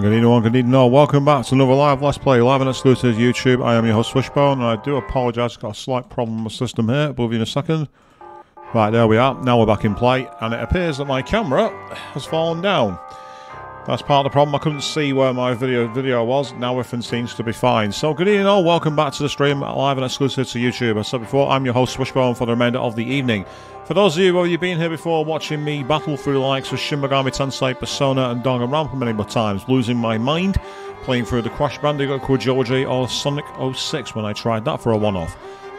Good evening, good evening, all. Welcome back to another live Let's Play, live and exclusive YouTube. I am your host, Swishbone, and I do apologise, got a slight problem with my system here. Above you in a second. Right, there we are. Now we're back in play, and it appears that my camera has fallen down. That's part of the problem. I couldn't see where my video video was. Now everything seems to be fine. So good evening all. Welcome back to the stream, live and exclusive to YouTube. As I said before, I'm your host, Swishbone, for the remainder of the evening. For those of you who have been here before, watching me battle through likes of Shin Megami Tensei, Persona, and Danganronpa many more times, losing my mind, playing through the Crash Bandicoot Georgie or Sonic 06 when I tried that for a one-off.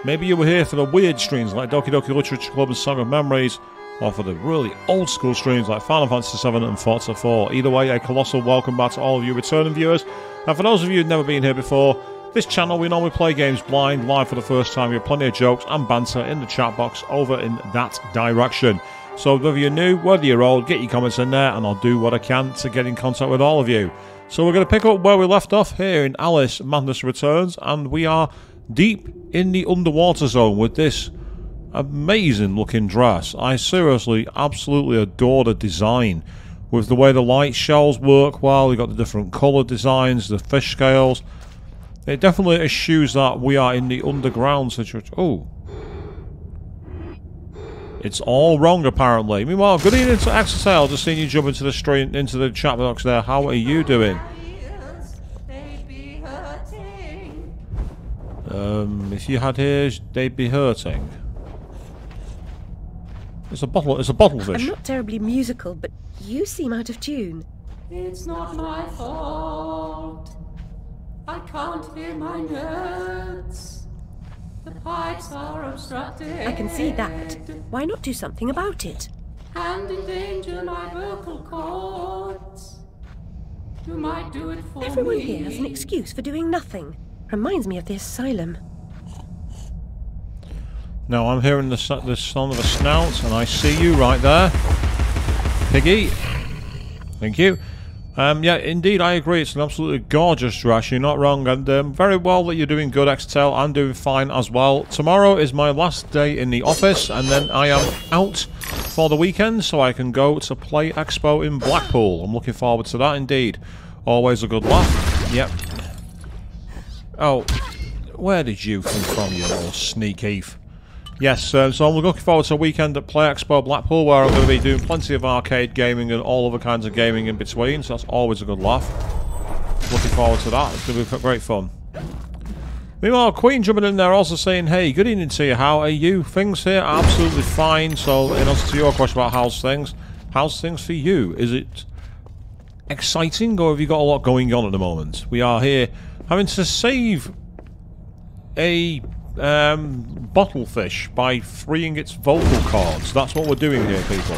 Maybe you were here for the weird streams like Doki Doki Literature Club and Song of Memories, or for the really old school streams like Final Fantasy VII and Forza 4. Either way, a colossal welcome back to all of you returning viewers. And for those of you who've never been here before, this channel we normally play games blind, live for the first time. We have plenty of jokes and banter in the chat box over in that direction. So whether you're new, whether you're old, get your comments in there and I'll do what I can to get in contact with all of you. So we're going to pick up where we left off here in Alice Madness Returns and we are deep in the underwater zone with this amazing looking dress. I seriously absolutely adore the design with the way the light shells work well. You've got the different colour designs, the fish scales. It definitely eschews that we are in the underground situation. Oh. It's all wrong, apparently. Meanwhile, good evening to Exercise. Just seen you jump into the stream, into the chat box there. How are you doing? Um, if you had ears, they'd be hurting. It's a bottle. It's a bottle fish. I'm not terribly musical, but you seem out of tune. It's not my fault. I can't hear my notes. The pipes are obstructed. I can see that. Why not do something about it? And endanger my vocal cords. You might do it for Everyone me. here has an excuse for doing nothing. Reminds me of the asylum. Now I'm hearing the, the sound of a snout, and I see you right there, Piggy. Thank you. Um, yeah, indeed, I agree. It's an absolutely gorgeous dress. You're not wrong, and um, very well that you're doing good, Extel. I'm doing fine as well. Tomorrow is my last day in the office, and then I am out for the weekend, so I can go to Play Expo in Blackpool. I'm looking forward to that, indeed. Always a good laugh. Yep. Oh, where did you come from, you little sneak thief? Yes, uh, so I'm looking forward to a weekend at Play Expo Blackpool where I'm going to be doing plenty of arcade gaming and all other kinds of gaming in between, so that's always a good laugh. Looking forward to that, it's going to be great fun. Meanwhile, Queen jumping in there also saying, hey, good evening to you, how are you? Things here absolutely fine, so in answer to your question about how's things, how's things for you? Is it exciting or have you got a lot going on at the moment? We are here having to save a um, bottle fish by freeing its vocal cords. That's what we're doing here, people.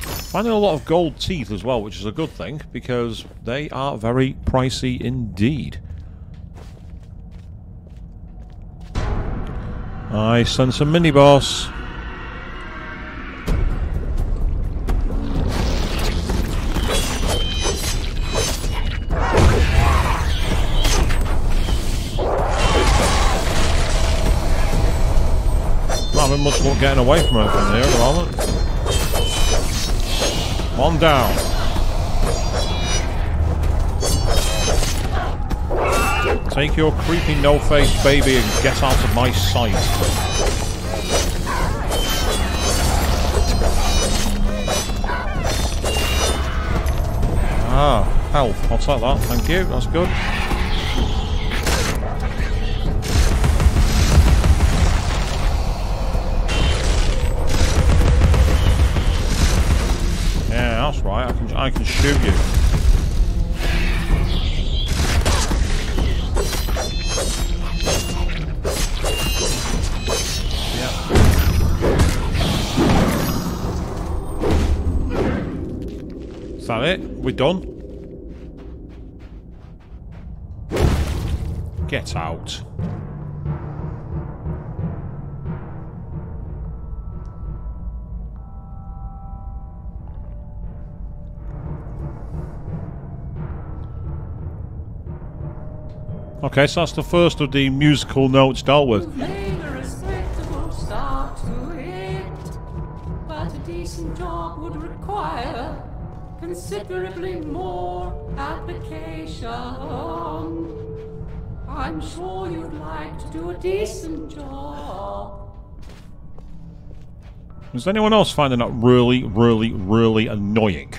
Finding a lot of gold teeth as well, which is a good thing, because they are very pricey indeed. I sense a mini-boss. Not having much luck getting away from her from here at the moment. One down. Take your creepy no-face baby and get out of my sight. Ah, health. I'll take that. Thank you. That's good. Right. I can I can shoot you. Is that it? We're done. Get out. Okay, so that's the first of the musical notes dealt with. Made a respectable start to it, but a decent job would require considerably more application. I'm sure you'd like to do a decent job. Is anyone else finding that really, really, really annoying?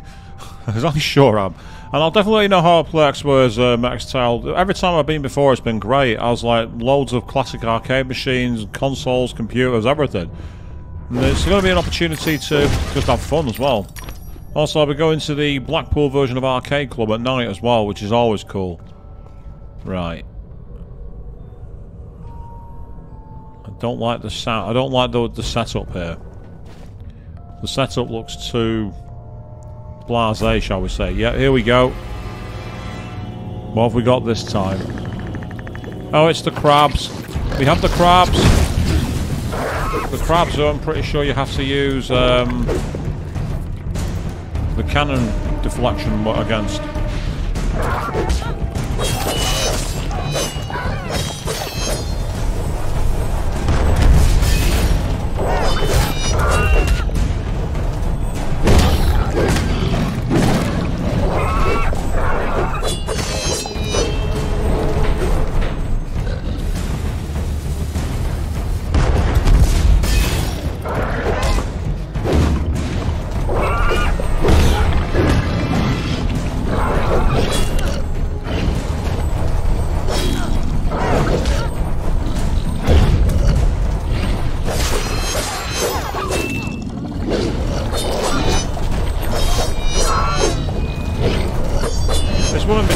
Because I'm sure am. And I'll definitely let you know how I play X-Wars uh, Max Tile. Every time I've been before, it's been great. I was like, loads of classic arcade machines, consoles, computers, everything. And there's going to be an opportunity to just have fun as well. Also, I'll be going to the Blackpool version of Arcade Club at night as well, which is always cool. Right. I don't like the sound. I don't like the, the setup here. The setup looks too blase, shall we say. Yeah, here we go. What have we got this time? Oh, it's the crabs. We have the crabs. The crabs, I'm pretty sure you have to use um, the cannon deflection against.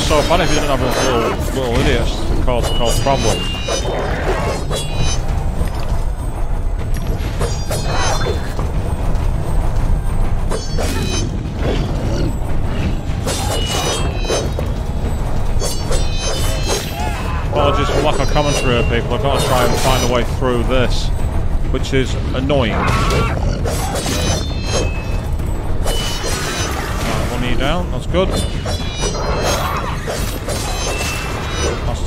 Fun if you didn't have those little, little idiots cause, cause problems. Apologies for lack of commentary people, I've got to try and find a way through this, which is annoying. Right, one knee down, that's good.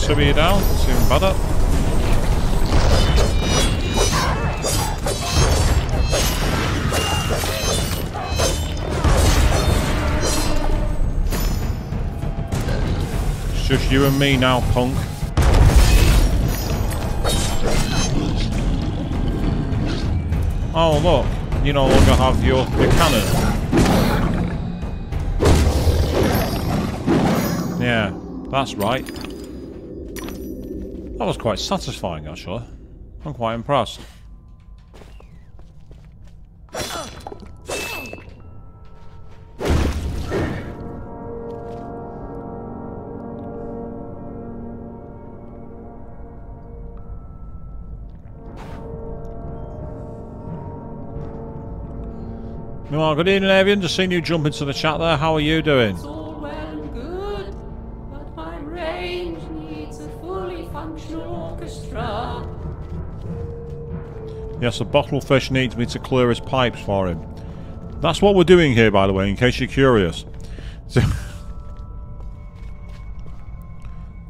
Of you down, even better. It's just you and me now, punk. Oh look, you no longer have your, your cannon. Yeah, that's right. That was quite satisfying, actually. I'm quite impressed. Well, good evening, Avian. Just seen you jump into the chat there. How are you doing? Yes, the bottlefish needs me to clear his pipes for him. That's what we're doing here, by the way, in case you're curious.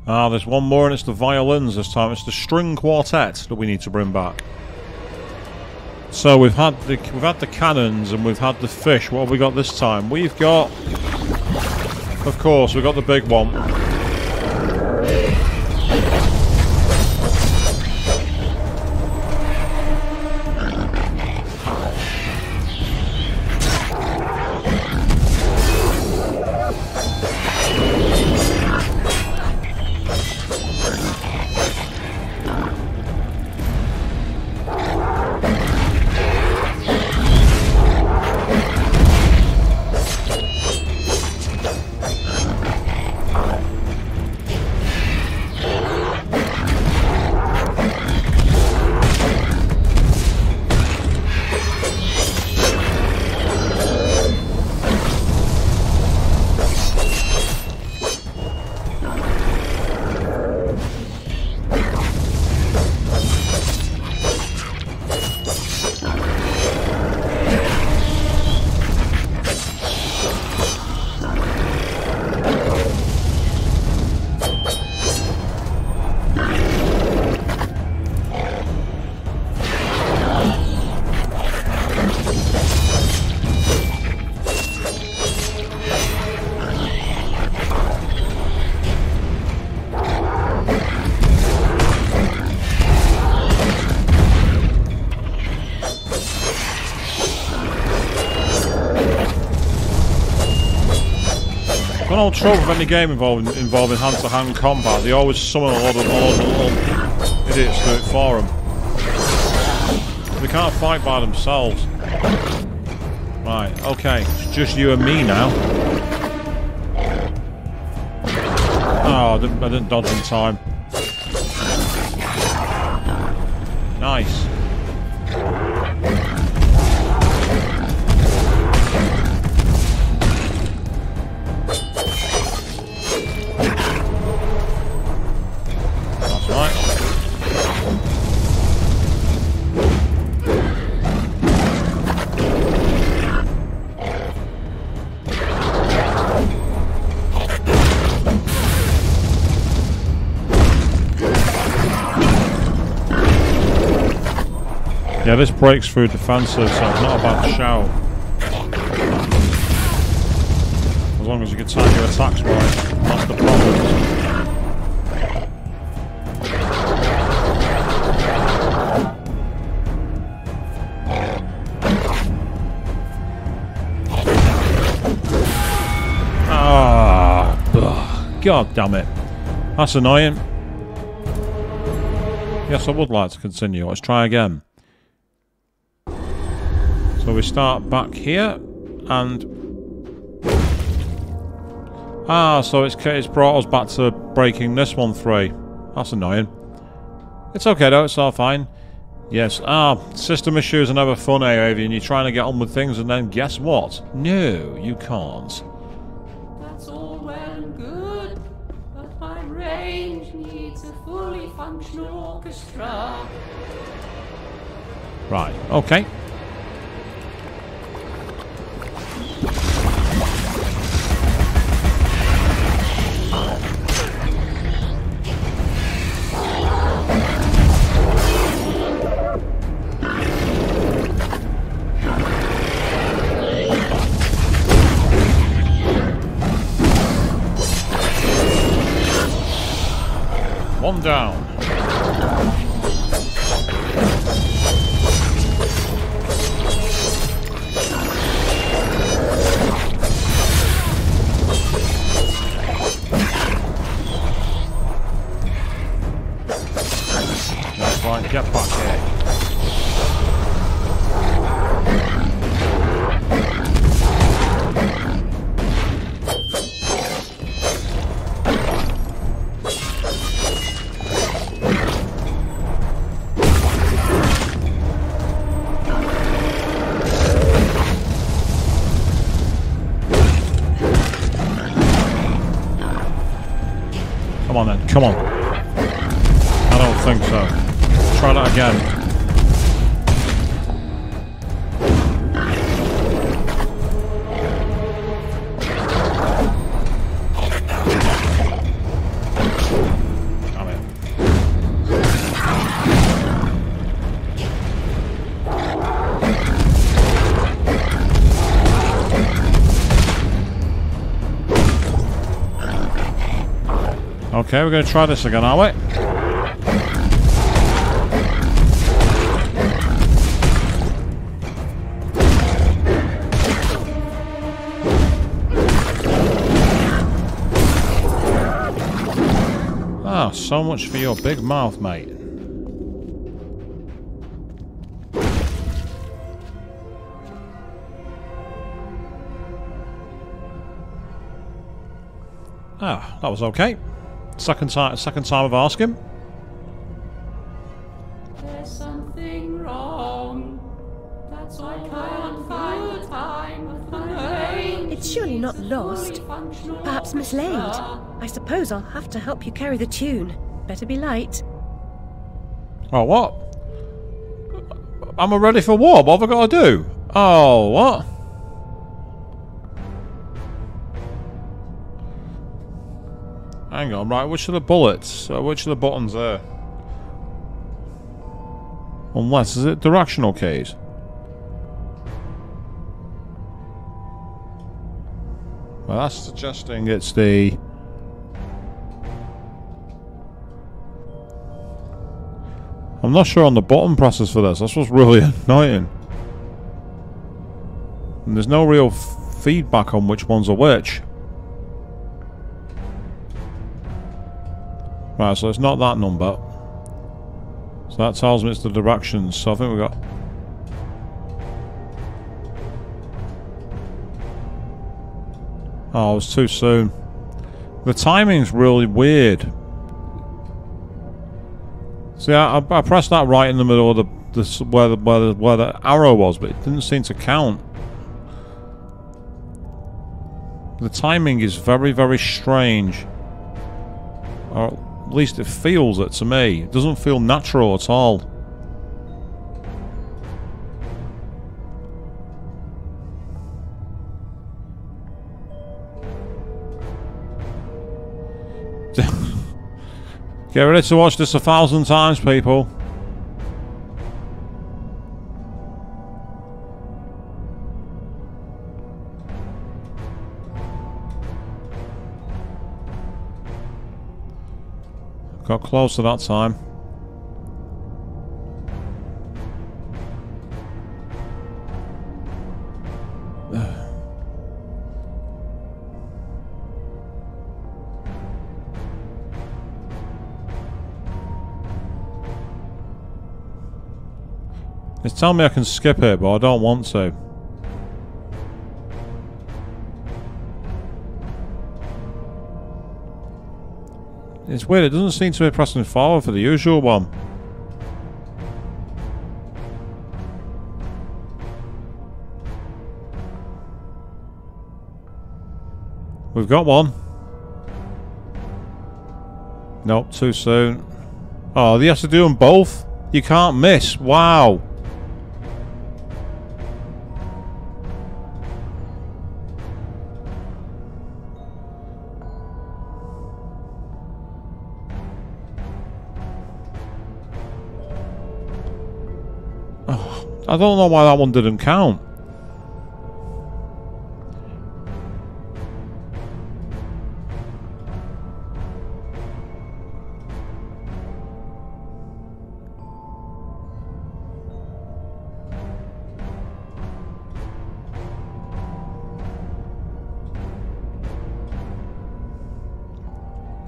Ah, there's one more, and it's the violins this time. It's the string quartet that we need to bring back. So we've had the we've had the cannons and we've had the fish. What have we got this time? We've got, of course, we've got the big one. Trouble with any game involving involving hand-to-hand combat. They always summon a lot of, a lot of idiots to it for them. They can't fight by themselves. Right, okay. It's just you and me now. Oh, I didn't, I didn't dodge in time. Nice. Yeah, this breaks through defences, so it's not a bad shout. As long as you can time your attacks right, that's the problem. Ah, God damn it. That's annoying. Yes, I would like to continue. Let's try again. So we start back here, and... Ah, so it's, it's brought us back to breaking this one through. That's annoying. It's okay though, it's all fine. Yes, ah, system issues are never fun, eh, Avian? You're trying to get on with things and then guess what? No, you can't. That's all well and good, but my range needs a fully functional orchestra. Right, okay. One down. Get back here. Come on. I don't think so. Try that again. Okay, we're going to try this again, aren't we? Ah, so much for your big mouth, mate. Ah, that was okay. Second time, second time of asking. There's something wrong. That's why I can't find the time of my. It's surely not lost. Perhaps mislaid. I suppose I'll have to help you carry the tune. Better be light. Oh, what? Am I ready for war? What have I got to do? Oh, what? Hang on, right, which are the bullets? Uh, which are the buttons there? Unless, is it directional keys? Well, that's suggesting it's the... I'm not sure on the button presses for this. That's what's really annoying. And there's no real feedback on which ones are which. Right, so it's not that number. So that tells me it's the directions. So I think we got... Oh, it was too soon. The timing's really weird. See, I, I pressed that right in the middle of the, the where the where the where the arrow was, but it didn't seem to count. The timing is very, very strange. Or at least it feels it to me. It doesn't feel natural at all. Get ready to watch this a thousand times, people. Got closer that time. It's telling me I can skip it, but I don't want to. It's weird, it doesn't seem to be pressing forward for the usual one. We've got one. Nope, too soon. Oh, they have to do them both? You can't miss. Wow. I don't know why that one didn't count.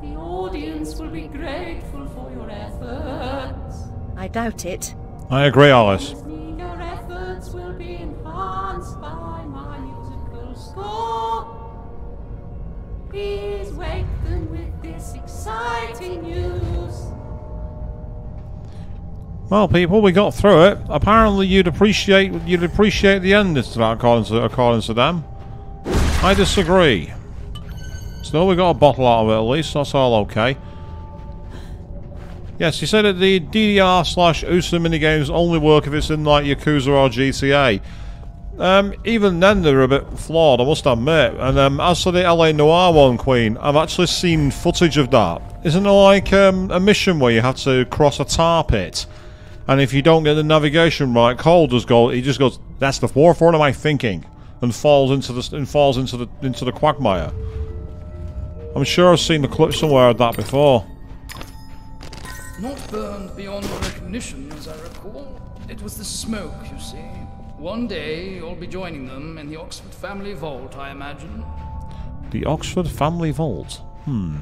The audience will be grateful for your efforts. I doubt it. I agree, Alice. Well, people, we got through it. Apparently, you'd appreciate you'd appreciate the end to that, according to according to them. I disagree. Still, we got a bottle out of it at least. That's all okay. Yes, you said that the DDR slash USA minigames only work if it's in like Yakuza or GTA. Um, even then they're a bit flawed, I must admit. And um, as for the LA Noire one, Queen, I've actually seen footage of that. Isn't there like um, a mission where you have to cross a tar pit? And if you don't get the navigation right, Cole just go. He just goes, "That's the fourth. What am I thinking?" And falls into the and falls into the into the quagmire. I'm sure I've seen the clip somewhere of that before. Not burned beyond recognition, as I recall. It was the smoke, you see. One day you'll be joining them in the Oxford family vault, I imagine. The Oxford Family Vault. Hmm.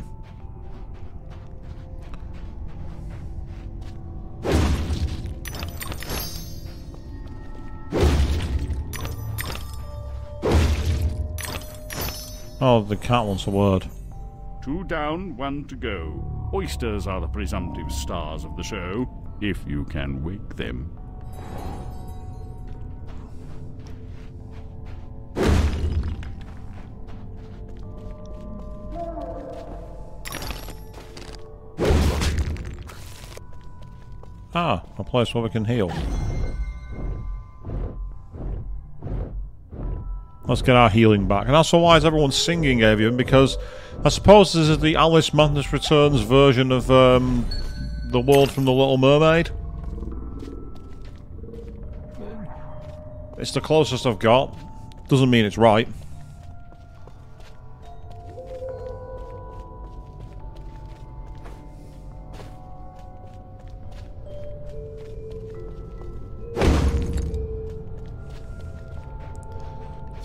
Oh, the cat wants a word. Two down, one to go. Oysters are the presumptive stars of the show, if you can wake them. Ah, a place where we can heal. Let's get our healing back. And also, why is everyone singing, Avian? Because I suppose this is the Alice Madness Returns version of um, the world from The Little Mermaid. It's the closest I've got. Doesn't mean it's right.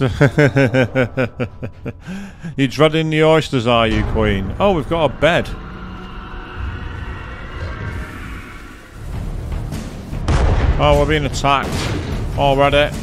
You're dreading the oysters, are you, Queen? Oh, we've got a bed. Oh, we're being attacked already.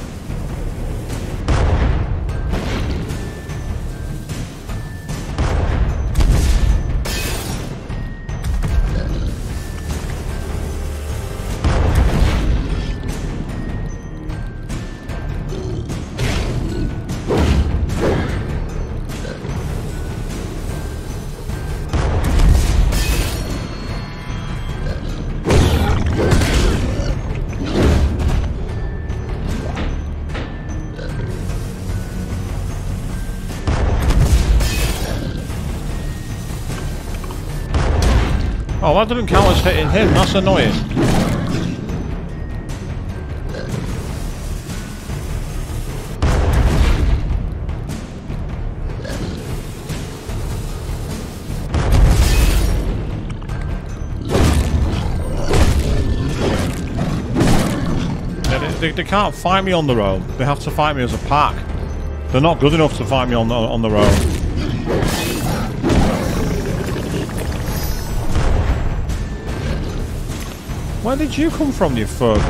Count as hitting him. That's annoying. They, they, they can't fight me on their own. They have to fight me as a pack. They're not good enough to fight me on, the, on their own. Where did you come from, you third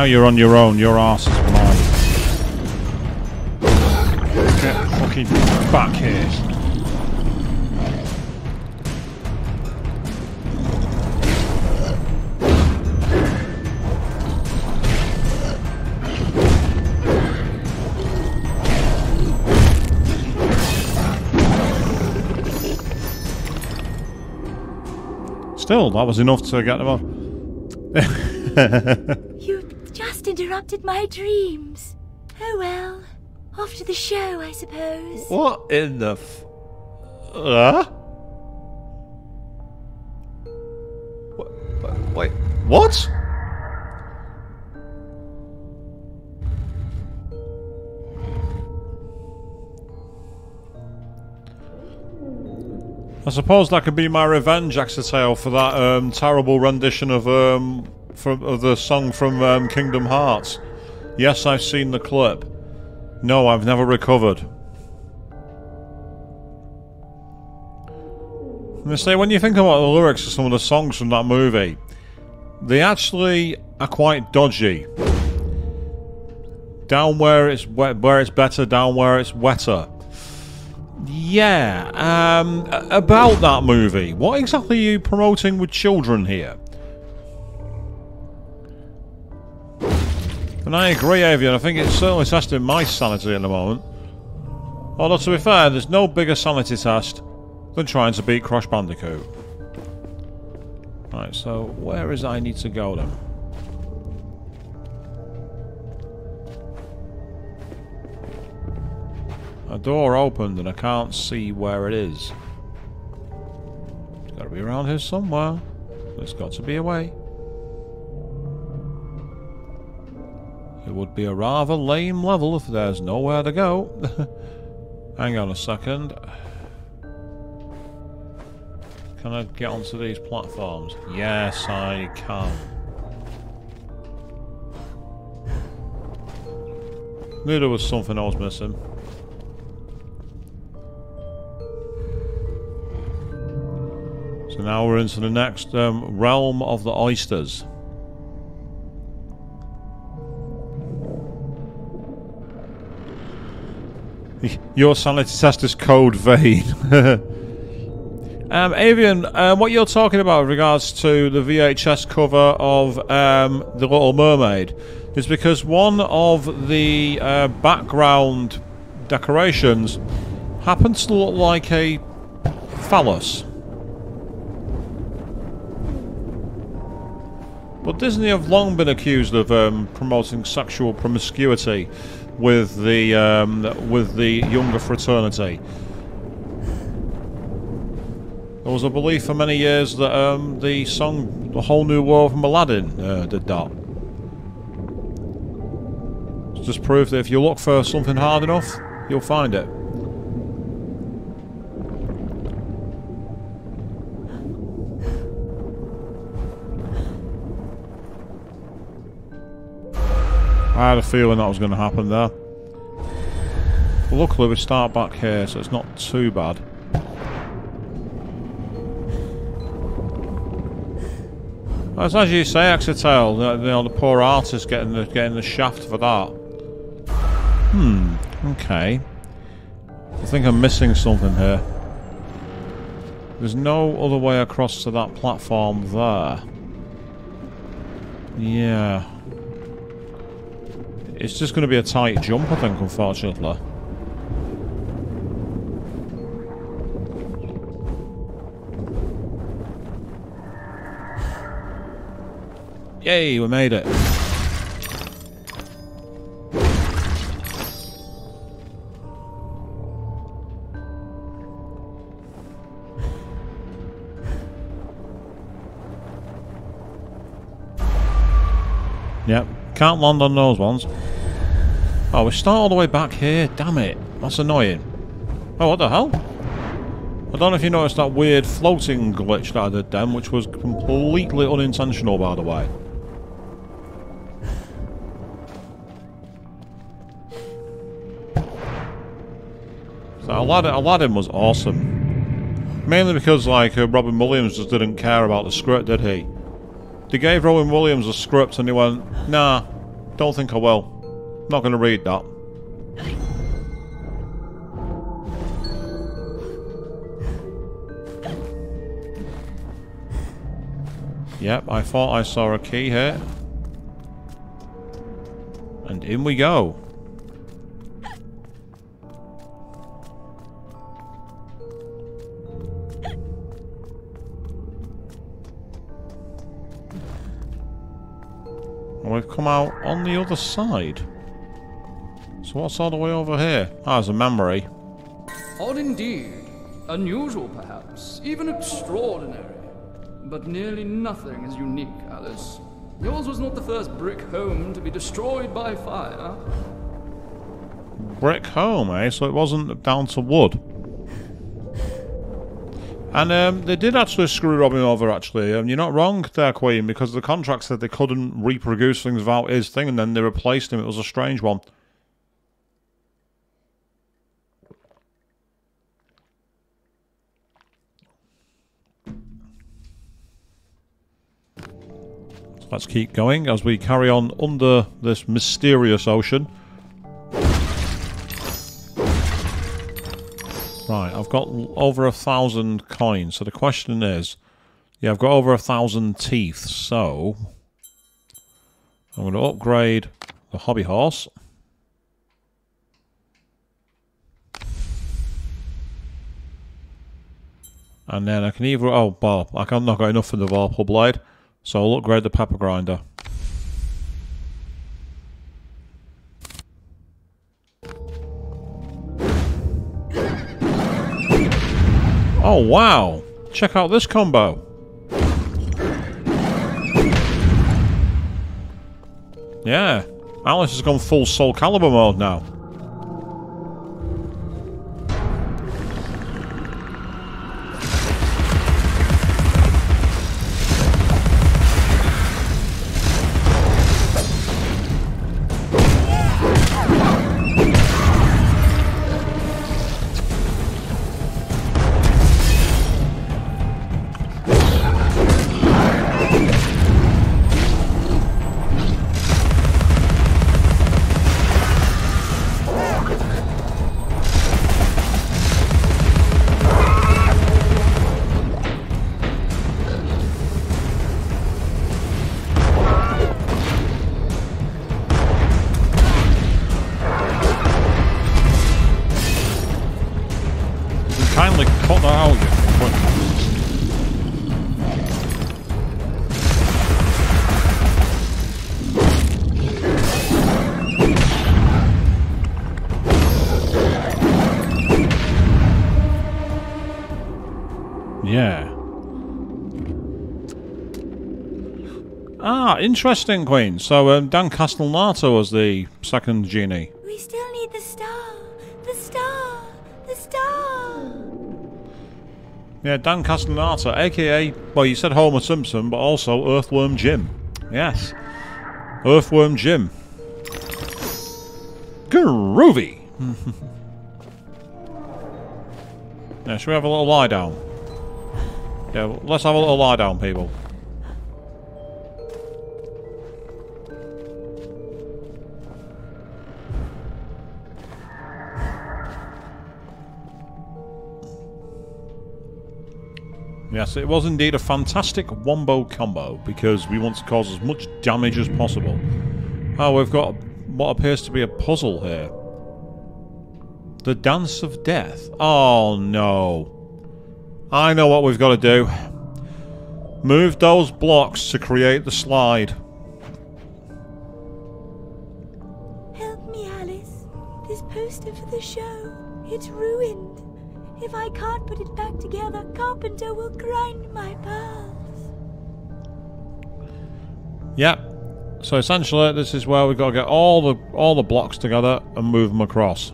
now you're on your own. Your ass is mine. Get fucking back here. Still, that was enough to get them off. You just interrupted my dreams. Oh well. Off to the show, I suppose. What in the f... Uh? Wait, wait, what? I suppose that could be my revenge, Axatale, for that um, terrible rendition of um, from of the song from um, Kingdom Hearts. Yes, I've seen the clip. No, I've never recovered. And say, when you think about the lyrics of some of the songs from that movie, they actually are quite dodgy. Down where it's wet, where it's better, down where it's wetter. Yeah, um, about that movie. What exactly are you promoting with children here? And I agree, Avian. I think it's certainly testing my sanity at the moment. Although, to be fair, there's no bigger sanity test than trying to beat Crash Bandicoot. Right, so where is I need to go then? A door opened and I can't see where it is. It's got to be around here somewhere. There's got to be a way. It would be a rather lame level if there's nowhere to go. Hang on a second. Can I get onto these platforms? Yes, I can. Knew there was something I was missing. So now we're into the next um, realm of the oysters. Your sanity test is code vein. um, Avian, um, what you're talking about with regards to the VHS cover of um, The Little Mermaid is because one of the uh, background decorations happens to look like a phallus. But Disney have long been accused of um, promoting sexual promiscuity with the um, with the younger fraternity. There was a belief for many years that um, the song "The Whole New World" from Aladdin uh, did that. It's just proof that if you look for something hard enough, you'll find it. I had a feeling that was going to happen there. Luckily we start back here, so it's not too bad. As, as you say, Exetel, you know, the poor artist getting the, getting the shaft for that. Hmm, okay. I think I'm missing something here. There's no other way across to that platform there. Yeah. It's just going to be a tight jump, I think, unfortunately. Yay, we made it. Yep, can't land on those ones. Oh, we start all the way back here. Damn it. That's annoying. Oh, what the hell? I don't know if you noticed that weird floating glitch that I did then, which was completely unintentional, by the way. So Aladdin, Aladdin was awesome. Mainly because, like, uh, Robin Williams just didn't care about the script, did he? They gave Robin Williams a script and he went, nah, don't think I will. Not to read that. Yep, I thought I saw a key here. And in we go. And we've come out on the other side. So what's all the way over here? Ah, there's a memory. Odd indeed. Unusual, perhaps. Even extraordinary. But nearly nothing is unique, Alice. Yours was not the first brick home to be destroyed by fire. Brick home, eh? So it wasn't down to wood. And um, they did actually screw Robin over, actually. Um, you're not wrong there, Queen, because the contract said they couldn't reproduce things without his thing, and then they replaced him. It was a strange one. Let's keep going as we carry on under this mysterious ocean. Right, I've got over a thousand coins, so the question is... Yeah, I've got over a thousand teeth, so... I'm going to upgrade the hobby horse. And then I can either... Oh, well, I've not got enough for the Vorpal Blade. So I'll upgrade the pepper grinder. Oh wow! Check out this combo! Yeah, Alice has gone full Soul Calibur mode now. Interesting, Queen. So um, Dan Castellaneta was the second genie. We still need the star. The star. The star. Yeah, Dan Castellaneta, aka, well, you said Homer Simpson, but also Earthworm Jim. Yes. Earthworm Jim. Groovy! yeah, should we have a little lie down? Yeah, let's have a little lie down, people. Yes, it was indeed a fantastic wombo combo because we want to cause as much damage as possible. Oh, we've got what appears to be a puzzle here. The Dance of Death. Oh no. I know what we've got to do. Move those blocks to create the slide. Help me, Alice. This poster for the show. It's ruined. If I can't put it back together, Carpenter will grind my pearls. Yep. So essentially, this is where we've got to get all the all the blocks together and move them across.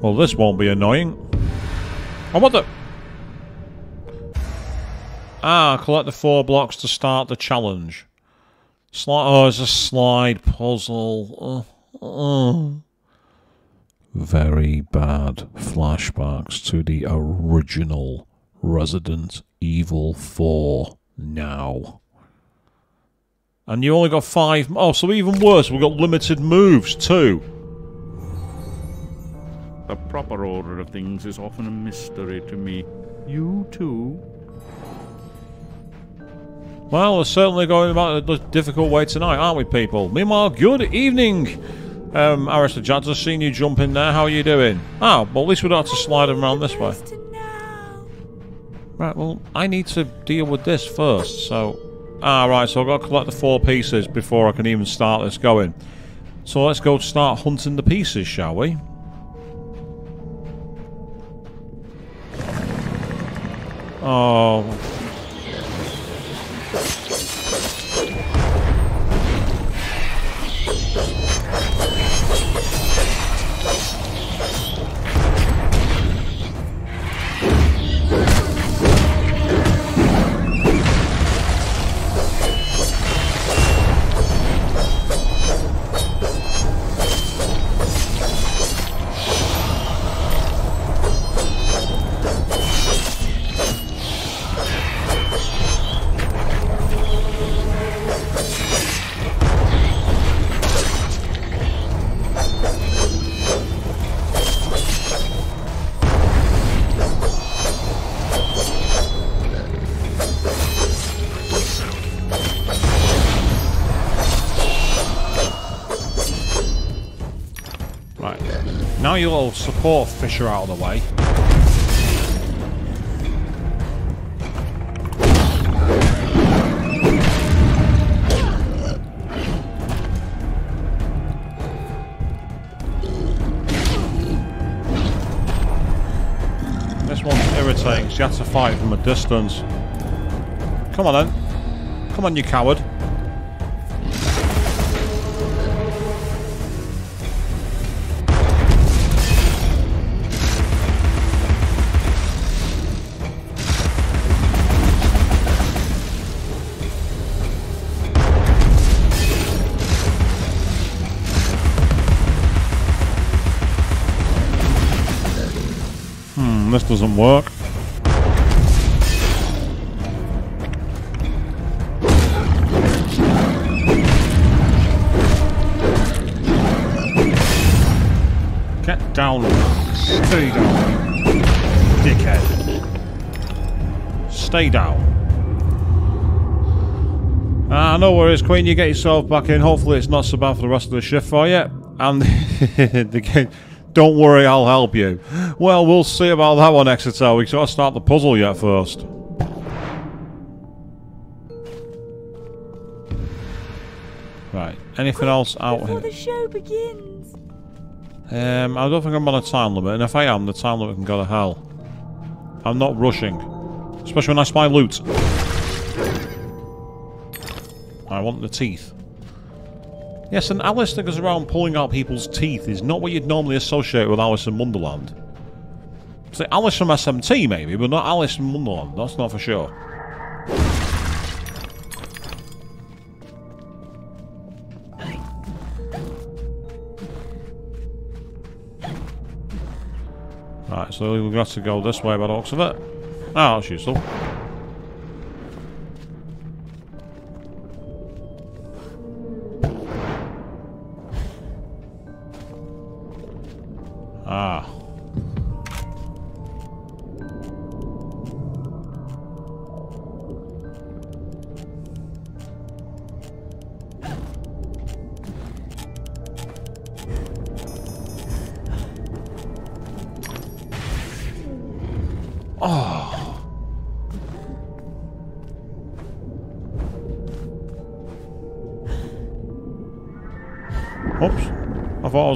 Well, this won't be annoying. Oh, what the? Ah, collect the four blocks to start the challenge. Slide. Oh, it's a slide puzzle. Uh, uh. Very bad flashbacks to the original Resident Evil 4 now. And you only got five. Oh, so even worse, we've got limited moves too. The proper order of things is often a mystery to me. You too? Well, we're certainly going about a difficult way tonight, aren't we, people? Meanwhile, good evening, um, Aristojads. I've seen you jump in there. How are you doing? Oh, well, at least we don't have to slide them around this way. Right, well, I need to deal with this first, so... Ah, right, so I've got to collect the four pieces before I can even start this going. So let's go start hunting the pieces, shall we? Oh... Support Fisher out of the way. This one's irritating, you have to fight from a distance. Come on then. Come on, you coward. Work. Get down. Stay down. Dickhead. Stay down. Ah, no worries, Queen. You get yourself back in. Hopefully, it's not so bad for the rest of the shift for you. And the game. Don't worry, I'll help you. Well, we'll see about that one, Exeter. We gotta start the puzzle yet first. Right. Anything else out Before here? the show begins. Um, I don't think I'm on a time limit, and if I am, the time limit can go to hell. I'm not rushing. Especially when I spy loot. I want the teeth. Yes, and Alice that goes around pulling out people's teeth is not what you'd normally associate with Alice in Wonderland. Say Alice from SMT maybe, but not Alice from Wonderland. That's not for sure. Right, so we've got to go this way by the looks of it. Ah, that's useful.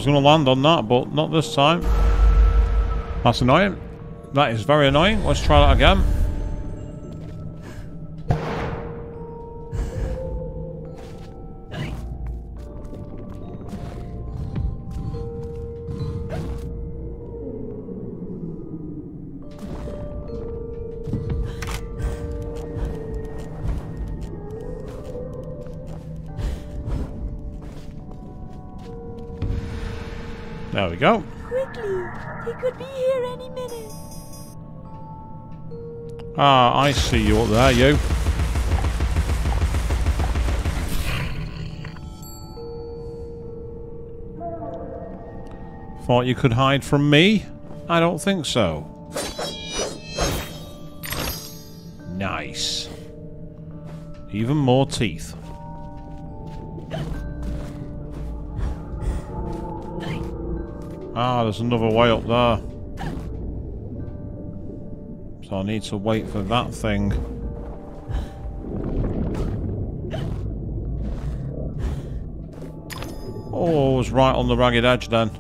Was going to land on that, but not this time. That's annoying. That is very annoying. Let's try that again. He could be here any minute. Ah, I see you up there, you. Thought you could hide from me? I don't think so. Nice. Even more teeth. Ah, there's another way up there. So I need to wait for that thing. Oh, I was right on the ragged edge then.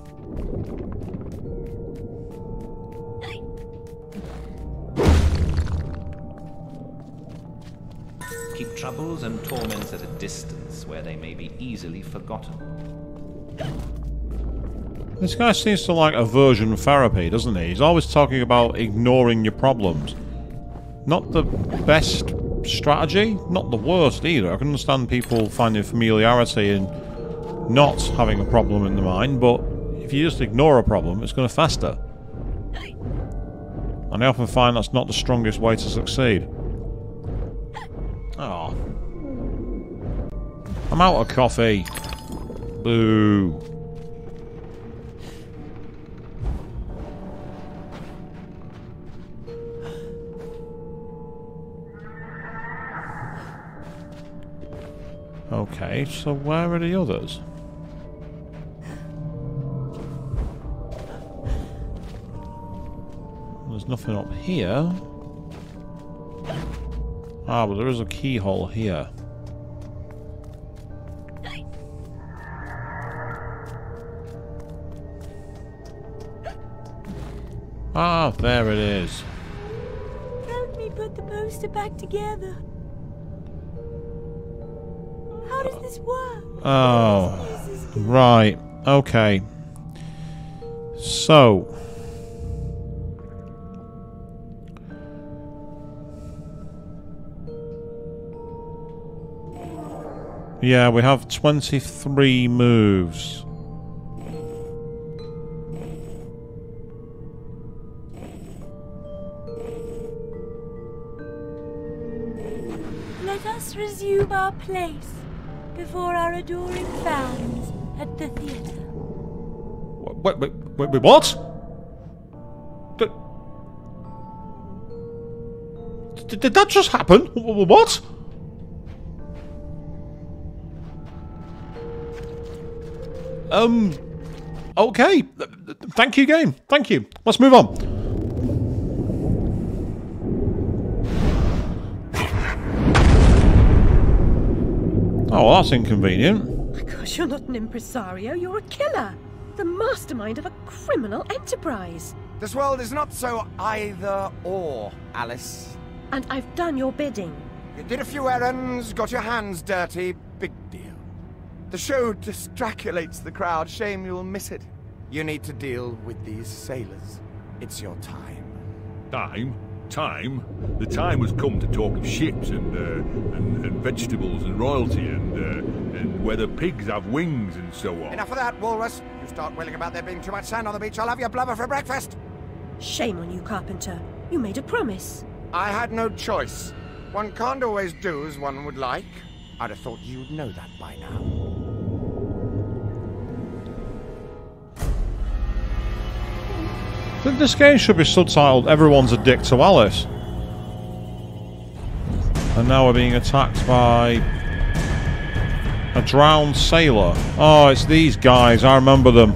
Keep troubles and torments at a distance where they may be easily forgotten. This guy seems to like aversion therapy, doesn't he? He's always talking about ignoring your problems. Not the best strategy, not the worst either. I can understand people finding familiarity in not having a problem in the mind, but if you just ignore a problem, it's going to fester. And I often find that's not the strongest way to succeed. Oh. I'm out of coffee. Boo. Okay, so where are the others? There's nothing up here. Ah, but there is a keyhole here. Ah, there it is. Help me put the poster back together. Oh, This is good. right. Okay. So. Yeah, we have 23 moves. Let us resume our place before our adoring fans at the theatre. Wait, wait, wait, wait what? Did, did, did that just happen? Wh- wh- What? Um. Okay. Thank you, game. Thank you. Let's move on. Oh, well, that's inconvenient. My gosh, you're not an impresario, you're a killer. The mastermind of a criminal enterprise. This world is not so either or, Alice. And I've done your bidding. You did a few errands, got your hands dirty, big deal. The show distraculates the crowd, shame you'll miss it. You need to deal with these sailors. It's your time. Time? Time? The time has come to talk of ships and, uh, and, and vegetables and royalty and, uh, and whether pigs have wings and so on. Enough of that, Walrus. You start wailing about there being too much sand on the beach, I'll have your blubber for breakfast. Shame on you, Carpenter. You made a promise. I had no choice. One can't always do as one would like. I'd have thought you'd know that by now. This game should be subtitled Everyone's a Dick to Alice. And now we're being attacked by a drowned sailor. Oh, it's these guys. I remember them.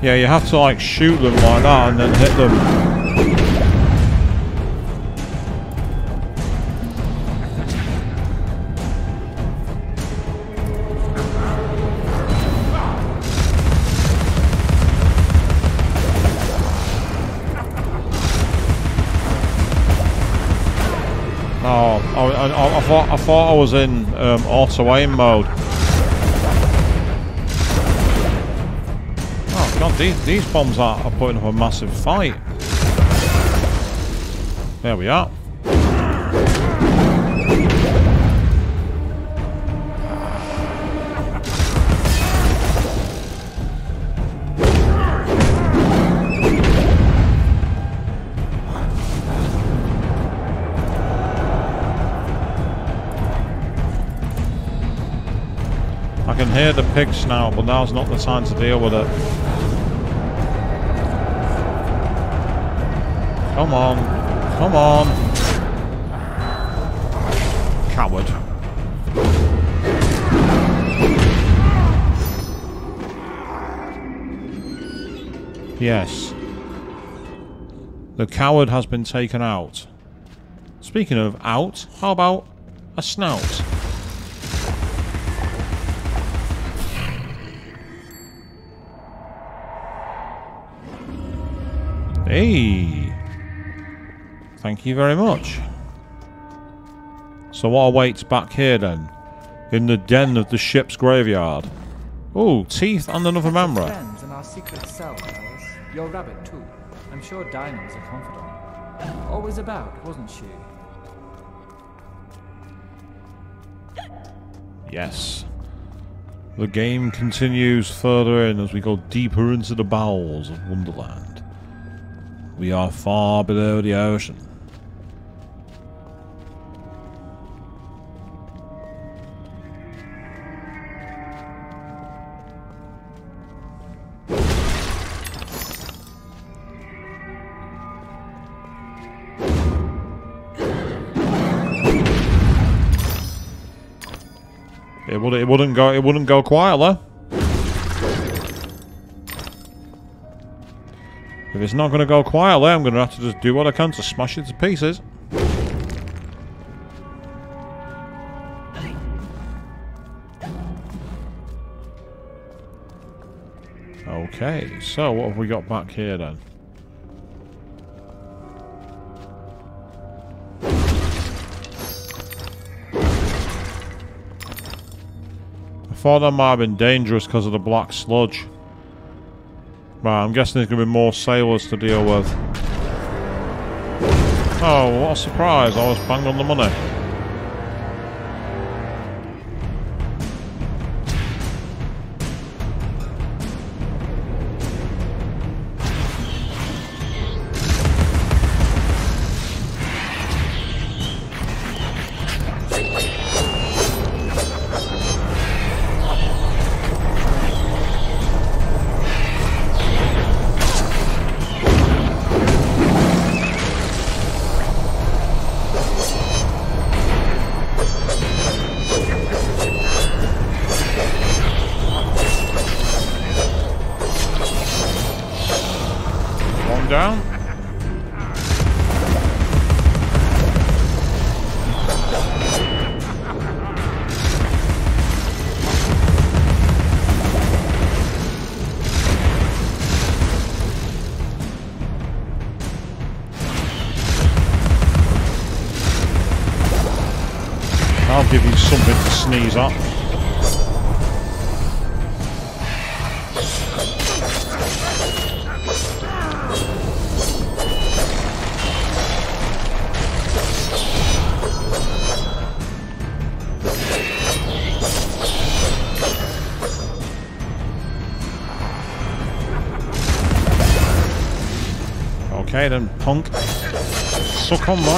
Yeah, you have to like shoot them like that and then hit them. Thought I thought I was in um, auto aim mode. Oh god, these these bombs are, are putting up a massive fight. There we are. The pig now, but now's not the time to deal with it. Come on. Come on. Coward. Yes. The coward has been taken out. Speaking of out, how about a snout? Hey! Thank you very much. So what awaits back here then? In the den of the ship's graveyard. Oh, teeth and another memra. Friends in our secret cell, Alice. Your rabbit, too. I'm sure Dinah was a confidant. Always about, wasn't she? Yes. The game continues further in as we go deeper into the bowels of Wonderland. We are far below the ocean. It would it wouldn't go it wouldn't go quietly. If it's not going to go quietly, I'm going to have to just do what I can to smash it to pieces. Okay, so what have we got back here then? I thought that might have been dangerous because of the black sludge. Right, I'm guessing there's going to be more sailors to deal with. Oh, what a surprise. I was bang on the money.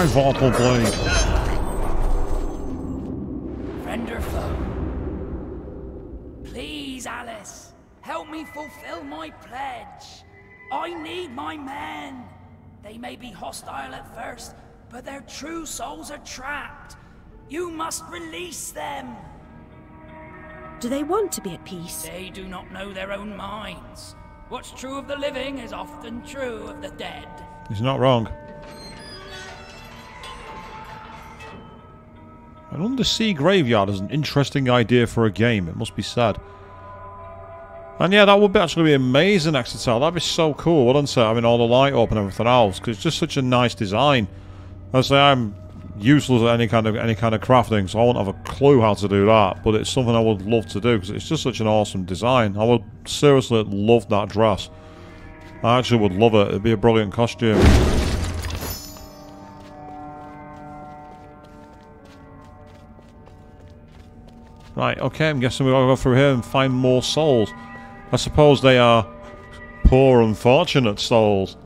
Suck on vorpal blade. Friend? Please, Alice, help me fulfill my pledge. I need my men. They may be hostile at first, but their true souls are trapped. You must release them. Do they want to be at peace? They do not know their own minds. What's true of the living is often true of the dead. He's not wrong. An undersea graveyard is an interesting idea for a game, it must be said. And yeah, that would be actually be amazing, Exetel. That'd be so cool, wouldn't it? I mean, all the light up and everything else, because it's just such a nice design. I say I'm useless at any kind of any kind of crafting, so I won't have a clue how to do that. But it's something I would love to do because it's just such an awesome design. I would seriously love that dress. I actually would love it. It'd be a brilliant costume. Right, okay, I'm guessing we've got to go through here and find more souls. I suppose they are poor, unfortunate souls.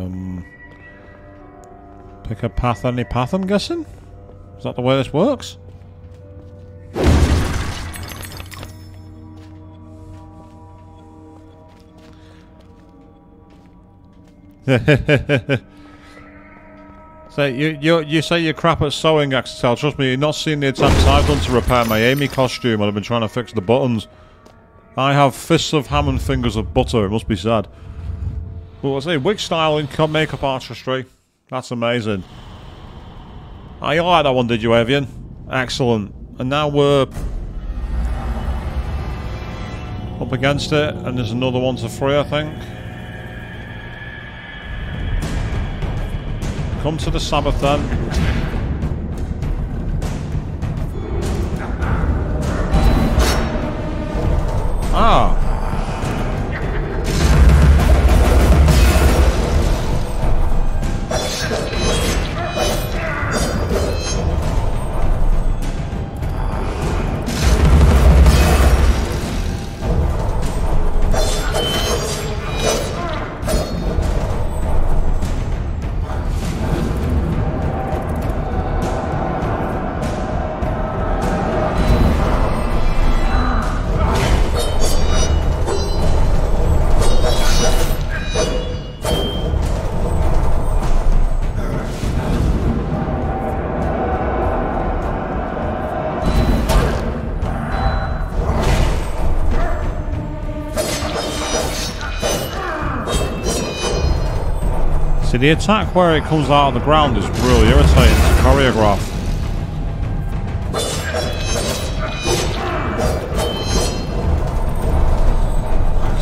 Um, pick a path, any path, I'm guessing? Is that the way this works? so you you you say you're crap at sewing, Axel. Trust me, you're not seeing the attempts I've done to repair my Amy costume, I've been trying to fix the buttons. I have fists of ham and fingers of butter. It must be said. Well, I say wig styling, makeup artistry. That's amazing. Oh, you like that one, did you, Evian? Excellent. And now we're up against it, and there's another one to free, I think. Come to the Sabbath then. Ah. The attack where it comes out of the ground is really irritating to choreograph.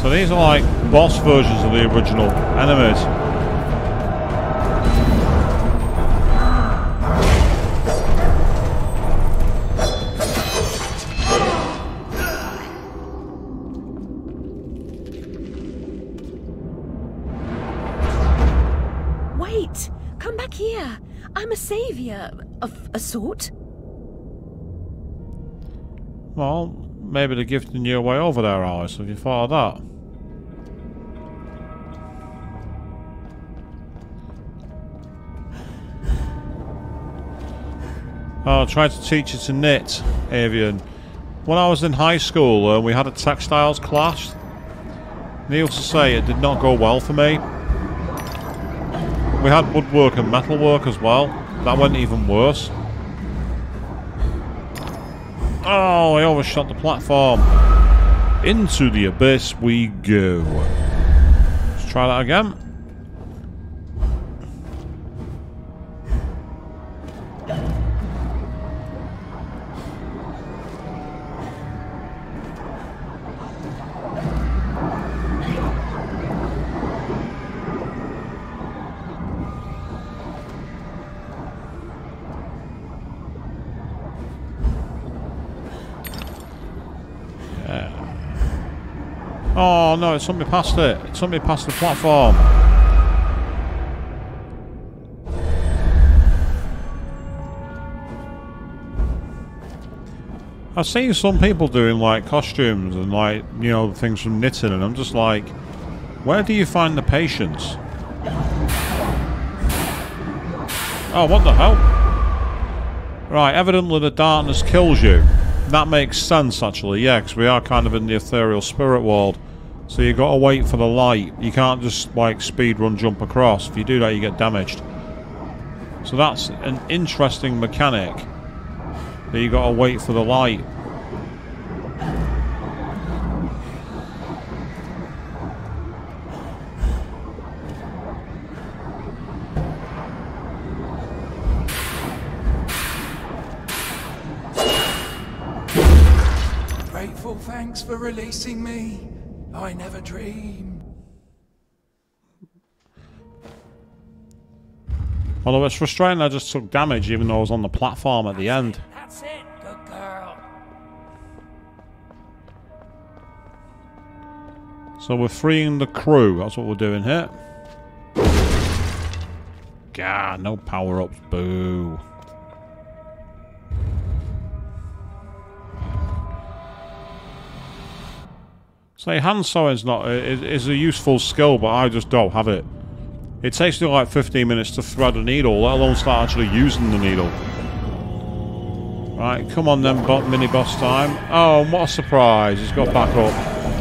So these are like boss versions of the original enemies. Maybe they're gifting you a way over there, Alice. Have you thought of that? Oh, I tried to teach you to knit, Avian. When I was in high school, uh, we had a textiles class. Needless to say, it did not go well for me. We had woodwork and metalwork as well. That went even worse. Oh, I overshot the platform. Into the abyss we go. Let's try that again. No, me past it. Me past the platform. I've seen some people doing like costumes and like, you know, things from knitting and I'm just like, where do you find the patience? Oh, what the hell? Right, evidently the darkness kills you. That makes sense, actually, yeah, because we are kind of in the ethereal spirit world. So you got to wait for the light. You can't just, like, speed run jump across. If you do that, you get damaged. So that's an interesting mechanic. That you got to wait for the light. Grateful thanks for releasing me. I never dreamed. Although it's frustrating I just took damage even though I was on the platform at the end. That's it, good girl. So we're freeing the crew. That's what we're doing here. God, no power-ups. Boo. Say, hand sewing's not is, is a useful skill, but I just don't have it. It takes me like 15 minutes to thread a needle, let alone start actually using the needle. Right, come on then, mini boss time. Oh, what a surprise! He's got back up.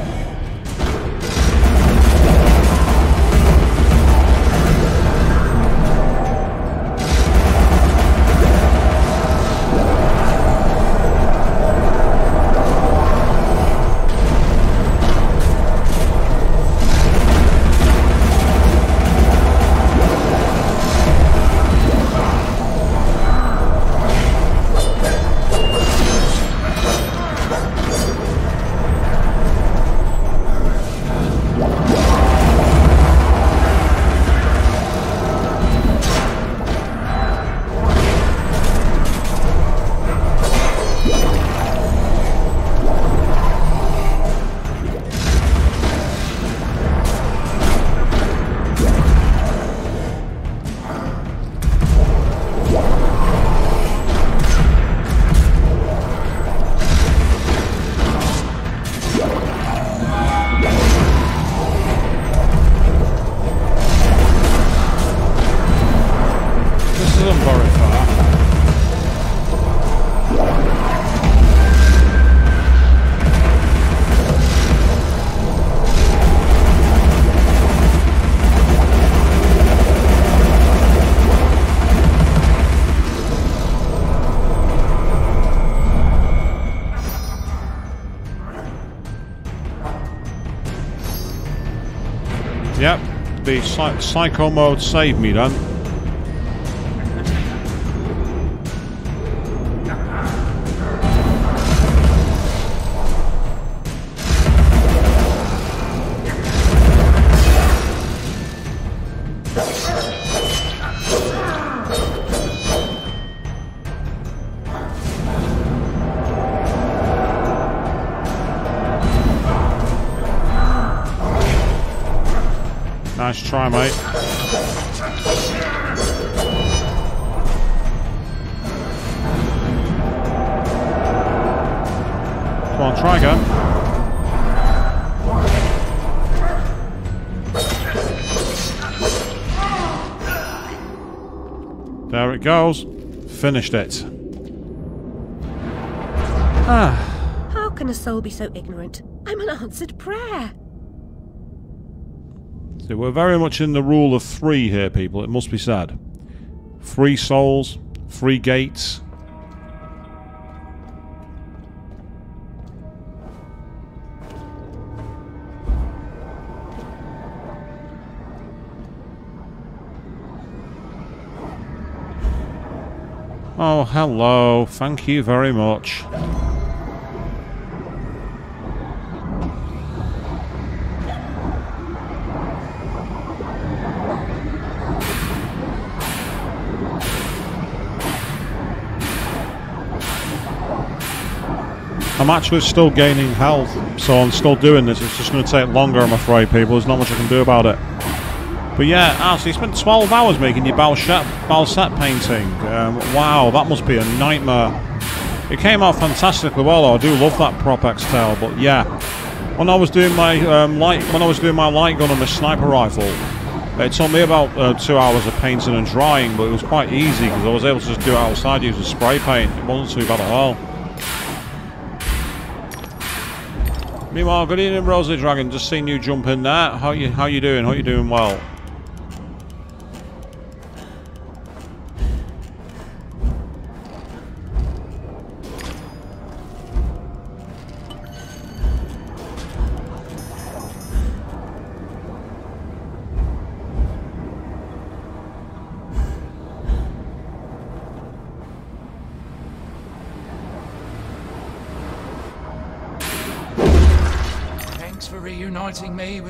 Psycho mode saved me then. Finished it. Ah. How can a soul be so ignorant? I'm an answered prayer. So we're very much in the rule of three here, people, it must be said. Three souls, three gates. Hello. Thank you very much. I'm actually still gaining health, so I'm still doing this. It's just going to take longer, I'm afraid, people. There's not much I can do about it. But yeah, actually, spent 12 hours making your Balset, painting. Um, wow, that must be a nightmare. It came out fantastically well, though. I do love that prop tail, but yeah. When I was doing my um, light, when I was doing my light gun on the sniper rifle, it took me about uh, two hours of painting and drying, but it was quite easy because I was able to just do it outside using spray paint. It wasn't too bad at all. Meanwhile, good evening, Rosie Dragon. Just seen you jump in there. How you how you doing? How you doing? Well.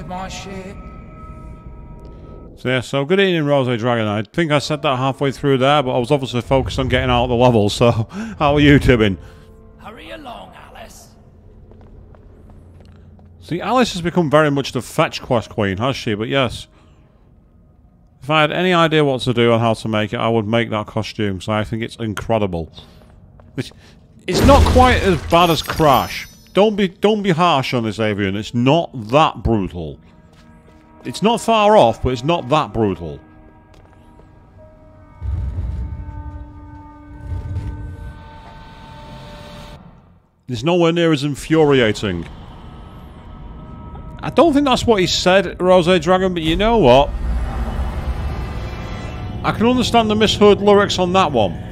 My ship. So yeah, so good evening, Rose Dragon. I think I said that halfway through there, but I was obviously focused on getting out of the level. So, how are you, Tibbin? Hurry along, Alice. See, Alice has become very much the fetch quest queen, has she? But yes, if I had any idea what to do and how to make it, I would make that costume. So I think it's incredible. It's, it's not quite as bad as Crash. Don't be don't be harsh on this, Avian. It's not that brutal. It's not far off, but it's not that brutal. It's nowhere near as infuriating. I don't think that's what he said, Rose Dragon, but you know what? I can understand the misheard lyrics on that one.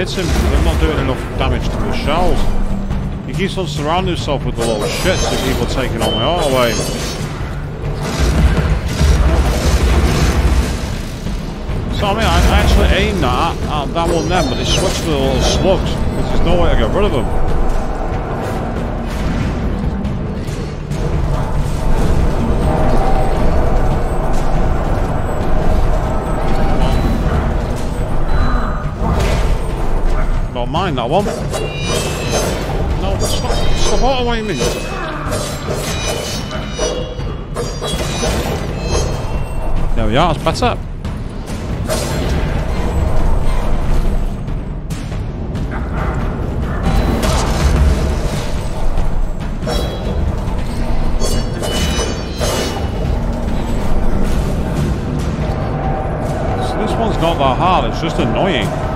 Is I can't actually hit him I'm not doing enough damage to his shells. He keeps on surrounding himself with the little shits that people are taking on my auto aim. So I mean, I actually aimed that at, at that one then, but it switched to the little slugs because there's no way to get rid of them. Don't mind that one. No, stop, stop auto aiming. There we are, it's better. This one's not that hard, it's just annoying.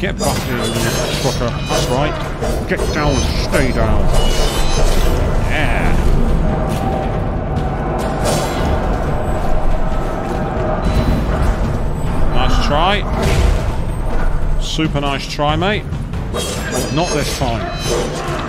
Get back you trucker. That's right. Get down, stay down. Yeah. Nice try. Super nice try, mate. Not this time.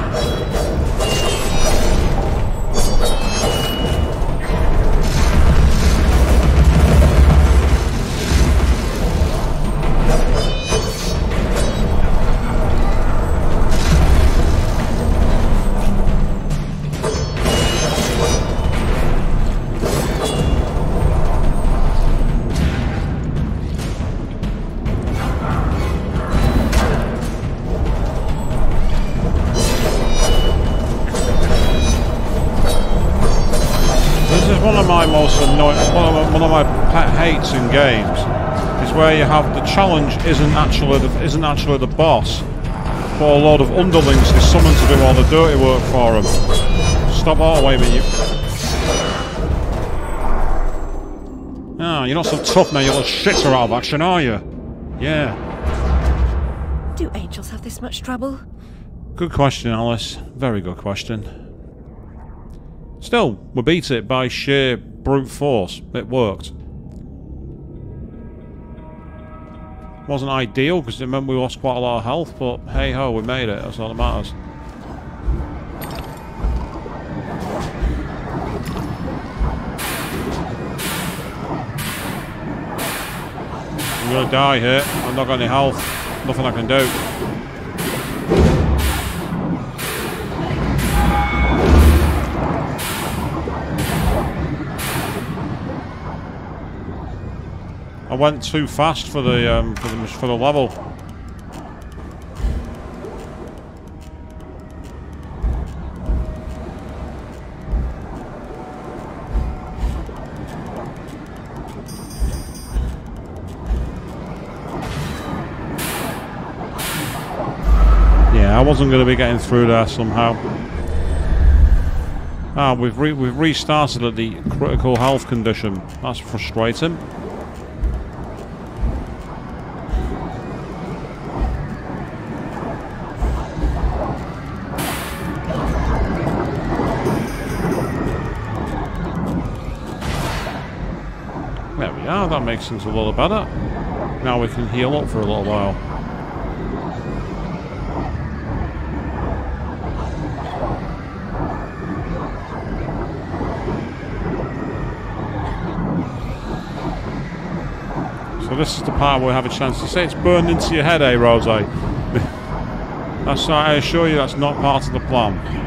In games is where you have the challenge isn't actually the, isn't actually the boss, but a lot of underlings is summoned to do all the dirty work for them. Stop all away with you. Ah, you're not so tough now, you little shits are out of action, are you? Yeah. Do angels have this much trouble? Good question, Alice. Very good question. Still, we beat it by sheer brute force. It worked. Wasn't ideal because it meant we lost quite a lot of health, but hey ho, we made it. That's all that matters. I'm gonna die here. I've not got any health. Nothing I can do. Went too fast for the um, for the for the level. Yeah, I wasn't going to be getting through there somehow. Ah, we've re we've restarted at the critical health condition. That's frustrating. Makes things a little better. Now we can heal up for a little while. So this is the part where we have a chance to say it's burned into your head, eh, Rose? that's I assure you that's not part of the plan.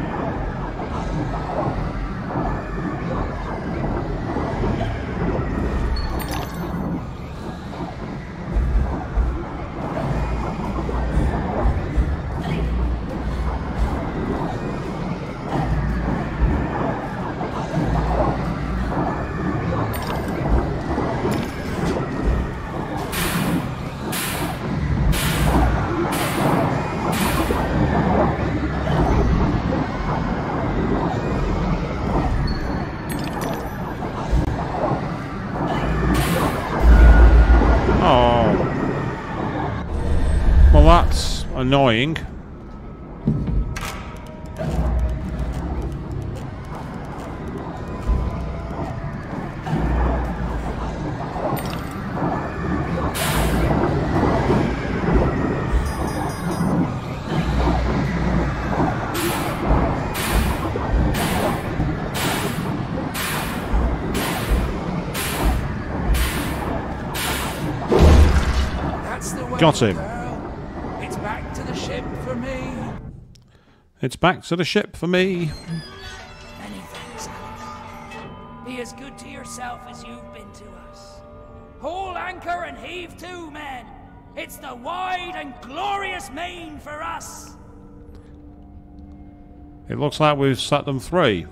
Got him. It's back to the ship for me. It's back to the ship for me. Many thanks. Be as good to yourself as you've been to us. Haul anchor and heave to, men. It's the wide and glorious main for us. It looks like we've set them free.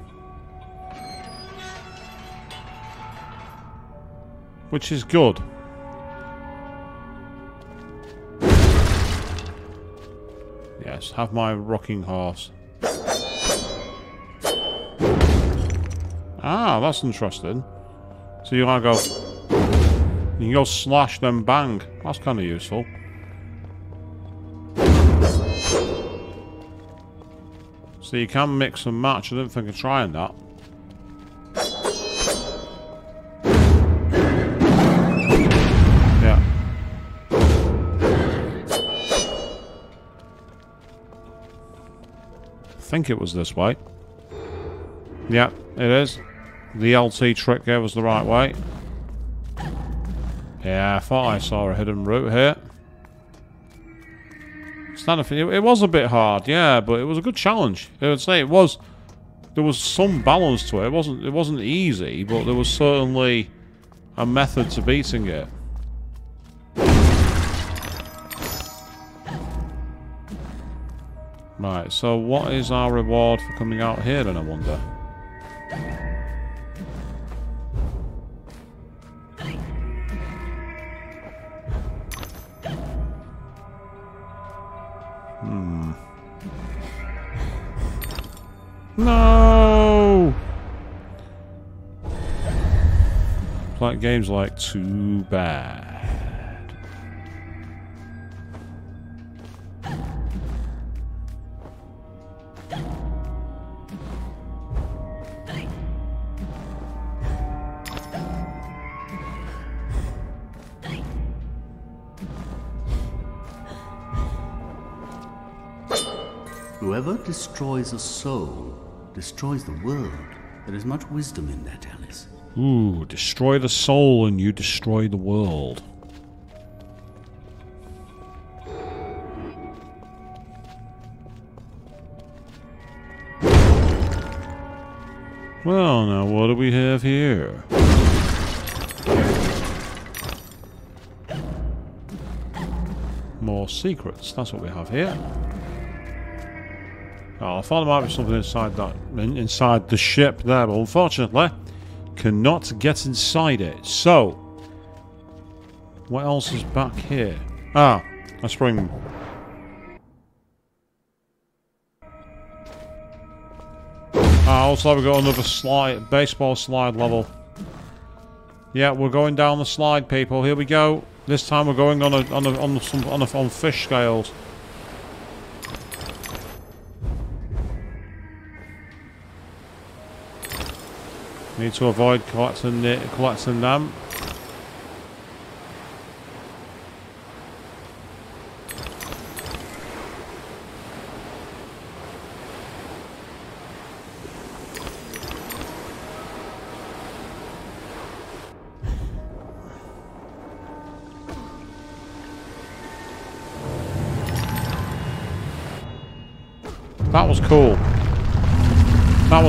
Which is good. Yes, have my rocking horse. Ah, that's interesting. So you want to go... You can go slash then bang. That's kind of useful. So you can mix and match. I didn't think of trying that. Think it was this way. Yeah, it is. The LT trick gave us the right way. Yeah, I thought I saw a hidden route here. It's not a, it, it was a bit hard, yeah, but it was a good challenge. I would say it was. There was some balance to it. It wasn't. It wasn't easy, but there was certainly a method to beating it. Right, so what is our reward for coming out here then, I wonder? Hmm. No! Like games like Too Bad. Destroys a soul destroys the world. There is much wisdom in that, Alice. Ooh, destroy the soul and you destroy the world. Well, now what do we have here? More secrets. That's what we have here. Oh, I thought there might be something inside that, in- inside the ship there, but unfortunately, cannot get inside it. So, what else is back here? Ah, a spring. Ah, also we've got another slide, baseball slide level. Yeah, we're going down the slide, people. Here we go. This time we're going on a on a on some on a, on fish scales. Need to avoid collecting the, collecting them.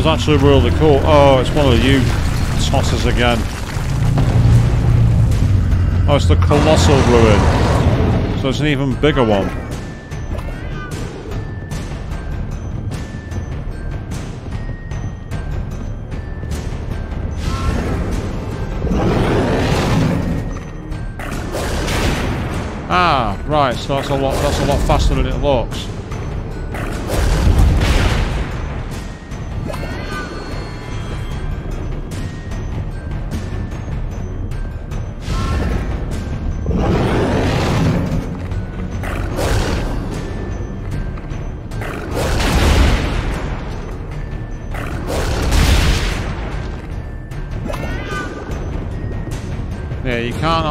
Was actually really cool. Oh, it's one of you tossers again. Oh, it's the Colossal Ruin. So it's an even bigger one. Ah, right, so that's a lot that's a lot faster than it looks.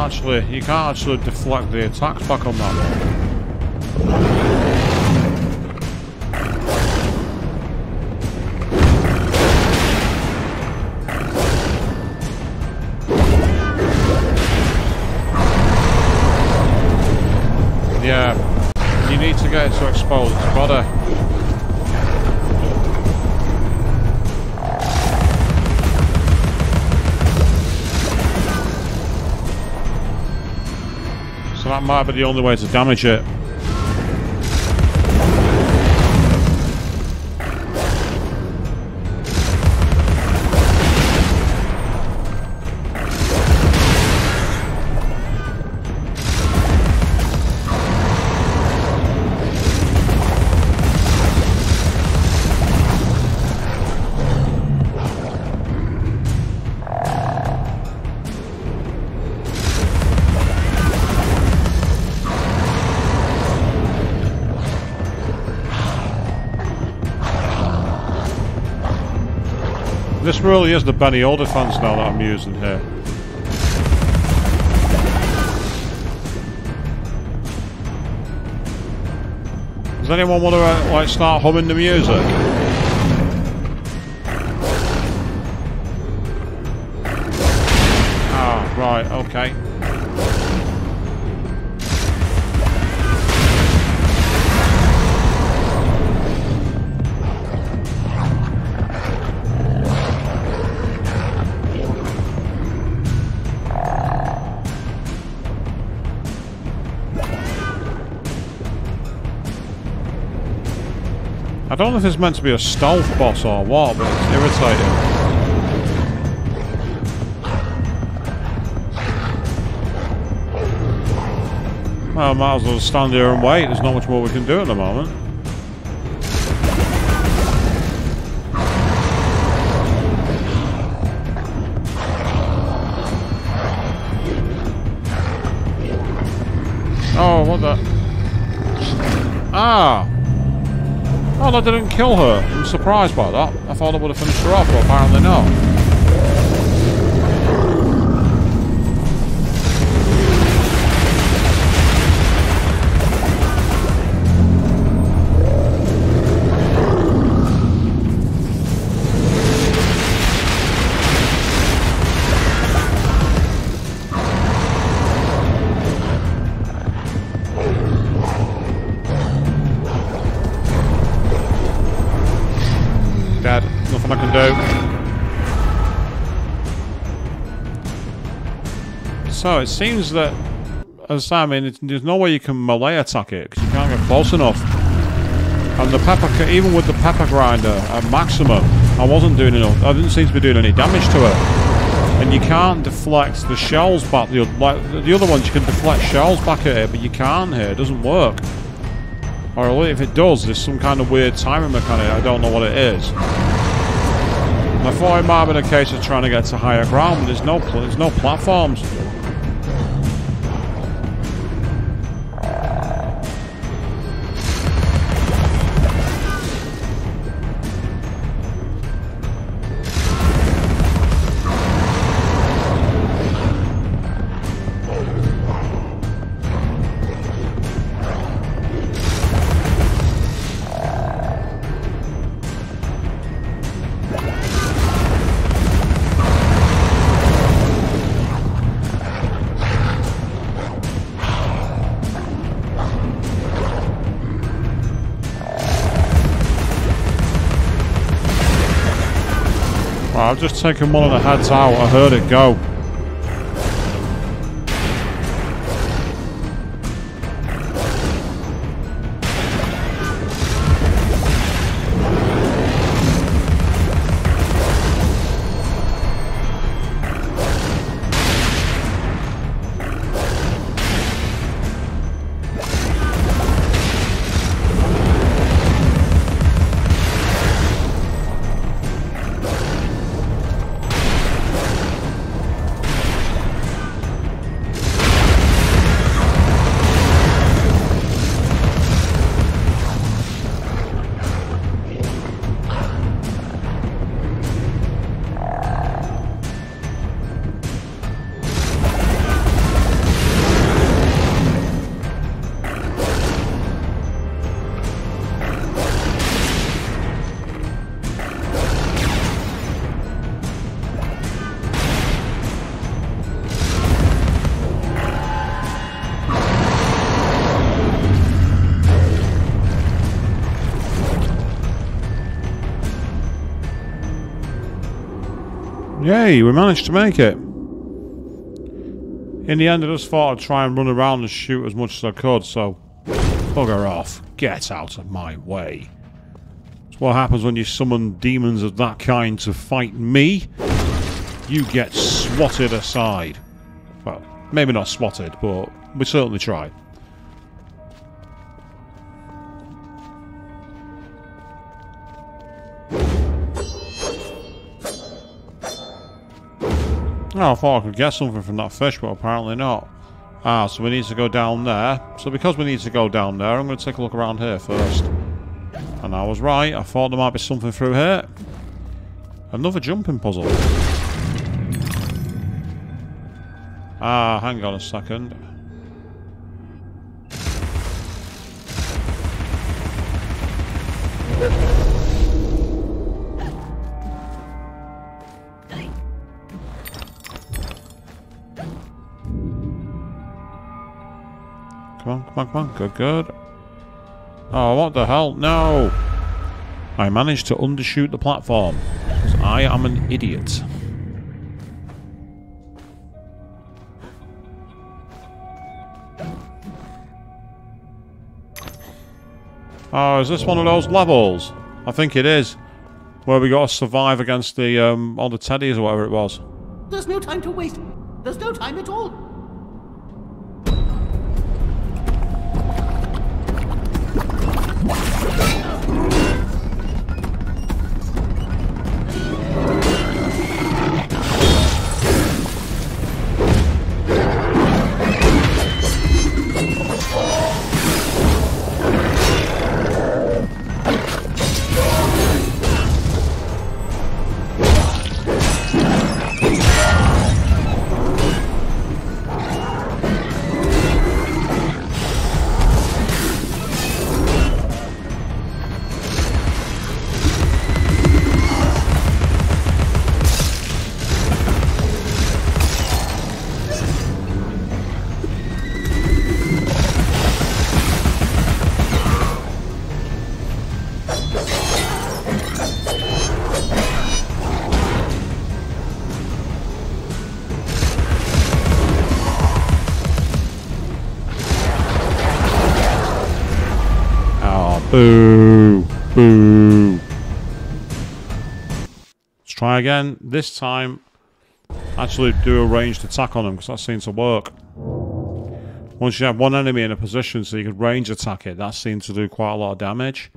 Actually you can't actually deflect the attacks back on that might be the only way to damage it. Really is the Benny Older fans now that I'm using here. Does anyone want to uh, like start humming the music? Ah, right, okay. I don't know if it's meant to be a stealth boss or what, but it's irritating. Well, I might as well stand here and wait. There's not much more we can do at the moment. I didn't kill her. I'm surprised by that. I thought I would have finished her off, but apparently not. So it seems that, as I mean, there's no way you can melee attack it because you can't get close enough. And the pepper, even with the pepper grinder at maximum, I wasn't doing enough. I didn't seem to be doing any damage to it. And you can't deflect the shells back. The, like the other ones, you can deflect shells back at it, but you can't here. It doesn't work. Or if it does, there's some kind of weird timing mechanic. I don't know what it is. I thought it might have been a case of trying to get to higher ground, but there's no there's no platforms. I've just taken one of the heads out. I heard it go. We managed to make it. In the end, I just thought I'd try and run around and shoot as much as I could, so bugger off. Get out of my way. It's what happens when you summon demons of that kind to fight me. You get swatted aside. Well, maybe not swatted, but we certainly tried. I thought I could get something from that fish, but apparently not. Ah, so we need to go down there. So because we need to go down there, I'm going to take a look around here first. And I was right. I thought there might be something through here. Another jumping puzzle. Ah, hang on a second. Come on, come on, come on. Good, good. Oh, what the hell? No! I managed to undershoot the platform. Because I am an idiot. Oh, is this one of those levels? I think it is. Where we got to survive against the, um, all the teddies or whatever it was. There's no time to waste. There's no time at all. Let's go. Boo. Boo. Let's try again. This time, actually do a ranged attack on them because that seems to work. Once you have one enemy in a position so you can range attack it, that seems to do quite a lot of damage.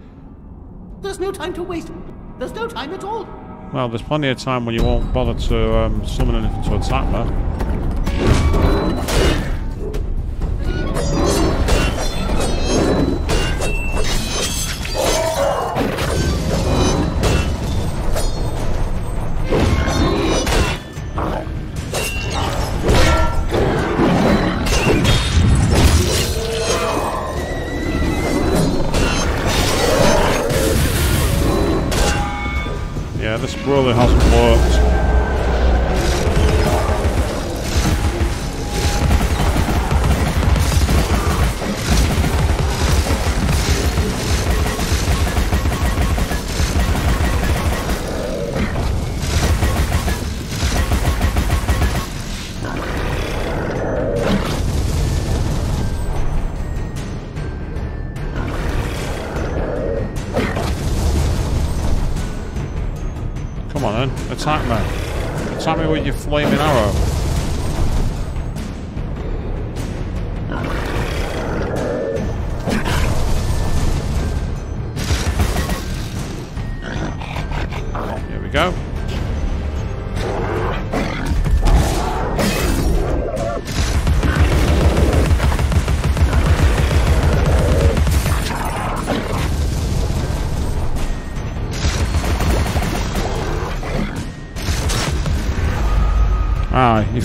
There's no time to waste. There's no time at all. Well, there's plenty of time when you won't bother to um, summon anything to attack me. This really hasn't worked. With your flaming arrow.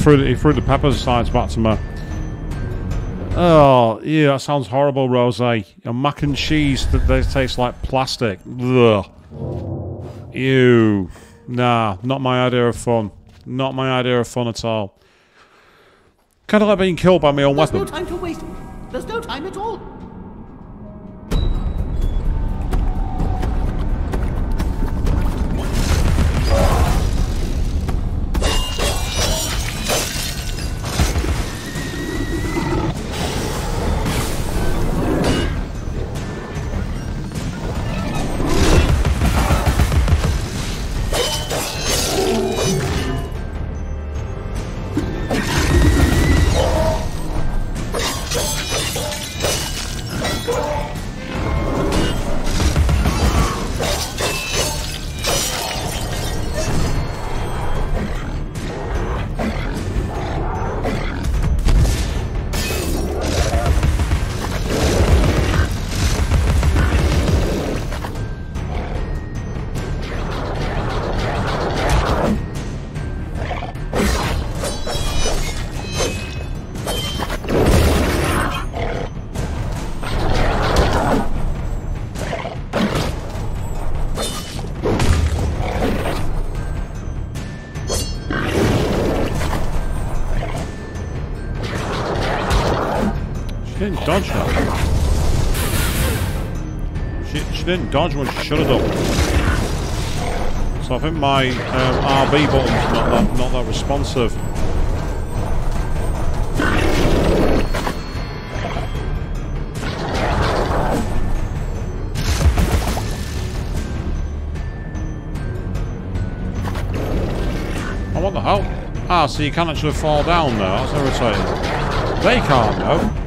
Threw the, he threw the pepper sides back to me. Oh, yeah, that sounds horrible, Rose. A mac and cheese that they taste like plastic. Ugh. Ew. Nah, not my idea of fun. Not my idea of fun at all. Kind of like being killed by my own There's weapon. no time to waste. There's no time at all. Didn't dodge when she should have done. So I think my um, RB button's not that, not that responsive. Oh, what the hell? Ah, so you can actually fall down there. That's irritating. They can't, though.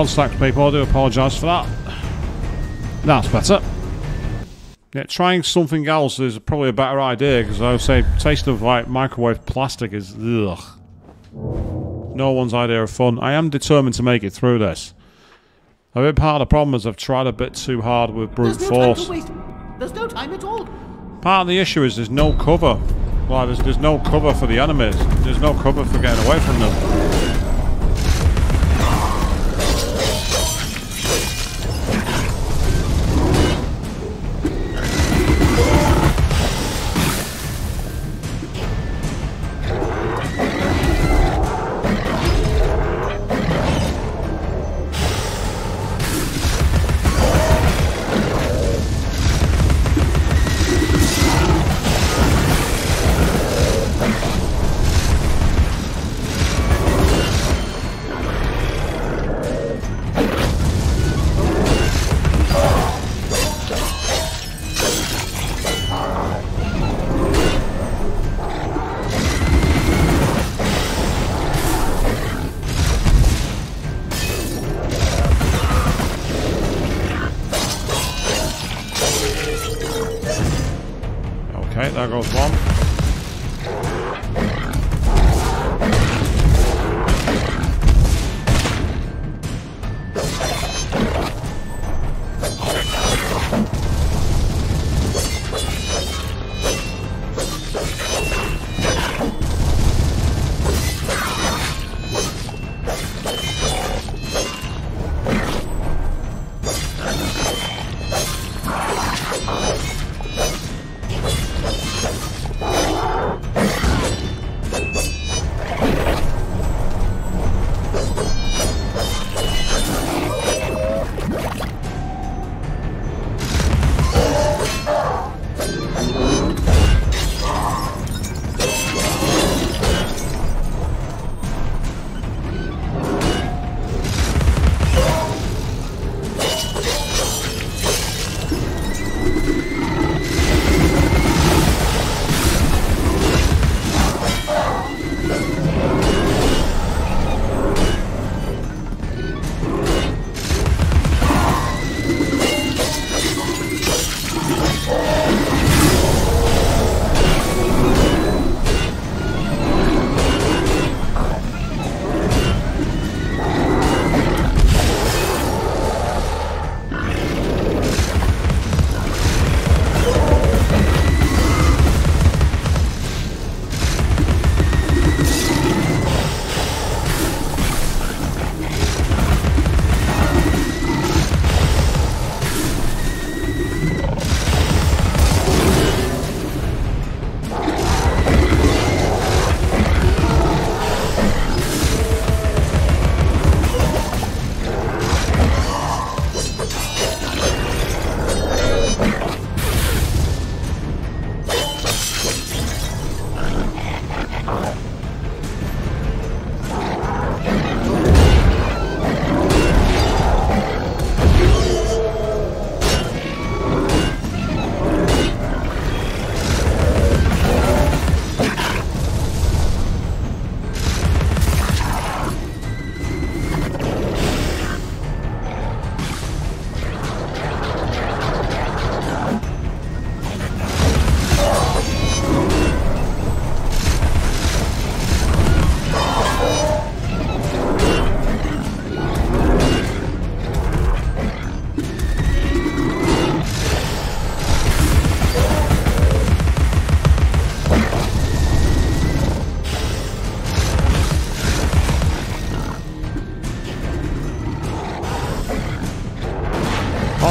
One stacks, people. I do apologise for that. That's better. Yeah, trying something else is probably a better idea because I would say taste of like microwave plastic is ugh. No one's idea of fun. I am determined to make it through this. A bit part of the problem is I've tried a bit too hard with brute There's no time force. There's no time at all. Part of the issue is there's no cover. Like there's, there's no cover for the enemies. There's no cover for getting away from them.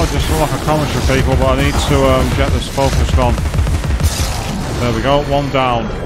Just look like a commentary, people, but I need to um, get this focused on. There we go, one down.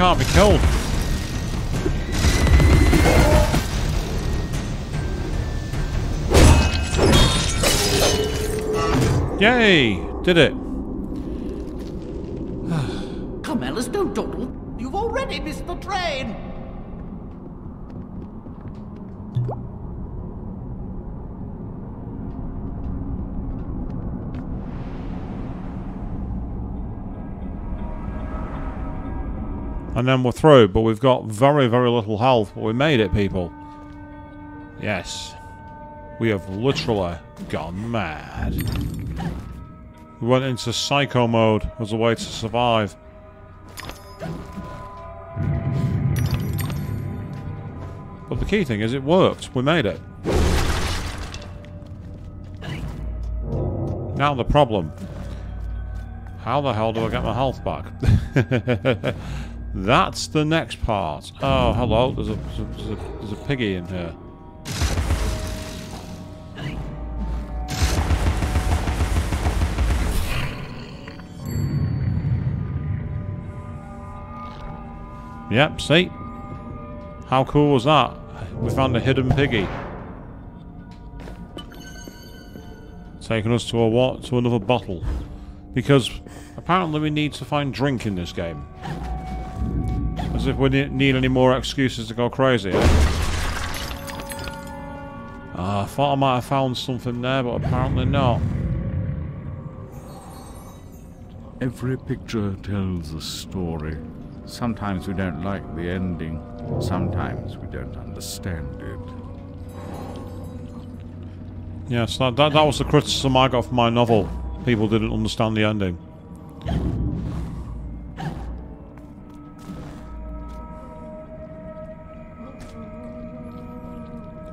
Can't be killed. Yay! Did it. And then we're through, but we've got very, very little health. But we made it, people. Yes. We have literally gone mad. We went into psycho mode as a way to survive. But the key thing is it worked. We made it. Now the problem. How the hell do I get my health back? That's the next part. Oh, hello. There's a, there's a, there's a piggy in here. Yep, see? How cool was that? We found a hidden piggy. Taking us to a what? To another bottle. Because apparently we need to find drink in this game. As if we need any more excuses to go crazy, eh? Ah, I thought I might have found something there, but apparently not. Every picture tells a story. Sometimes we don't like the ending. Sometimes we don't understand it. Yes, that, that, that was the criticism I got from my novel. People didn't understand the ending.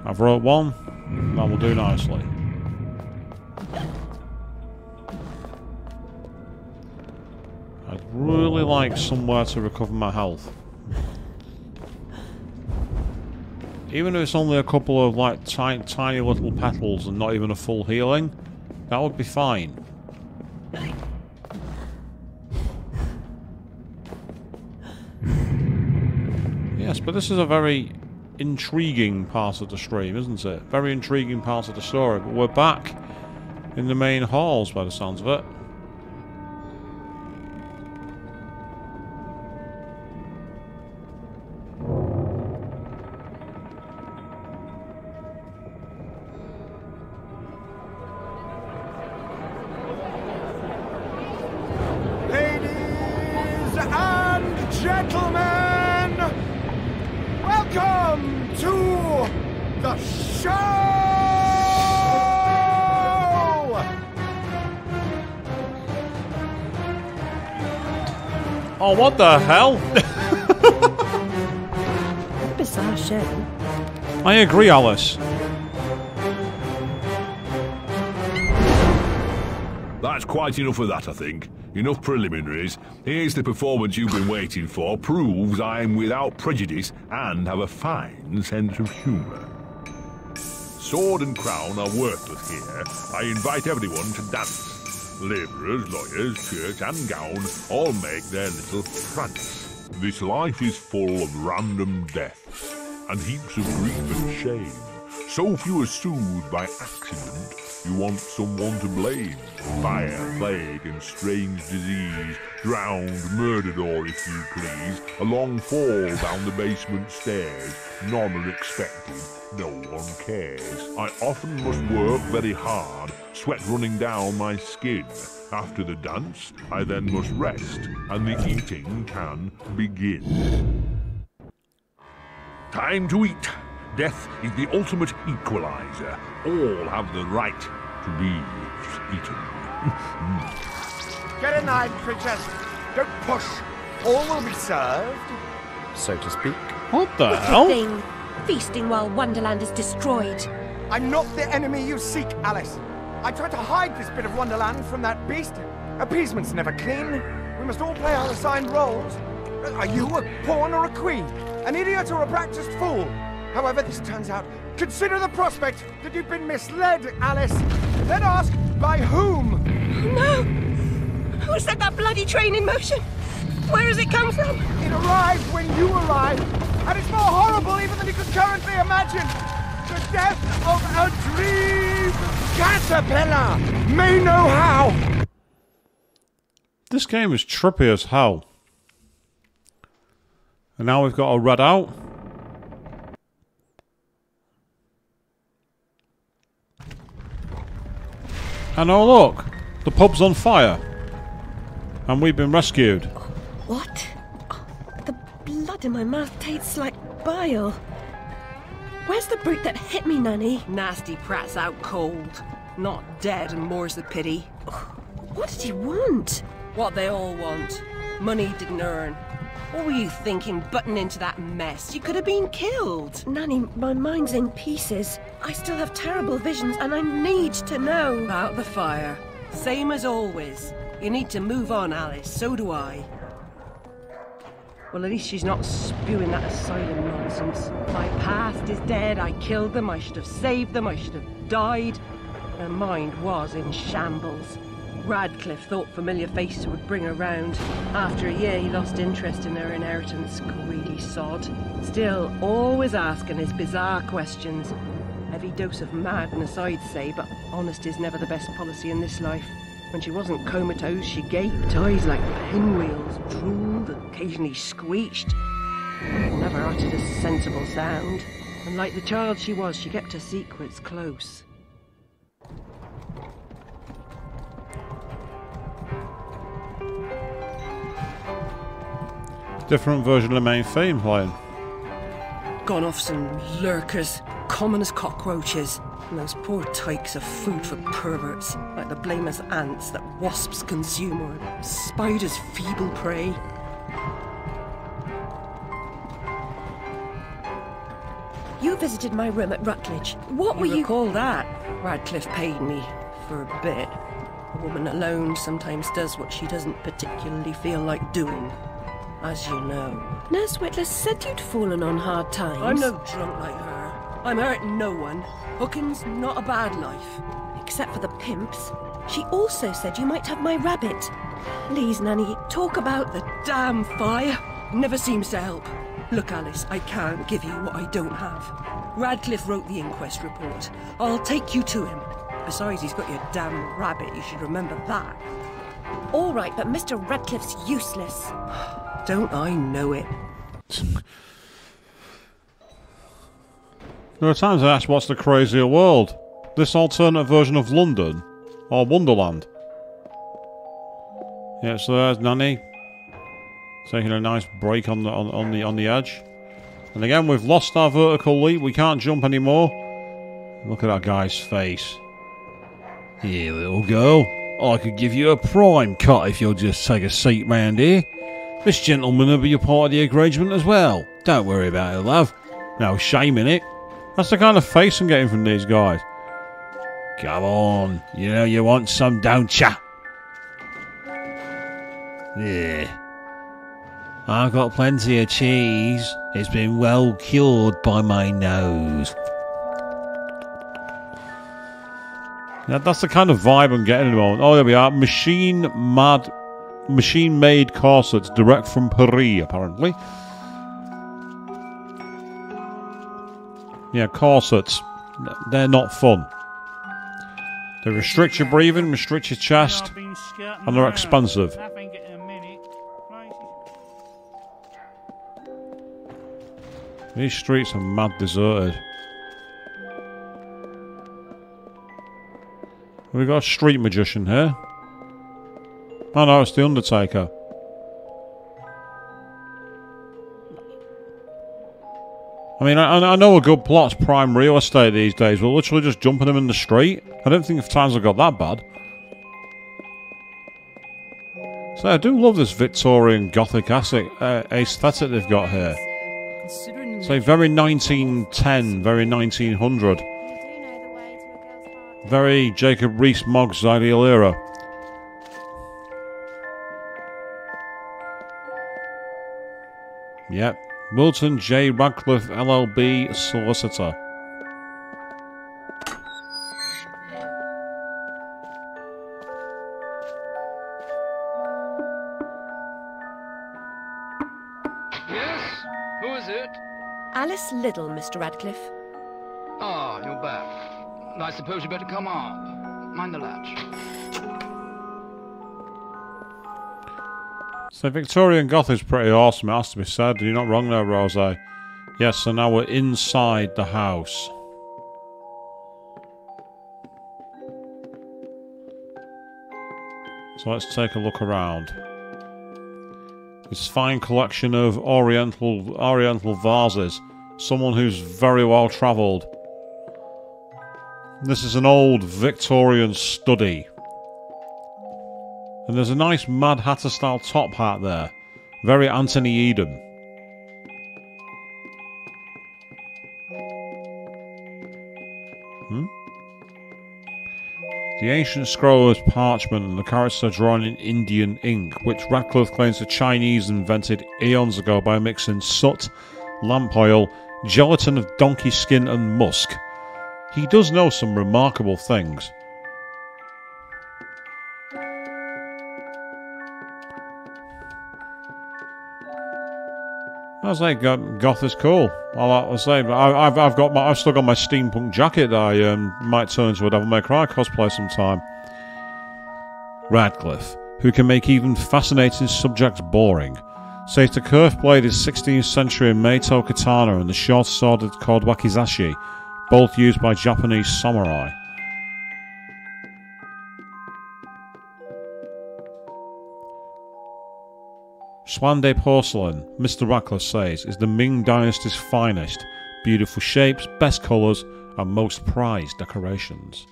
I've wrote one. That will do nicely. I'd really like somewhere to recover my health. Even if it's only a couple of like tiny, tiny little petals and not even a full healing, that would be fine. Yes, but this is a very intriguing part of the stream, isn't it? Very intriguing part of the story. But we're back in the main halls by the sounds of it. What the hell? Bizarre show. I agree, Alice. That's quite enough of that, I think. Enough preliminaries. Here's the performance you've been waiting for. Proves I'm without prejudice and have a fine sense of humour. Sword and crown are worthless here. I invite everyone to dance. Labourers, lawyers, church and gown all make their little prance. This life is full of random deaths and heaps of grief and shame. So few are soothed by accident, you want someone to blame. Fire, plague, and strange disease, drowned, murdered, or if you please, a long fall down the basement stairs. None are expected, no one cares. I often must work very hard, sweat running down my skin. After the dance, I then must rest, and the eating can begin. Time to eat. Death is the ultimate equalizer. All have the right to be eaten. Get in line, creatures. Don't push. All will be served, so to speak. What the Good thing. Feasting while Wonderland is destroyed. I'm not the enemy you seek, Alice. I tried to hide this bit of Wonderland from that beast. Appeasement's never clean. We must all play our assigned roles. Are you a pawn or a queen? An idiot or a practiced fool? However this turns out, consider the prospect that you've been misled, Alice. Then ask, by whom? No! Who set that bloody train in motion? Where has it come from? It arrived when you arrived, and it's more horrible even than you could currently imagine. The death of a dream caterpillar may know how. This game is trippy as hell. And now we've got a red out. And oh look, the pub's on fire. And we've been rescued. What? Blood in my mouth tastes like bile. Where's the brute that hit me, Nanny? Nasty prat's out cold. Not dead, and more's the pity. What did he want? What they all want. Money didn't earn. What were you thinking, butting into that mess? You could have been killed. Nanny, my mind's in pieces. I still have terrible visions, and I need to know. About the fire. Same as always. You need to move on, Alice. So do I. Well, at least she's not spewing that asylum nonsense. My past is dead. I killed them. I should have saved them. I should have died. Her mind was in shambles. Radcliffe thought familiar faces would bring her round. After a year, he lost interest in her inheritance. Greedy sod. Still, always asking his bizarre questions. Heavy dose of madness, I'd say, but honesty's never the best policy in this life. When she wasn't comatose, she gaped, eyes like pinwheels, drooled, occasionally squeaked. Never uttered a sensible sound. And like the child she was, she kept her secrets close. Different version of the main theme playing. Gone off some lurkers, common as cockroaches. And those poor tykes are food for perverts, like the blameless ants that wasps consume or spiders' feeble prey. You visited my room at Rutledge. What you were you. call that? Radcliffe paid me for a bit. A woman alone sometimes does what she doesn't particularly feel like doing. As you know. Nurse Whitler said you'd fallen on hard times. I'm no drunk like her. I'm hurting no one. Hooking's not a bad life. Except for the pimps. She also said you might have my rabbit. Please, Nanny, talk about the. Damn fire! Never seems to help. Look, Alice, I can't give you what I don't have. Radcliffe wrote the inquest report. I'll take you to him. Besides, he's got your damn rabbit. You should remember that. All right, but Mr. Radcliffe's useless. Don't I know it? There are times I ask what's the crazier world? This alternate version of London or Wonderland? Yeah, so there's Nanny taking a nice break on the on, on the on the edge. And again we've lost our vertical leap, we can't jump anymore. Look at that guy's face. Here little girl. I could give you a prime cut if you'll just take a seat round here. This gentleman will be a part of the arrangement as well. Don't worry about it, love. No shame in it. That's the kind of face I'm getting from these guys. Come on, you know you want some, don't ya? Yeah. I've got plenty of cheese. It's been well cured by my nose. Yeah, that's the kind of vibe I'm getting at the moment. Oh, there we are. Machine mad, machine made corsets direct from Paris, apparently. Yeah, corsets. They're not fun. They restrict your breathing, restrict your chest, and they're expensive. These streets are mad deserted. We've got a street magician here. Oh no, it's the Undertaker. I mean, I, I know a good plot's prime real estate these days, We're literally just jumping them in the street. I don't think times have got that bad. So I do love this Victorian Gothic acid, uh, aesthetic they've got here. So very 1910, very 1900. Very Jacob Rees-Mogg's ideal era. Yep. Milton J. Radcliffe, LLB, Solicitor. Yes? Who is it? Alice Little, Mr. Radcliffe. Ah, you're back. I suppose you'd better come up. Mind the latch. So Victorian Goth is pretty awesome, it has to be said. You're not wrong there, Rose. Yes, so now we're inside the house. So let's take a look around. This fine collection of oriental oriental vases. Someone who's very well travelled. This is an old Victorian study. There's a nice Mad Hatter style top hat there. Very Anthony Eden. Hmm? The ancient scroll is parchment and the characters are drawn in Indian ink, which Radcliffe claims the Chinese invented eons ago by mixing soot, lamp oil, gelatin of donkey skin and musk. He does know some remarkable things. I was like, goth is cool. I was saying, I've, I've got my, I've still got my steampunk jacket that I um, might turn into a Devil May Cry cosplay sometime. Radcliffe, who can make even fascinating subjects boring, says the curved blade is 16th century Meito katana and the short sword called wakizashi, both used by Japanese samurai. Xuande porcelain, Mr. Radcliffe says, is the Ming Dynasty's finest, beautiful shapes, best colours, and most prized decorations.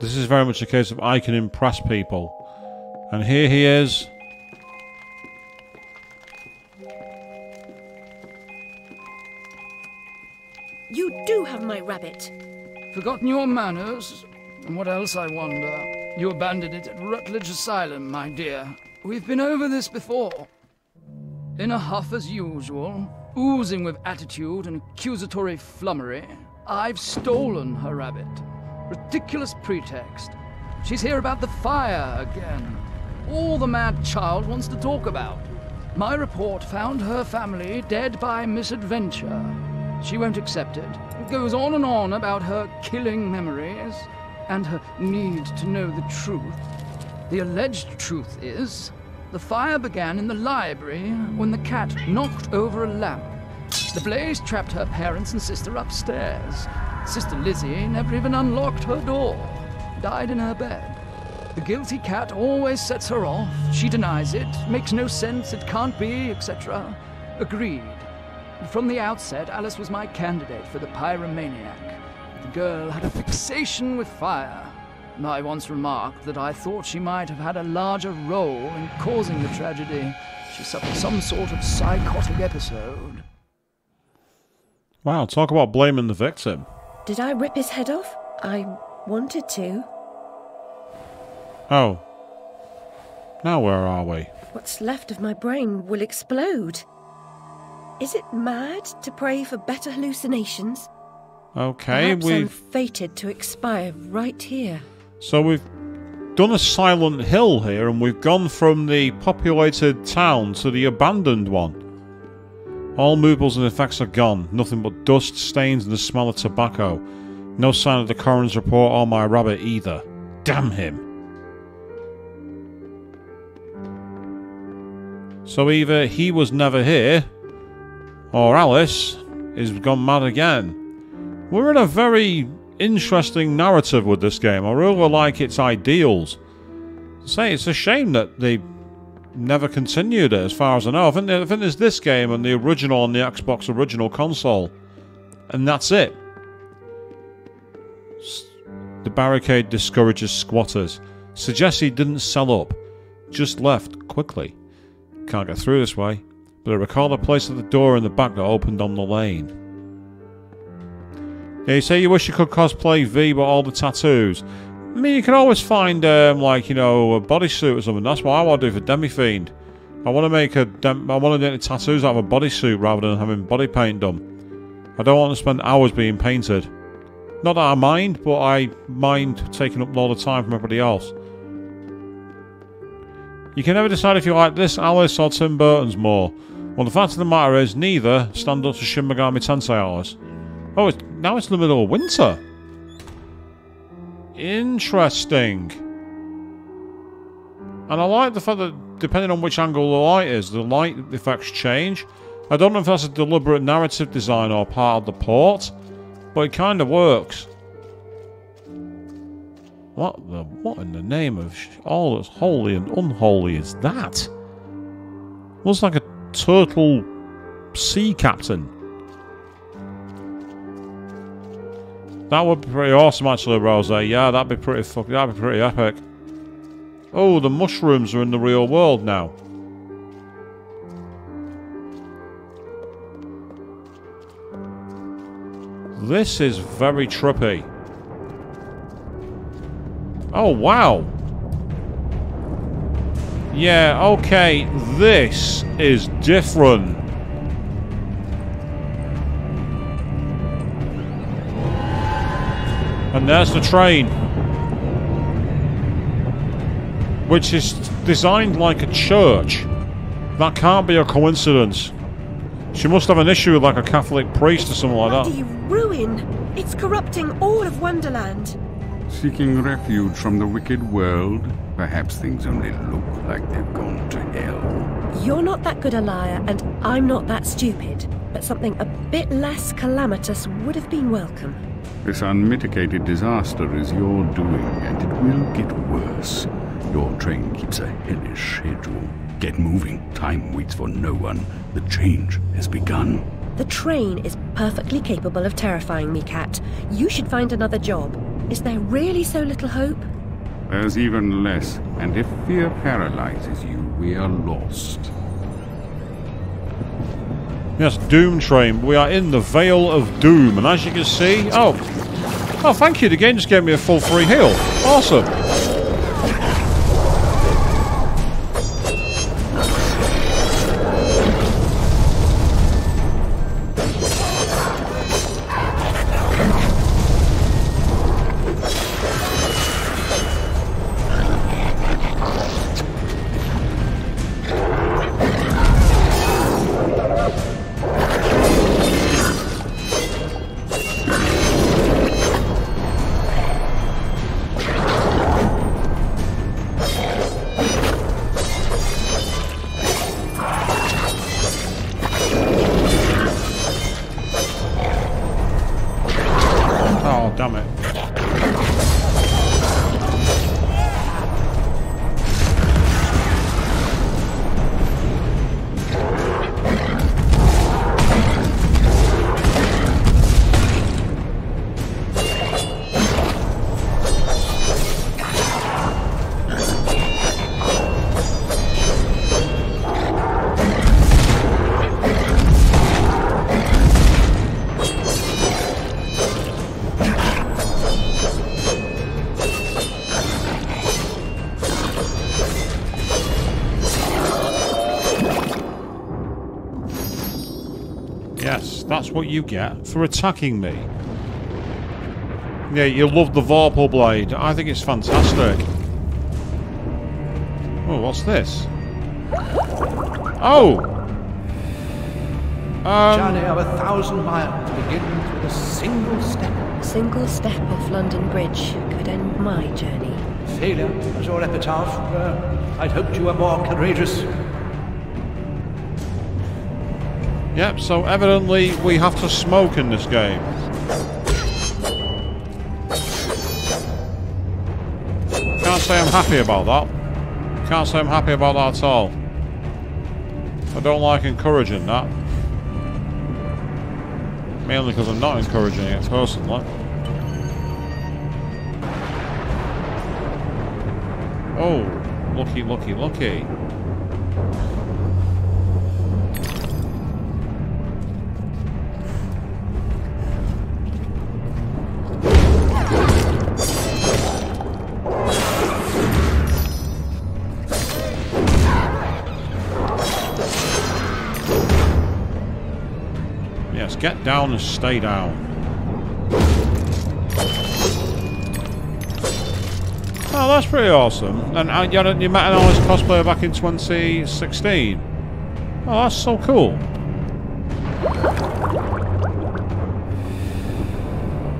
This is very much a case of I can impress people. And here he is. You do have my rabbit. Forgotten your manners? And what else, I wonder? You abandoned it at Rutledge Asylum, my dear. We've been over this before. In a huff as usual, oozing with attitude and accusatory flummery, I've stolen her rabbit. Ridiculous pretext. She's here about the fire again. All the mad child wants to talk about. My report found her family dead by misadventure. She won't accept it. It goes on and on about her killing memories and her need to know the truth. The alleged truth is the fire began in the library when the cat knocked over a lamp. The blaze trapped her parents and sister upstairs. Sister Lizzie never even unlocked her door, died in her bed. The guilty cat always sets her off. She denies it, makes no sense, it can't be, etc. Agreed. From the outset, Alice was my candidate for the pyromaniac. The girl had a fixation with fire. I once remarked that I thought she might have had a larger role in causing the tragedy. She suffered some sort of psychotic episode. Wow, talk about blaming the victim. Did I rip his head off? I wanted to. Oh. Now where are we? What's left of my brain will explode. Is it mad to pray for better hallucinations? Okay, Perhaps I'm we've fated to expire right here. so we've done a silent hill here, and we've gone from the populated town to the abandoned one. All movables and effects are gone. Nothing but dust, stains, and the smell of tobacco. No sign of the coroner's report or my rabbit either. Damn him. So either he was never here, or Alice is gone mad again. We're in a very interesting narrative with this game. I really like its ideals. Say it's a shame that they never continued it, as far as I know. I think, I think there's this game and the original on the Xbox original console, and that's it. The barricade discourages squatters. Suggests he didn't sell up, just left quickly. Can't get through this way, but I recall the place at the door in the back that opened on the lane. Yeah, you say you wish you could cosplay V, but all the tattoos. I mean, you can always find, um, like, you know, a bodysuit or something. That's what I want to do for Demi Fiend. I want to make a, I want to the tattoos out of a bodysuit rather than having body paint done. I don't want to spend hours being painted. Not that I mind, but I mind taking up a lot of time from everybody else. You can never decide if you like this Alice or Tim Burton's more. Well, the fact of the matter is, neither stand up to Shin Megami Tensei Alice. Oh, it's, now it's the middle of winter. Interesting. And I like the fact that depending on which angle the light is, the light effects change. I don't know if that's a deliberate narrative design or part of the port, but it kind of works. What the what in the name of all that's holy and unholy is that? Looks like a turtle sea captain. That would be pretty awesome actually, Rose. Yeah, that'd be pretty fuck that'd be pretty epic. Oh, the mushrooms are in the real world now. This is very trippy. Oh, wow. Yeah, okay, this is different. And there's the train. Which is designed like a church. That can't be a coincidence. She must have an issue with like a Catholic priest or something like that. Bloody ruin! It's corrupting all of Wonderland. Seeking refuge from the wicked world, perhaps things only look like they've gone to hell. You're not that good a liar, and I'm not that stupid. But something a bit less calamitous would have been welcome. This unmitigated disaster is your doing, and it will get worse. Your train keeps a hellish schedule. Get moving. Time waits for no one. The change has begun. The train is perfectly capable of terrifying me, Cat. You should find another job. Is there really so little hope? There's even less, and if fear paralyzes you, we are lost. Yes, Doom Train. We are in the Vale of Doom, and as you can see... Oh! Oh, thank you. The game just gave me a full free heal. Awesome. What you get for attacking me. Yeah, you love the Vorpal Blade. I think it's fantastic. Oh, what's this? Oh! Um, Journey of a thousand miles begins with a single step. A Single step off London Bridge could end my journey. Failure as your epitaph. Uh, I'd hoped you were more courageous. Yep, so evidently we have to smoke in this game. Can't say I'm happy about that. Can't say I'm happy about that at all. I don't like encouraging that. Mainly because I'm not encouraging it personally. Oh, lucky, lucky, lucky. Down and stay down. Oh, that's pretty awesome. And uh, you, you met an Alice cosplayer back in 2016. Oh, that's so cool.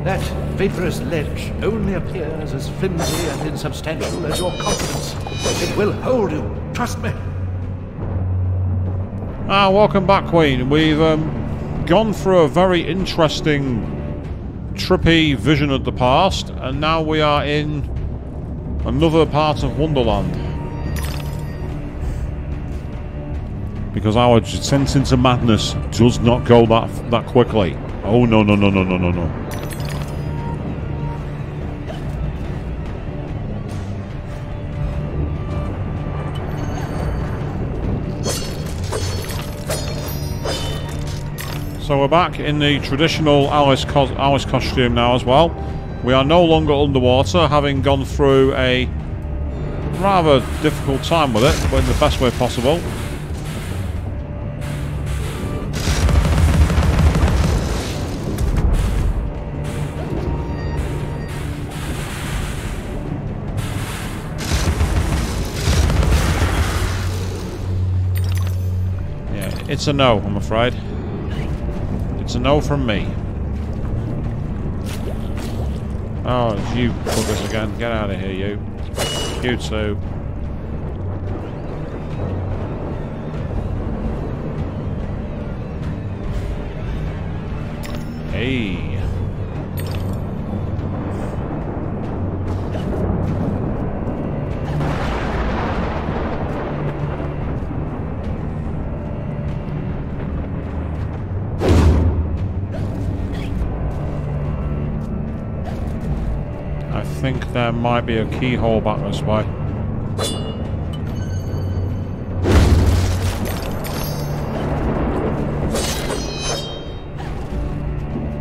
That vaporous ledge only appears as flimsy and insubstantial as your confidence. It will hold you, trust me. Ah, welcome back, Queen. We've um, gone through a very interesting, trippy vision of the past, and now we are in another part of Wonderland. Because our descent into madness does not go that that quickly. Oh no no no no no no no. So we're back in the traditional Alice, Alice costume now as well. We are no longer underwater, having gone through a rather difficult time with it, but in the best way possible. Yeah, it's a no, I'm afraid. A no from me. Oh, it's you buggers again. Get out of here, you. You too. Hey. Might be a keyhole back this way.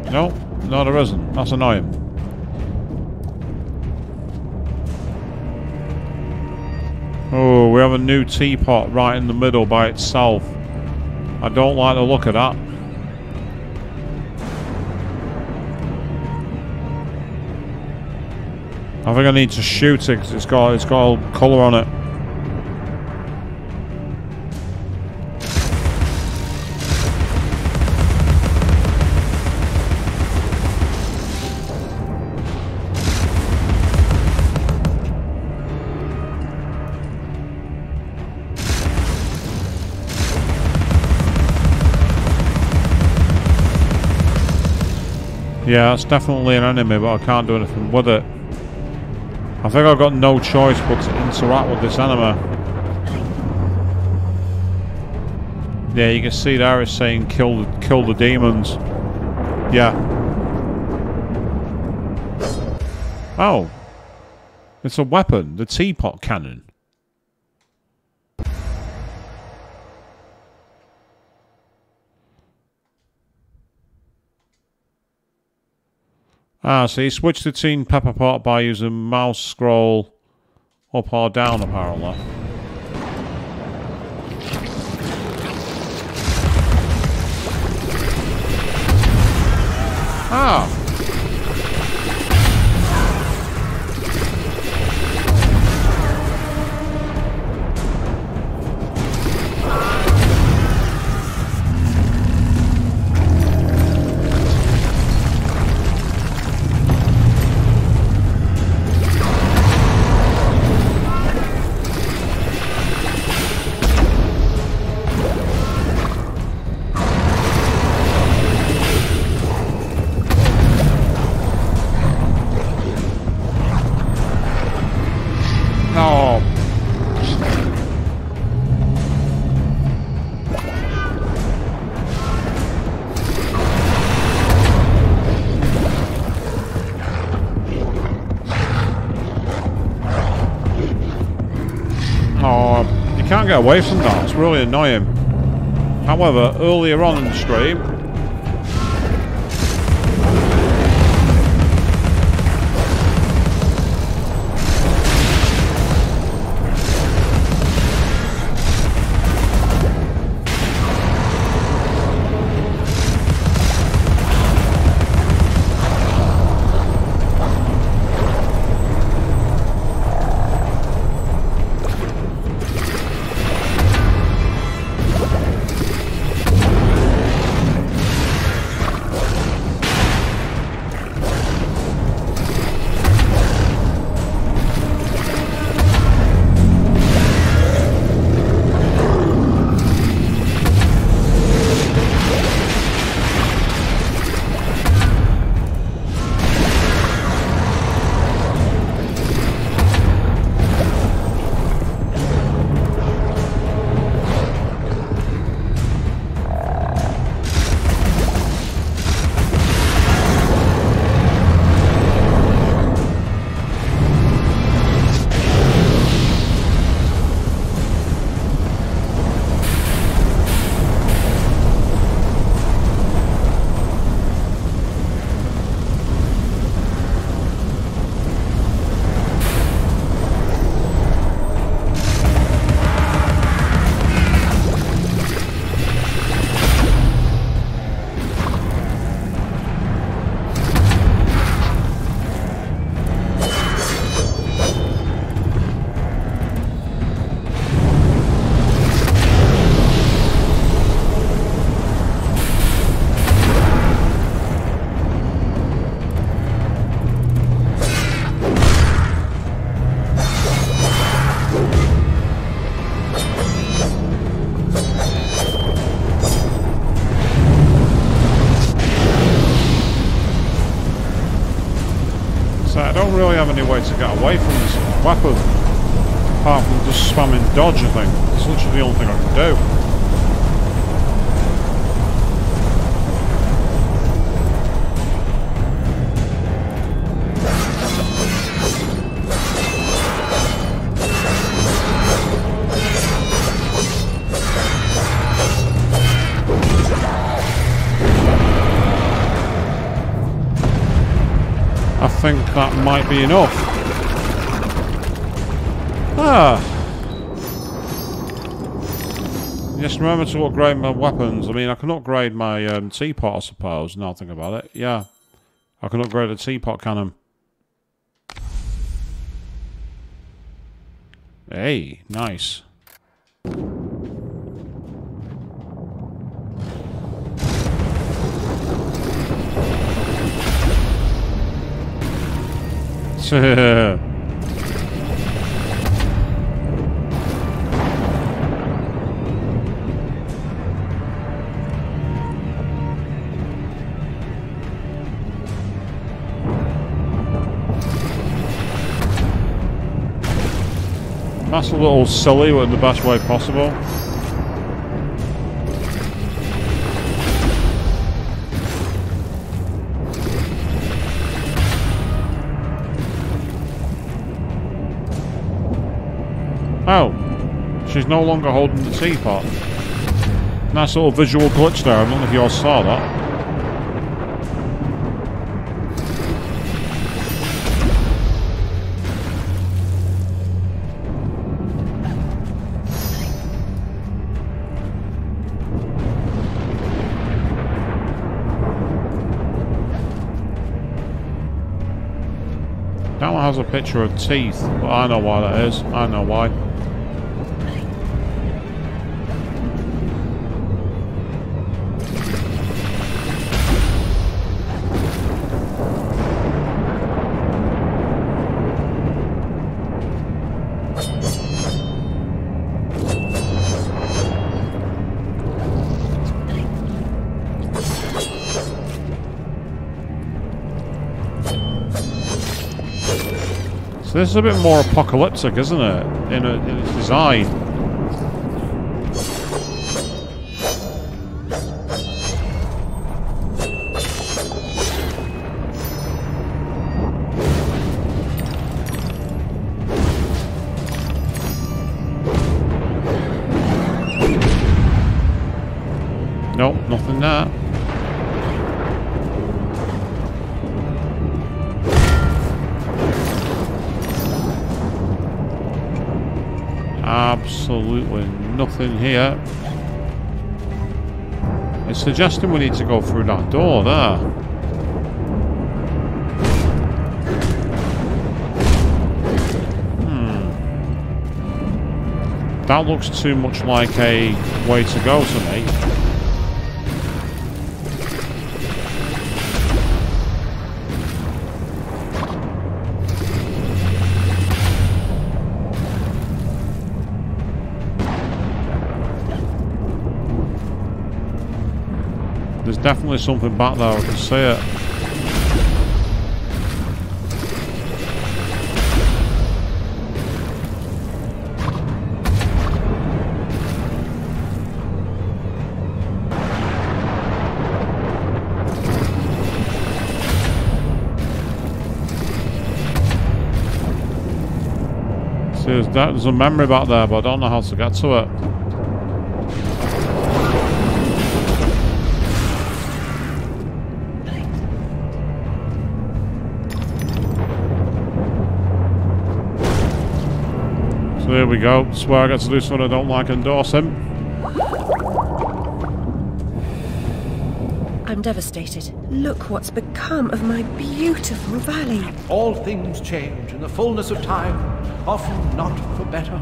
No, no there isn't. That's annoying. Oh, we have a new teapot right in the middle by itself. I don't like the look of that. I think I need to shoot it 'cause it's got it's got a colour on it. Yeah, that's definitely an enemy, but I can't do anything with it. I think I've got no choice but to interact with this enemy. Yeah, you can see there it's saying kill the, kill the demons. Yeah. Oh. It's a weapon, the teapot cannon. Ah, so you switch between Pepper Pot by using mouse scroll up or down, apparently. Ah. Away from that. It's really annoying. However, earlier on in the stream, weapon. Apart from just spamming dodge, I think. It's literally the only thing I can do. I think that might be enough. Just remember to upgrade my weapons. I mean, I can upgrade my um, teapot, I suppose, now I think about it. Yeah. I can upgrade a teapot cannon. Hey, nice. That's a little silly, but in the best way possible. Oh, she's no longer holding the teapot. Nice little visual glitch there. I don't know if you all saw that. Picture of teeth, but I know why that is. I know why. So this is a bit more apocalyptic, isn't it? In, a, in its design. Here. It's suggesting we need to go through that door there. Hmm. That looks too much like a way to go to me. Definitely something back there, I can see it. See, there's, there's a memory back there, but I don't know how to get to it. There we go. Swear I get to do something I don't like and endorse him. I'm devastated. Look what's become of my beautiful valley. All things change in the fullness of time, often not for better.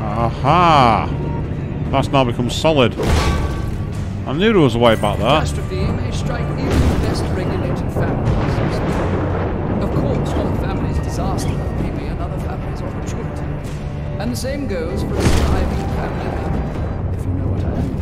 Aha! That's now become solid. I knew there was a way back there. same goes for the Ivy family if you know what I mean.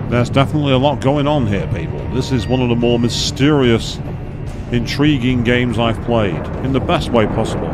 Hmm. There's definitely a lot going on here, people. This is one of the more mysterious, intriguing games I've played, in the best way possible.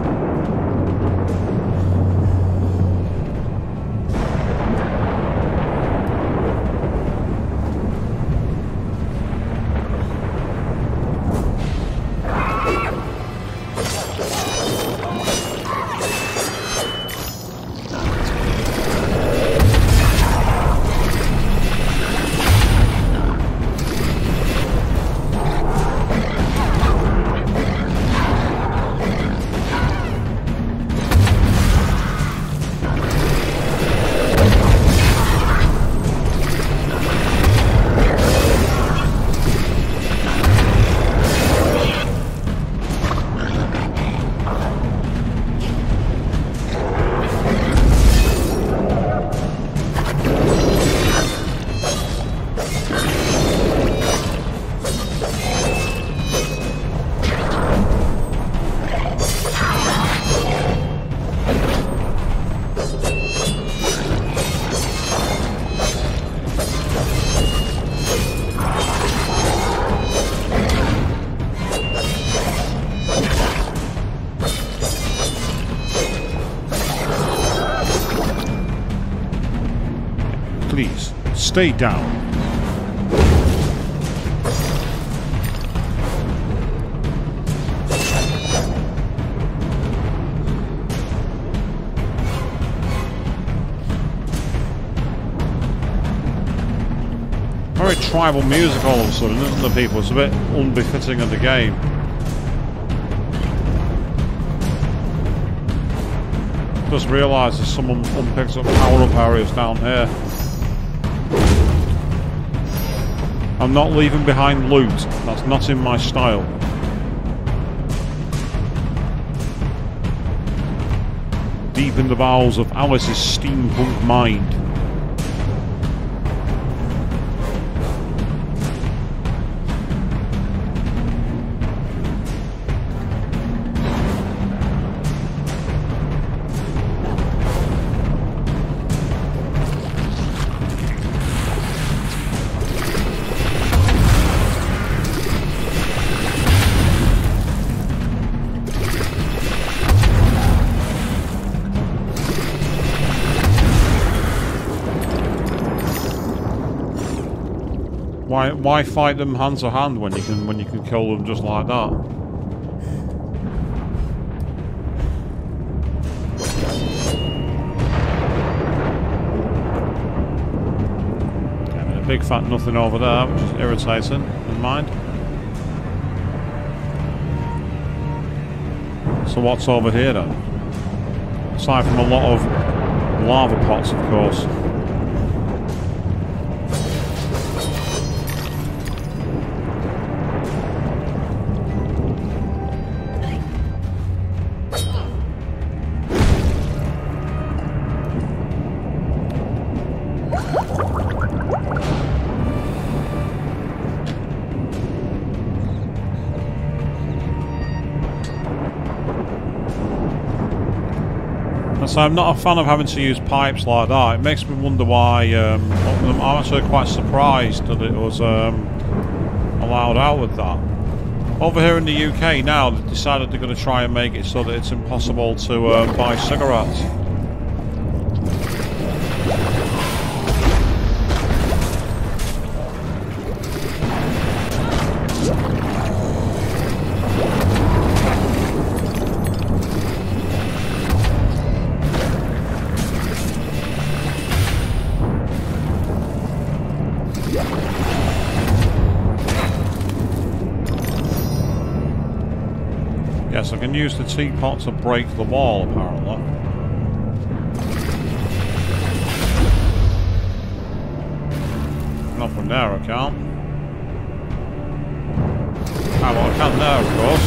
Stay down. Very tribal music all of a sudden, isn't it, people? It's a bit unbefitting of the game. Just realised there's someone unpicked up power-up areas down here. I'm not leaving behind loot. That's not in my style. Deep in the bowels of Alice's steampunk mind. Why fight them hand to hand when you can when you can kill them just like that? Big fat nothing over there, which is irritating in mind. So what's over here then? Aside from a lot of lava pots, of course. So I'm not a fan of having to use pipes like that. It makes me wonder why. Um, I'm actually quite surprised that it was um, allowed out with that. Over here in the UK now, they've decided they're going to try and make it so that it's impossible to uh, buy cigarettes. Use the teapot to break the wall, apparently. Not from there, I can't. Ah, well, I can there, of course.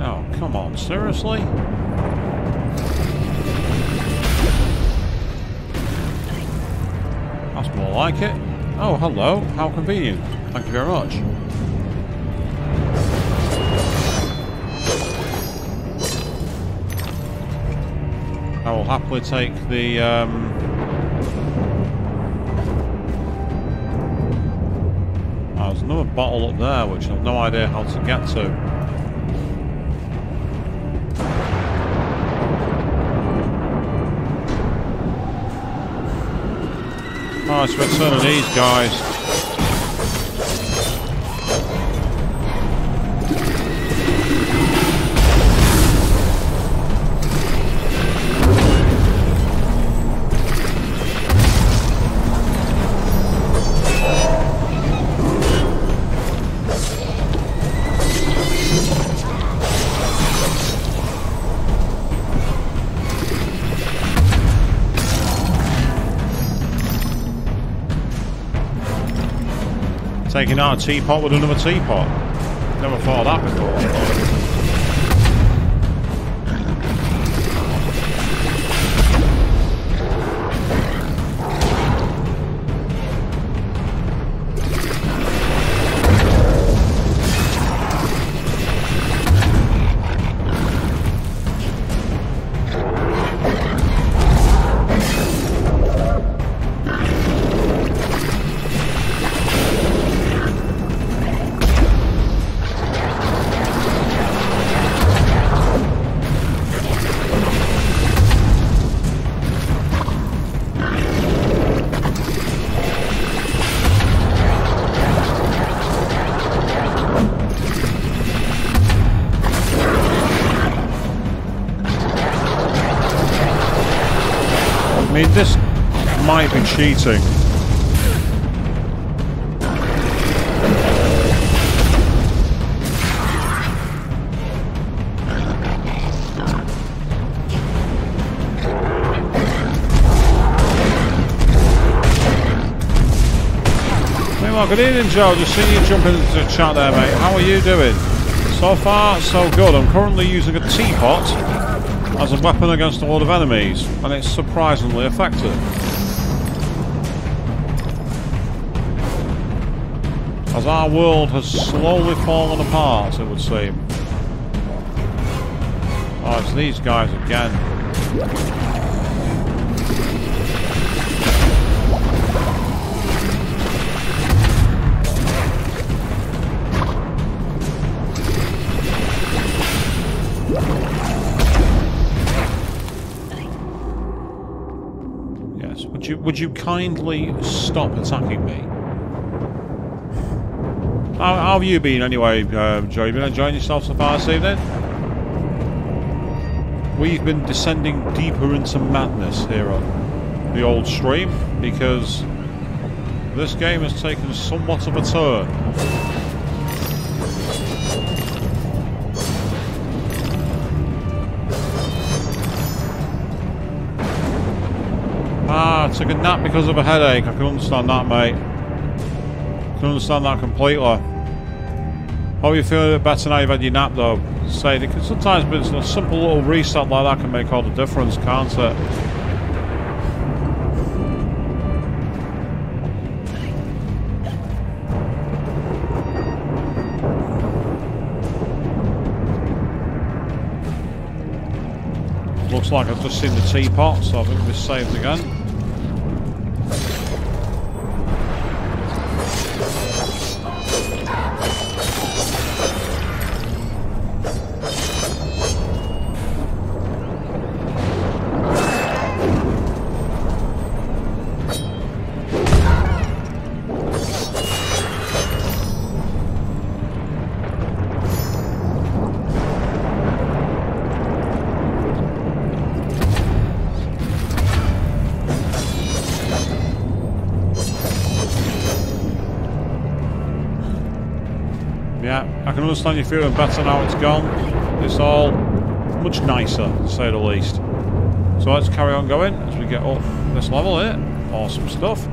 Oh, come on, seriously? That's more like it. Hello. How convenient. Thank you very much. I will happily take the. Um, oh, there's another bottle up there, which I've no idea how to get to. Oh, it's returning these guys. Taking our teapot with another teapot. Never thought of that before. Cheating. Meanwhile, good evening, Joe. Just seeing you jump into the chat there, mate. How are you doing? So far, so good. I'm currently using a teapot as a weapon against a lot of enemies, and it's surprisingly effective. Our world has slowly fallen apart, it would seem. Oh, it's these guys again. Yes, would you would you kindly stop attacking me? How, have you been anyway, um, Joe? You been enjoying yourself so far this evening? We've been descending deeper into madness here on the old stream because this game has taken somewhat of a turn. Ah, took a nap because of a headache. I can understand that, mate. I can understand that completely. Hope you feel better now you've had your nap though. Say, it because sometimes it's a simple little reset like that can make all the difference, can't it? Looks like I've just seen the teapot, so I think we're saved again. Understand you're feeling better now it's gone. It's all much nicer, to say the least. So let's carry on going as we get up this level here. Awesome stuff.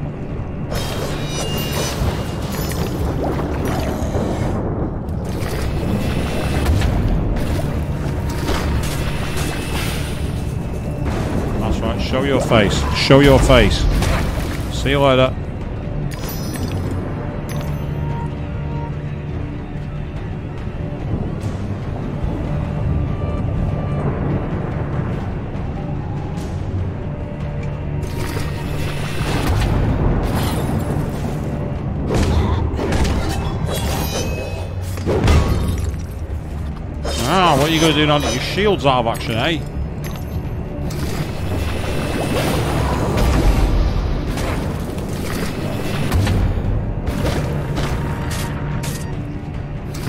That's right, show your face. Show your face. See you later. What are you going to do now your shield's out of action, eh?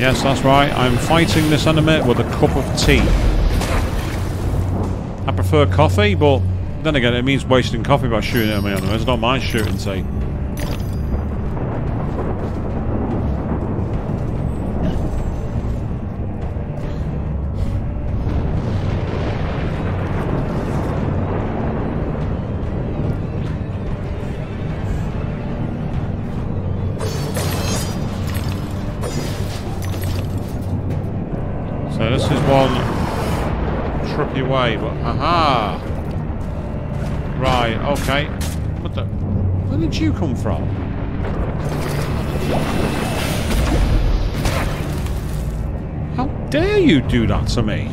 Yes, that's right. I'm fighting this enemy with a cup of tea. I prefer coffee, but then again, it means wasting coffee by shooting at me enemies. I don't mind shooting tea. Dare you do that to me?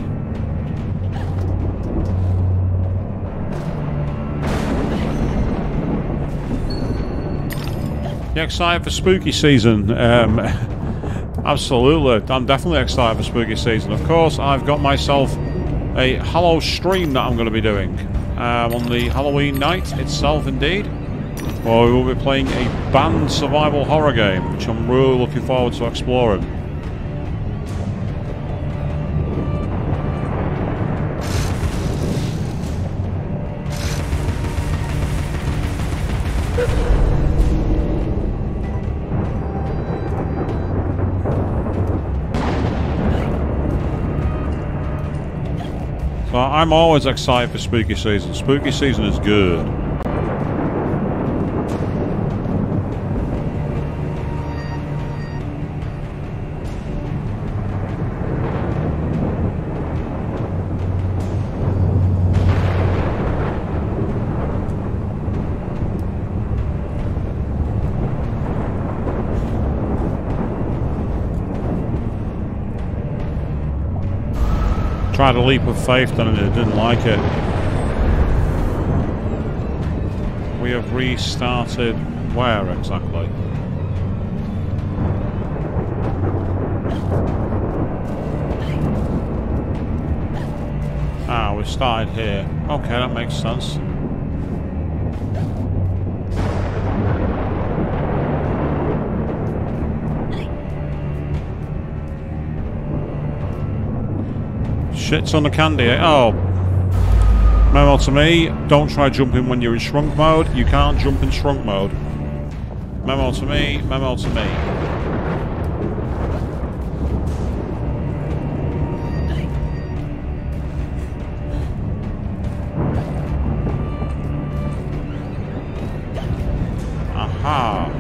You excited for spooky season? Um, absolutely. I'm definitely excited for spooky season. Of course, I've got myself a Hallow stream that I'm going to be doing um, on the Halloween night itself, indeed. Well, we will be playing a banned survival horror game, which I'm really looking forward to exploring. I'm always excited for spooky season. Spooky season is good. Tried a leap of faith, then it didn't like it. We have restarted where exactly? Ah, we started here. Okay, that makes sense. Shits on the candy. eh? Oh. Memo to me, don't try jumping when you're in shrunk mode. You can't jump in shrunk mode. Memo to me, memo to me. Aha.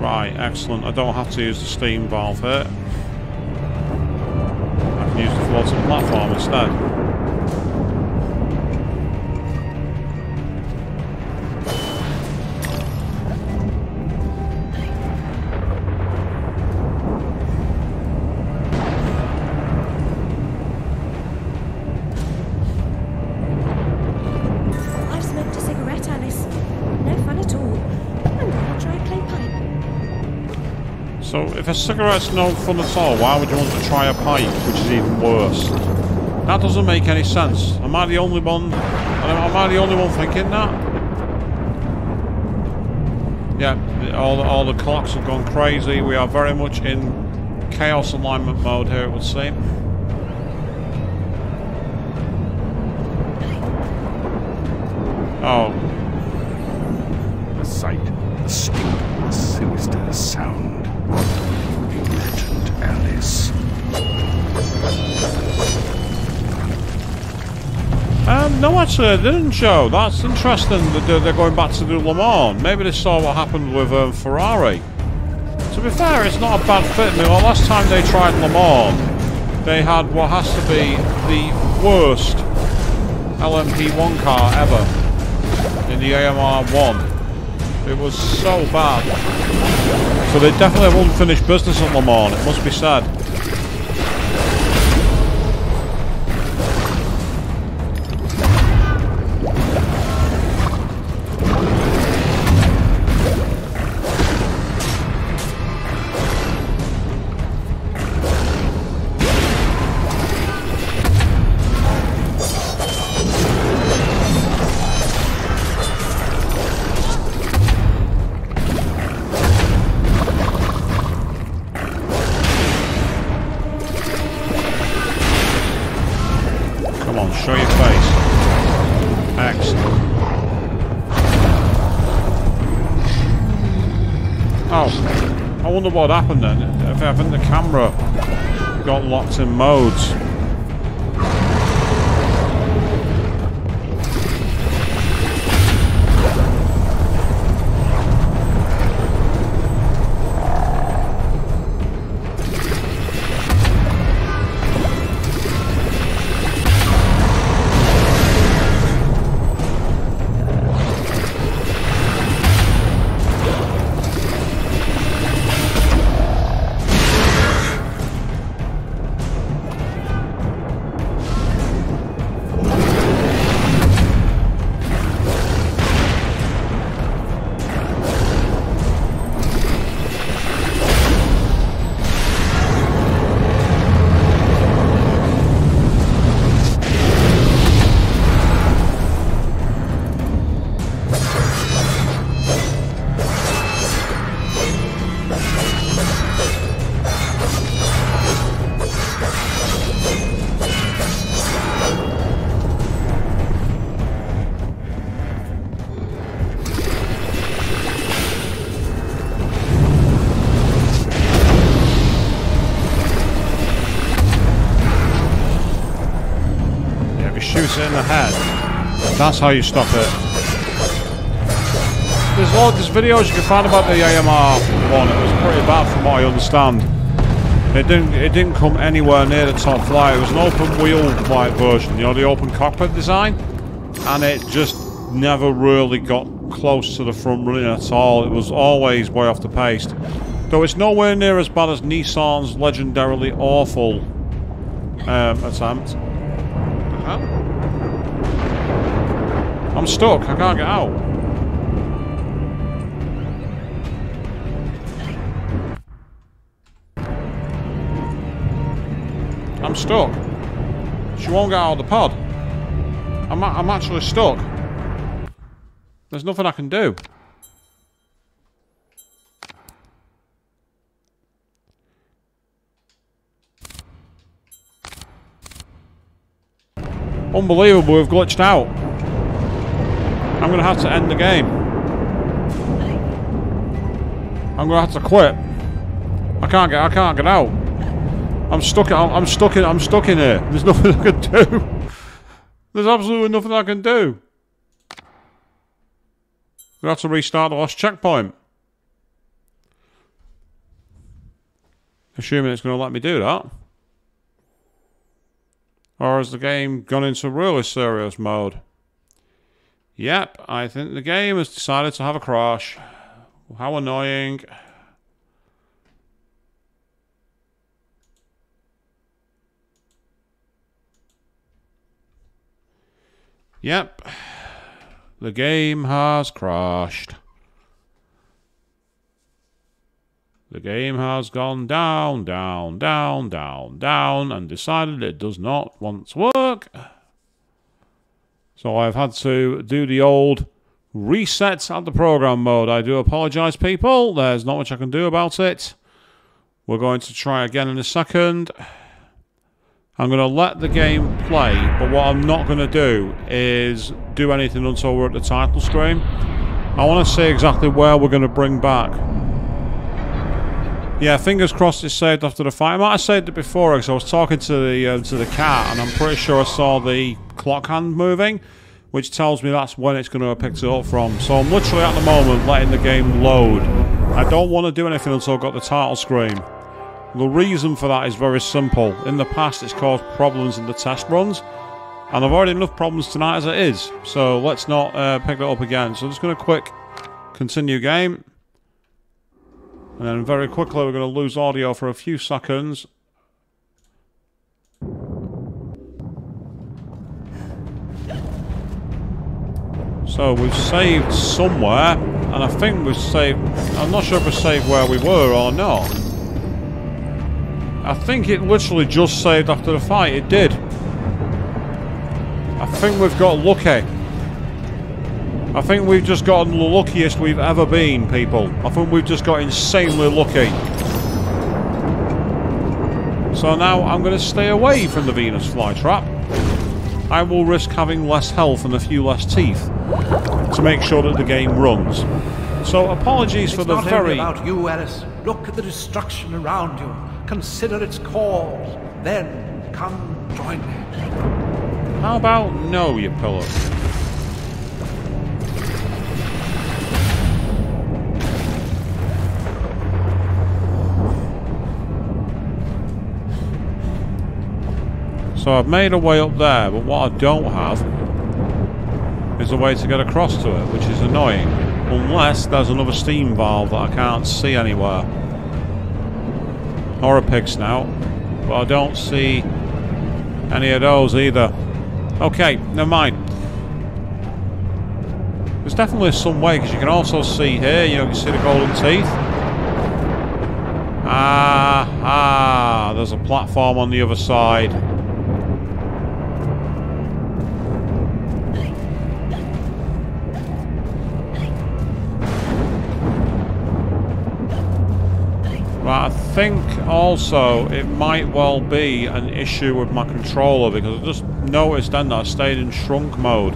Right, excellent. I don't have to use the steam valve here. Platform instead. If a cigarette's no fun at all, why would you want to try a pipe, which is even worse? That doesn't make any sense. Am I the only one? Am I the only one thinking that? Yeah, all all the clocks have gone crazy. We are very much in chaos alignment mode here, it would seem. Didn't, show. That's interesting that they're, going back to do Le Mans. Maybe they saw what happened with um, Ferrari. To be fair, it's not a bad fit. I mean, the last time they tried Le Mans, they had what has to be the worst LMP1 car ever in the AMR1. It was so bad. So they definitely have unfinished business at Le Mans, it must be said. What happened then. If think the camera got locked in modes. That's how you stop it. There's lot, there's videos you can find about the AMR one. It was pretty bad from what I understand. It didn't it didn't come anywhere near the top flight. It was an open wheel flight version, you know, the open cockpit design, and it just never really got close to the front running at all. It was always way off the pace. Though it's nowhere near as bad as Nissan's legendarily awful um, attempt. I'm stuck. I can't get out. I'm stuck. She won't get out of the pod. I'm, I'm actually stuck. There's nothing I can do. Unbelievable, we've glitched out. I'm gonna have to end the game. I'm gonna have to quit. I can't get I can't get out. I'm stuck I'm, I'm stuck in I'm stuck in here. There's nothing I can do. There's absolutely nothing I can do. We have to restart the last checkpoint. Assuming it's going to let me do that. Or has the game gone into really serious mode? Yep, I think the game has decided to have a crash. How annoying. Yep, the game has crashed. The game has gone down, down, down, down, down, and decided it does not want to work. So I've had to do the old reset at the program mode. I do apologise, people. There's not much I can do about it. We're going to try again in a second. I'm going to let the game play, but what I'm not going to do is do anything until we're at the title screen. I want to see exactly where we're going to bring back. Yeah, fingers crossed it's saved after the fight. I might have saved it before because I was talking to the uh, to the cat, and I'm pretty sure I saw the clock hand moving, which tells me that's when it's going to have picked it up from. So I'm literally at the moment letting the game load. I don't want to do anything until I've got the title screen. The reason for that is very simple. In the past, it's caused problems in the test runs, and I've already enough problems tonight as it is. So let's not uh, pick it up again. So I'm just going to quick continue game. And then very quickly we're going to lose audio for a few seconds. So we've saved somewhere, and I think we've saved... I'm not sure if we saved where we were or not. I think it literally just saved after the fight, it did. I think we've got lucky. I think we've just gotten the luckiest we've ever been, people. I think we've just got insanely lucky. So now I'm going to stay away from the Venus flytrap. I will risk having less health and a few less teeth to make sure that the game runs. So apologies it's for the not very... about you, Alice. Look at the destruction around you. Consider its cause. Then come join me. How about no, you pillow? So I've made a way up there, but what I don't have is a way to get across to it, which is annoying. Unless there's another steam valve that I can't see anywhere. Or a pig snout. But I don't see any of those either. Okay, never mind. There's definitely some way, because you can also see here, you know, you see the golden teeth. Ah, ah, there's a platform on the other side. Think also it might well be an issue with my controller because I just noticed then that I stayed in shrunk mode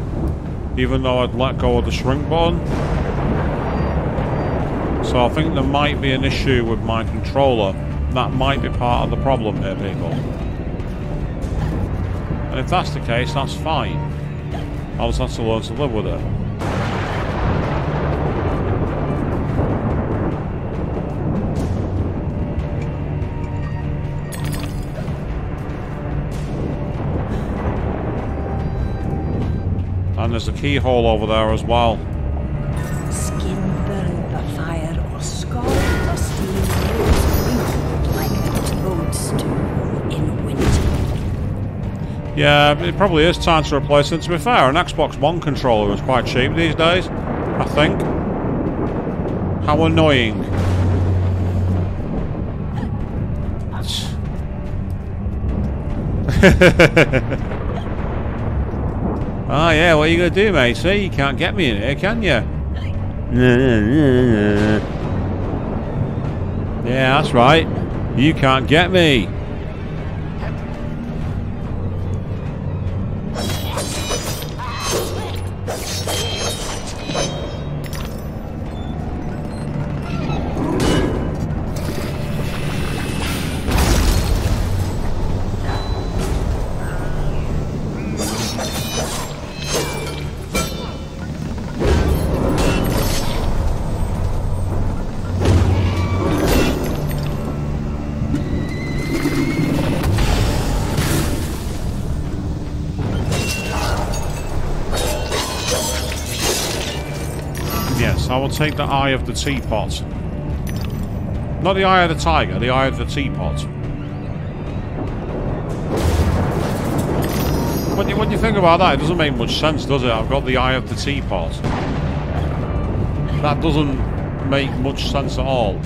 even though I'd let go of the shrink button. So I think there might be an issue with my controller. That might be part of the problem here, people. And if that's the case, that's fine. I'll just have to learn to live with it. And there's a keyhole over there as well. Skin burned by fire or scald by steam wrinkled like a toadstool in winter. Yeah, it probably is time to replace it. To be fair, an Xbox One controller is quite cheap these days, I think. How annoying. Ah, yeah, what are you going to do, mate? See, you can't get me in here, can you? Yeah, that's right. You can't get me. Take the eye of the teapot. Not the eye of the tiger, the eye of the teapot. When you, when you think about that, it doesn't make much sense, does it? I've got the eye of the teapot. That doesn't make much sense at all.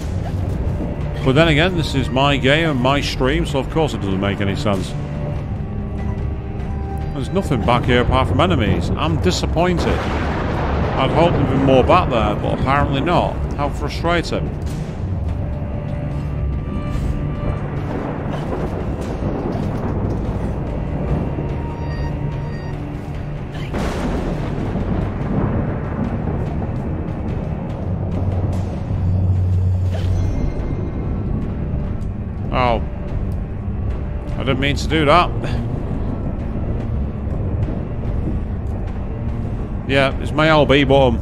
But then again, this is my game and my stream, so of course it doesn't make any sense. There's nothing back here apart from enemies. I'm disappointed. I'd hoped there'd be more back there, but apparently not. How frustrating. Oh. I didn't mean to do that. Yeah, it's my LB button.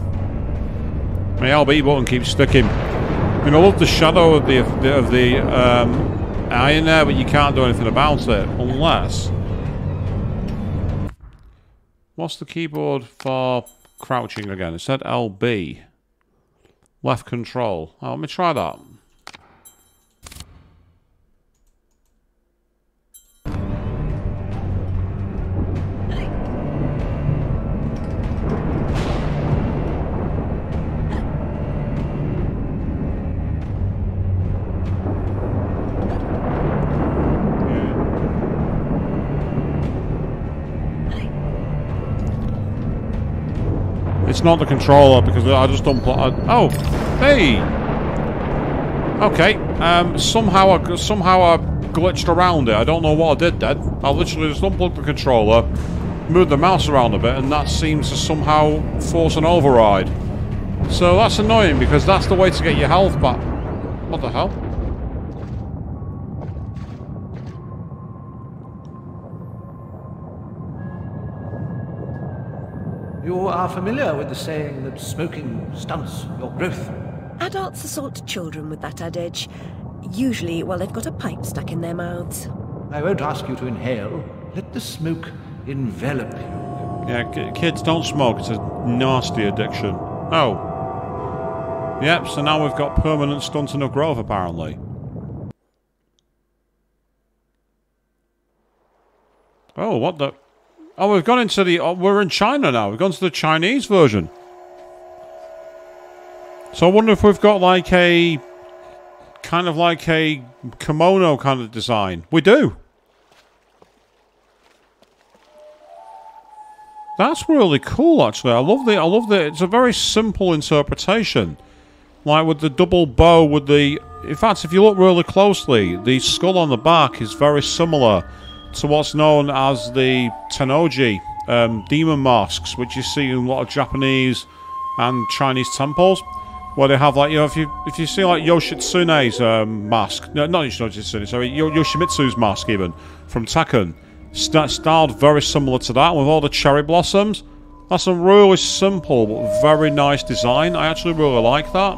My LB button keeps sticking. I mean, I love the shadow of the of the, um, eye in there, but you can't do anything about it unless. What's the keyboard for crouching again? It said LB. Left control. Oh, let me try that. Not the controller because I just don't put. Oh, hey. Okay. Um. Somehow I somehow I glitched around it. I don't know what I did then. I literally just unplugged the controller, moved the mouse around a bit, and that seems to somehow force an override. So that's annoying because that's the way to get your health back. What the hell? Are familiar with the saying that smoking stunts your growth. Adults assault children with that adage. Usually, while they've got a pipe stuck in their mouths. I won't ask you to inhale. Let the smoke envelop you. Yeah, k- kids don't smoke. It's a nasty addiction. Oh. Yep, so now we've got permanent stunting of growth, apparently. Oh, what the... Oh, we've gone into the... Oh, we're in China now. We've gone to the Chinese version. So I wonder if we've got like a... Kind of like a kimono kind of design. We do. That's really cool, actually. I love the. I love the. It's a very simple interpretation, like with the double bow. With the. In fact, if you look really closely, the skull on the back is very similar to what's known as the Tennoji um, demon masks, which you see in a lot of Japanese and Chinese temples, where they have like you know if you if you see like Yoshitsune's um, mask, no, not Yoshitsune, sorry, Yo- Yoshimitsu's mask even from Tekken. St- styled very similar to that with all the cherry blossoms. That's a really simple but very nice design. I actually really like that.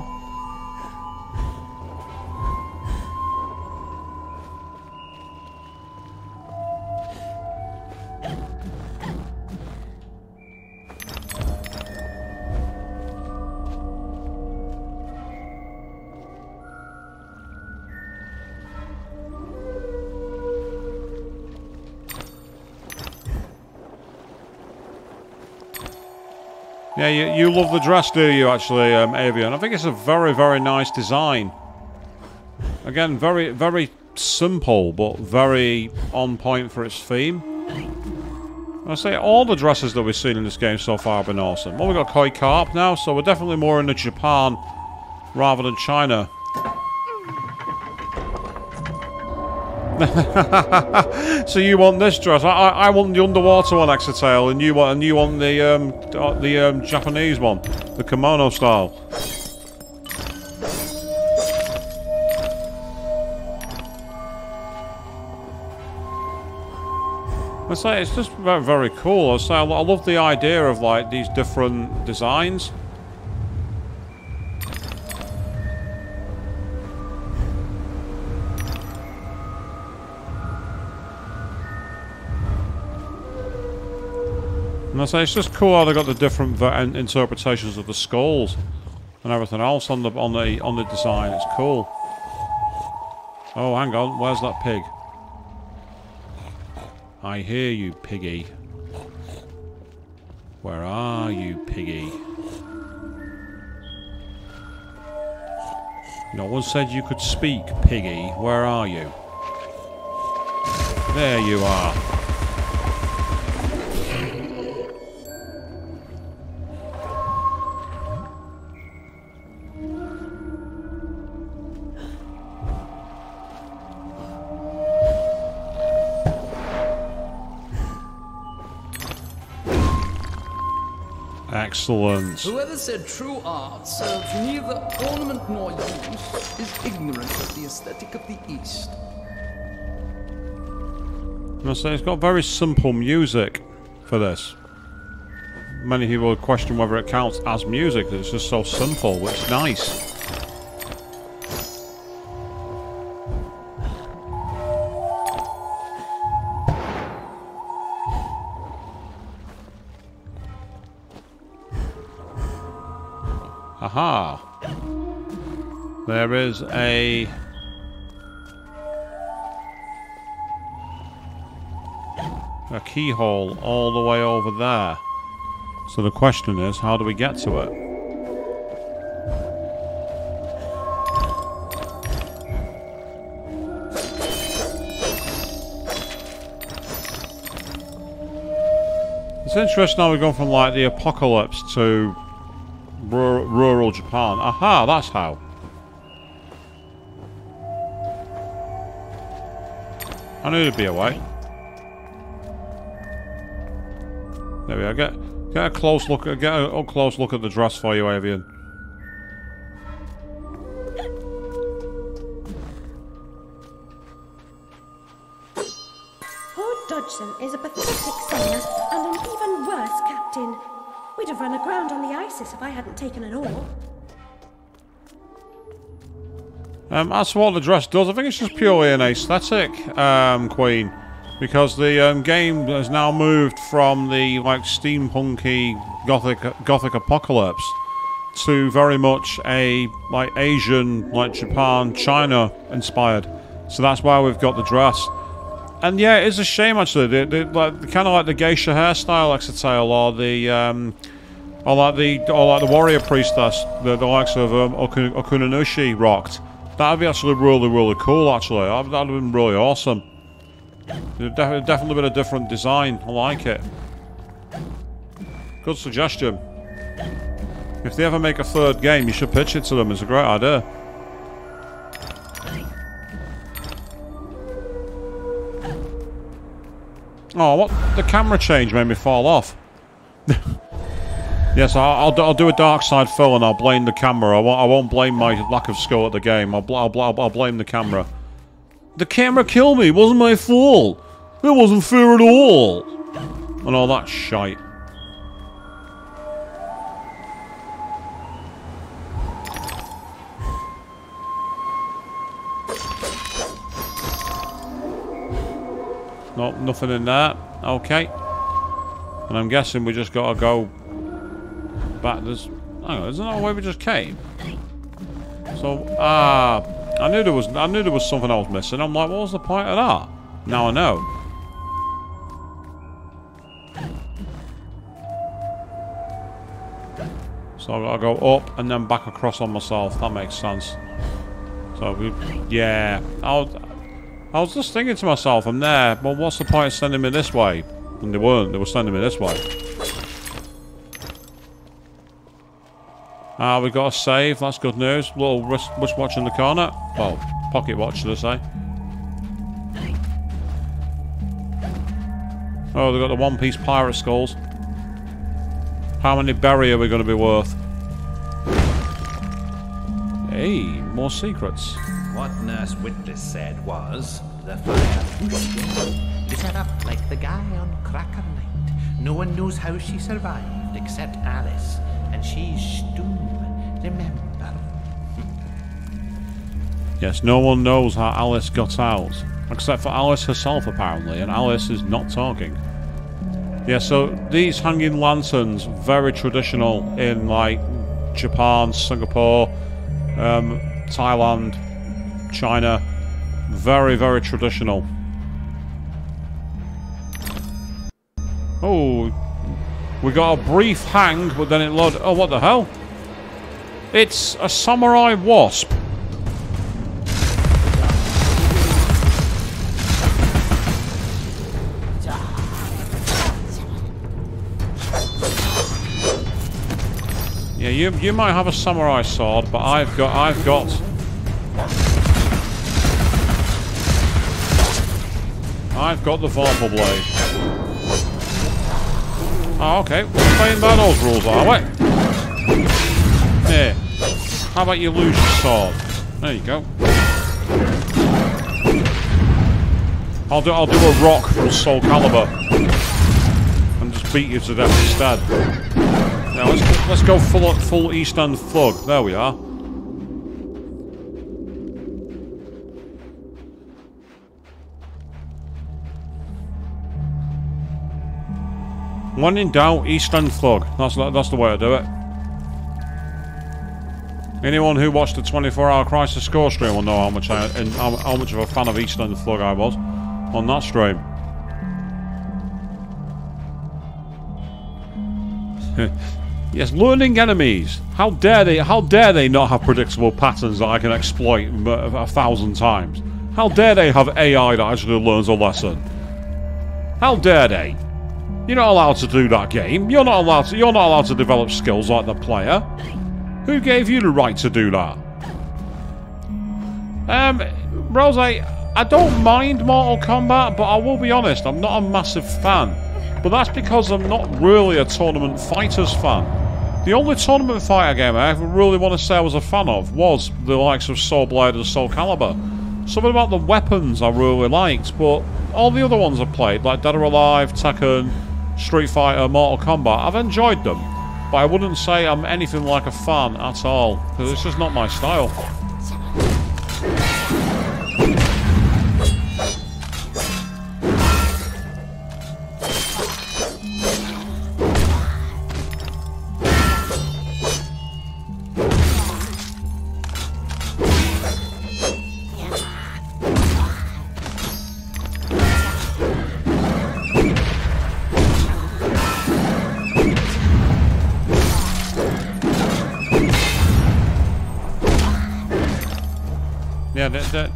Yeah, you, you love the dress, do you, actually, um, Avian? I think it's a very, very nice design. Again, very, very simple, but very on point for its theme. I say all the dresses that we've seen in this game so far have been awesome. Well, we've got Koi Carp now, so we're definitely more into Japan rather than China. so you want this dress? I, I, I want the underwater one, Exetel, and you want and you want the um uh, the um, Japanese one, the kimono style. I say it's just very, very cool. I say I love the idea of like these different designs. And I say it's just cool how they got the different interpretations of the skulls and everything else on the on the on the design. It's cool. Oh, hang on, where's that pig? I hear you, piggy. Where are you, piggy? No one said you could speak, piggy. Where are you? There you are. Excellent. Whoever said true art serves neither ornament nor use is ignorant of the aesthetic of the East. I say it's got very simple music for this. Many people would question whether it counts as music. It's just so simple. It's nice. Aha. There is a a keyhole all the way over there. So the question is, how do we get to it? It's interesting how we've gone from like the apocalypse to Rural, rural Japan. Aha, that's how. I knew there'd be a way. There we are. Get get a close look. Get a close look at the dress for you, Avian. Poor Dodgson is a pathetic sailor and an even worse captain. We'd have run aground on the Isis if I hadn't taken an oar. Um, as for what the dress does, I think it's just purely an aesthetic, um, Queen, because the um, game has now moved from the like steampunky gothic gothic apocalypse to very much a like Asian, like Japan, China inspired. So that's why we've got the dress. And yeah, it's a shame actually. The, the, like, kind of like the geisha hairstyle, Exetel, or the um, or like the or like the warrior priestess, the, the likes of um, Okun- Okunanushi rocked. That'd be actually really, really cool. Actually, that'd, have been really awesome. It'd def- definitely been a different design. I like it. Good suggestion. If they ever make a third game, you should pitch it to them. It's a great idea. Oh, what? The camera change made me fall off. yes, I'll, I'll, I'll, do a dark side fill and I'll blame the camera. I won't, I won't blame my lack of skill at the game. I'll, I'll, I'll, I'll blame the camera. The camera killed me. It wasn't my fault. It wasn't fair at all. And all that shite. No, nothing in there. Okay. And I'm guessing we just got to go back. There's, hang on, isn't that where we just came? So, ah, uh, I knew there was, I knew there was something else missing. I'm like, what was the point of that? Now I know. So I've got to go up and then back across on myself. That makes sense. So we, yeah, I'll, I was just thinking to myself, I'm there, well what's the point of sending me this way? And they weren't, they were sending me this way. Ah, we got a save, that's good news. Little wrist, watch in the corner. Well, pocket watch, should I say. Oh, they've got the One Piece pirate skulls. How many berry are we going to be worth? Hey, more secrets. What Nurse Witless said was, the fire lit up like the guy on Cracker Night. No one knows how she survived except Alice, and she's Stu, remember? yes, no one knows how Alice got out, except for Alice herself apparently, and Alice is not talking. Yeah, so these hanging lanterns, very traditional in like Japan, Singapore, um, Thailand, China. Very, very traditional. Oh, we got a brief hang, but then it loaded. Oh, what the hell? It's a samurai wasp. You you might have a samurai sword, but I've got I've got I've got the Vorpal Blade. Oh, okay. We're playing by those rules, are we? Here. How about you lose your sword? There you go. I'll do I'll do a rock from Soul Calibur. And just beat you to death instead. Now let's let's go full full East End thug. There we are. When in doubt, East End Thug. That's, that's the way to do it. Anyone who watched the 24-hour Crisis Core stream will know how much I, and how, how much of a fan of East End Thug I was on that stream. yes, learning enemies. How dare they? How dare they not have predictable patterns that I can exploit a thousand times? How dare they have AI that actually learns a lesson? How dare they? You're not allowed to do that game. You're not allowed to, you're not allowed to develop skills like the player. Who gave you the right to do that? Um, Rose, I don't mind Mortal Kombat, but I will be honest, I'm not a massive fan. But that's because I'm not really a tournament fighters fan. The only tournament fighter game I ever really want to say I was a fan of was the likes of Soul Blade and Soul Calibur. Something about the weapons I really liked, but all the other ones I've played, like Dead or Alive, Tekken, Street Fighter, Mortal Kombat, I've enjoyed them. But I wouldn't say I'm anything like a fan at all, because it's just not my style.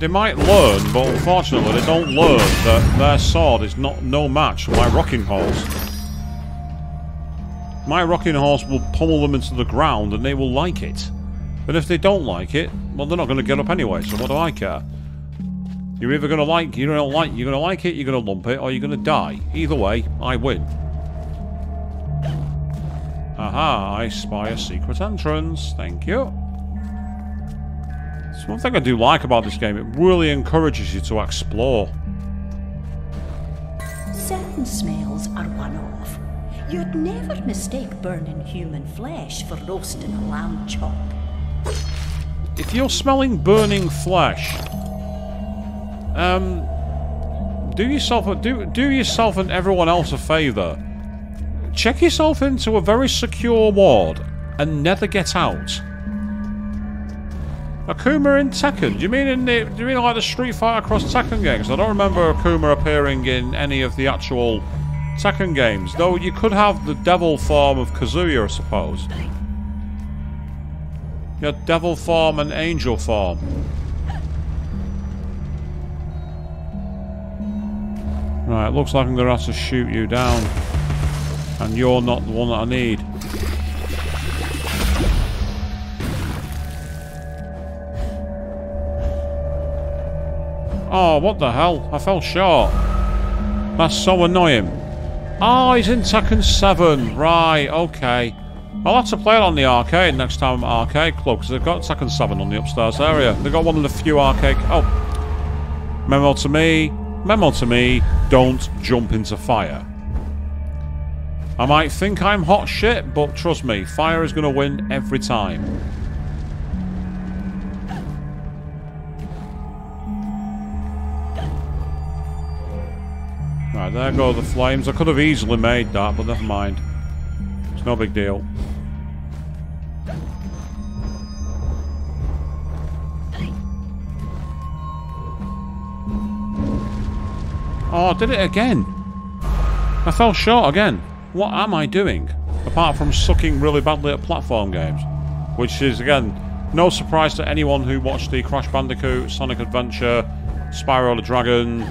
They, might learn, but unfortunately they don't learn that their sword is not no match for my rocking horse. My rocking horse will pummel them into the ground and they will like it. But if they don't like it, well they're not going to get up anyway, so what do I care? You're either going to like, you don't like, you're going to like it, you're going to lump it, or you're going to die. Either way, I win. Aha, I spy a secret entrance. Thank you. One thing I do like about this game. It really encourages you to explore. Certain smells are one-off. You'd never mistake burning human flesh for roasting a lamb chop. If you're smelling burning flesh, um, do yourself a, do do yourself and everyone else a favour. Check yourself into a very secure ward and never get out. Akuma in Tekken? Do you mean in the? Do you mean like the Street Fighter Cross Tekken games? I don't remember Akuma appearing in any of the actual Tekken games. Though you could have the devil form of Kazuya, I suppose. You had devil form and angel form. Right, looks like I'm going to have to shoot you down. And you're not the one that I need. Oh, what the hell? I fell short. That's so annoying. Oh, he's in Tekken 7. Right, okay. I'll have to play it on the arcade next time I'm at Arcade Club, because they've got Tekken 7 on the upstairs area. They've got one of the few arcade... Oh. Memo to me. Memo to me. Don't jump into fire. I might think I'm hot shit, but trust me, fire is going to win every time. Right, there go the flames. I could have easily made that, but never mind. It's no big deal. Oh, I did it again. I fell short again. What am I doing? Apart from sucking really badly at platform games. Which is, again, no surprise to anyone who watched the Crash Bandicoot, Sonic Adventure, Spyro the Dragon,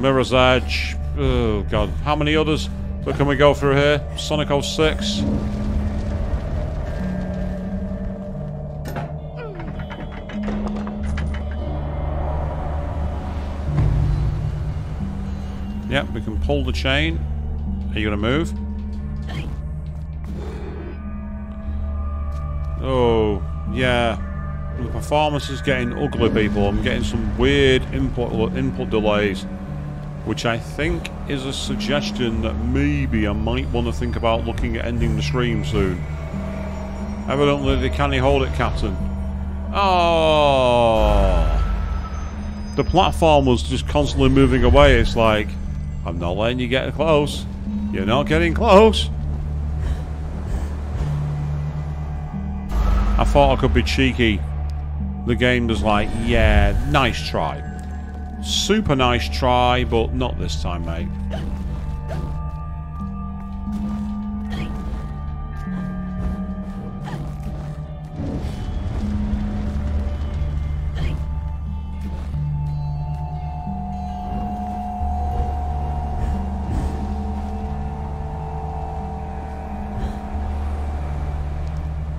Mirror's Edge. Oh, God. How many others but can we go through here? Sonic 06. Yep, we can pull the chain. Are you going to move? Oh, yeah. The performance is getting ugly, people. I'm getting some weird input input delays, which I think is a suggestion that maybe I might want to think about looking at ending the stream soon. Evidently, they can't hold it, Captain. Oh, the platform was just constantly moving away. It's like, I'm not letting you get close. You're not getting close. I thought I could be cheeky. The game was like, yeah, nice try. Super nice try, but not this time, mate.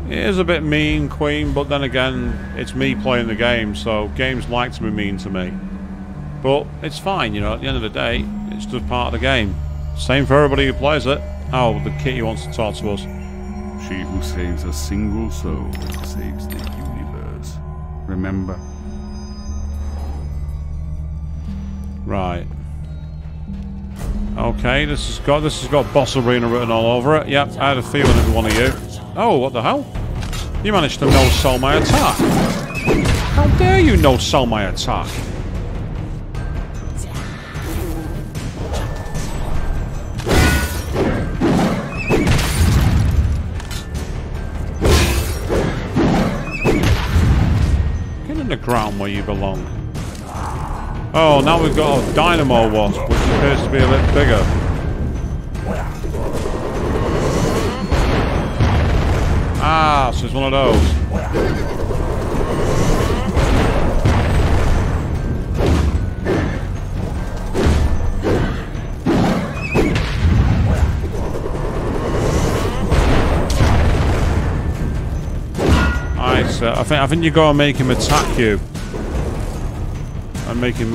It is a bit mean, Queen, but then again, it's me playing the game, so games like to be mean to me. But it's fine, you know, at the end of the day, it's just part of the game. Same for everybody who plays it. Oh, the kitty wants to talk to us. She who saves a single soul saves the universe. Remember? Right. Okay, this has got this has got Boss Arena written all over it. Yep, I had a feeling it'd be one of you. Oh, what the hell? You managed to no-sell my attack. How dare you no-sell my attack? You belong. Oh, now we've got a Dynamo Wasp, which appears to be a bit bigger. Ah, so it's one of those. See. I think I think you gotta make him attack you. And make him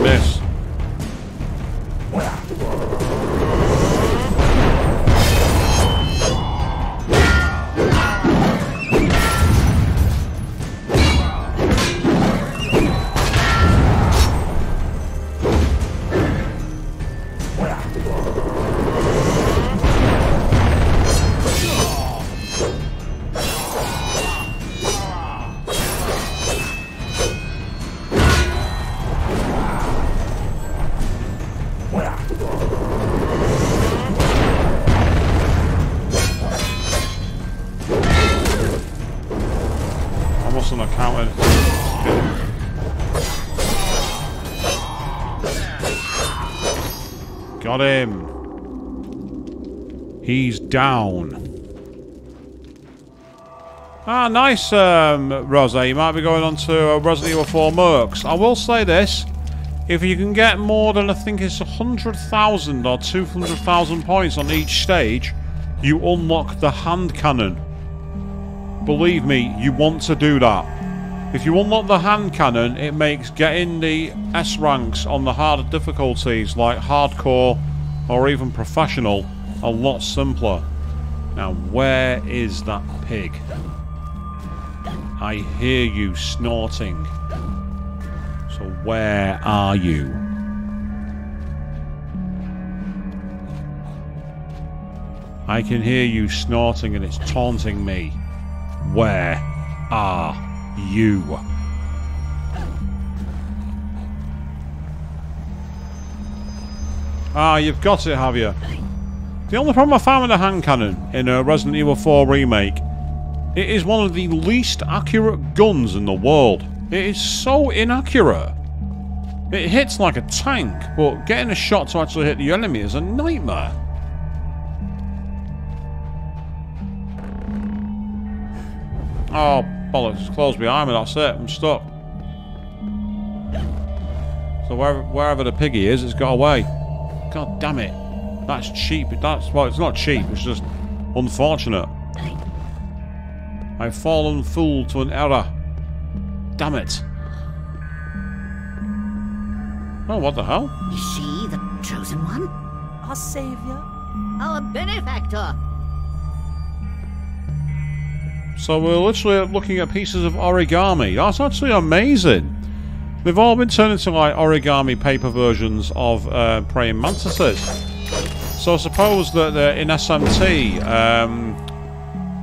Got him. He's down. Ah, nice, um, Rose. You might be going on to uh, Resident Evil 4 Mercs. I will say this. If you can get more than, I think it's 100,000 or 200,000 points on each stage, you unlock the hand cannon. Believe me, you want to do that. If you unlock the hand cannon, it makes getting the S ranks on the harder difficulties like hardcore or even professional a lot simpler. Now, where is that pig? I hear you snorting. So, where are you? I can hear you snorting and it's taunting me. Where are you? Ah, you've got it, have you? The only problem I found with the hand cannon in a Resident Evil 4 remake, it is one of the least accurate guns in the world. It is so inaccurate. It hits like a tank, but getting a shot to actually hit the enemy is a nightmare. Oh, bollocks, close behind me, that's it, I'm stuck. So wherever, wherever the piggy is, it's got away. God damn it. That's cheap. That's, well, it's not cheap, it's just unfortunate. I've fallen fool to an error. Damn it. Oh, what the hell? Is she the chosen one? Our savior? Our benefactor? So we're literally looking at pieces of origami. That's actually amazing. They've all been turned into like origami paper versions of uh, praying mantises. So suppose that uh, in SMT, um,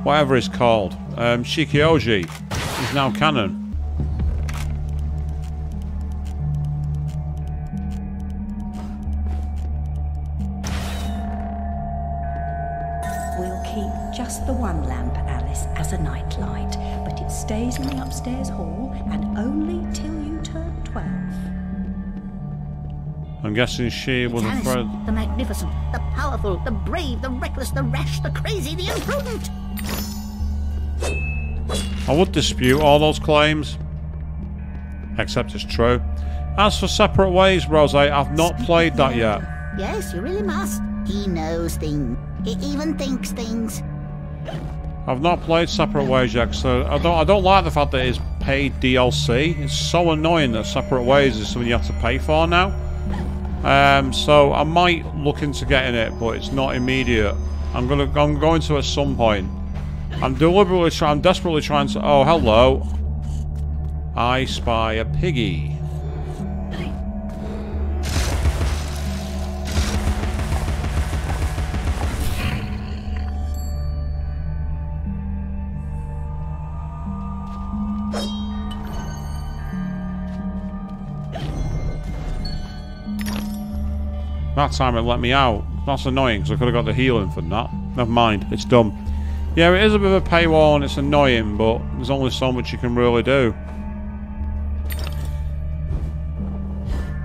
whatever it's called, um, Shiki-Ouji is now canon. Guessing she was afraid. the magnificent, the powerful, the brave, the reckless, the rash, the crazy, the imprudent. I would dispute all those claims, except it's true. As for Separate Ways, Rose, I've not played that yet. Yes, you really must. He knows things. He even thinks things. I've not played Separate Ways yet, so uh, I don't. I don't like the fact that it's paid DLC. It's so annoying that Separate Ways is something you have to pay for now. Um, so I might look into getting it, but it's not immediate. I'm gonna. I'm going to at some point. I'm deliberately trying. I'm desperately trying to. Oh, hello. I spy a piggy. That time it let me out. That's annoying because I could have got the healing from that. Never mind, it's done. Yeah, it is a bit of a paywall and it's annoying, but there's only so much you can really do.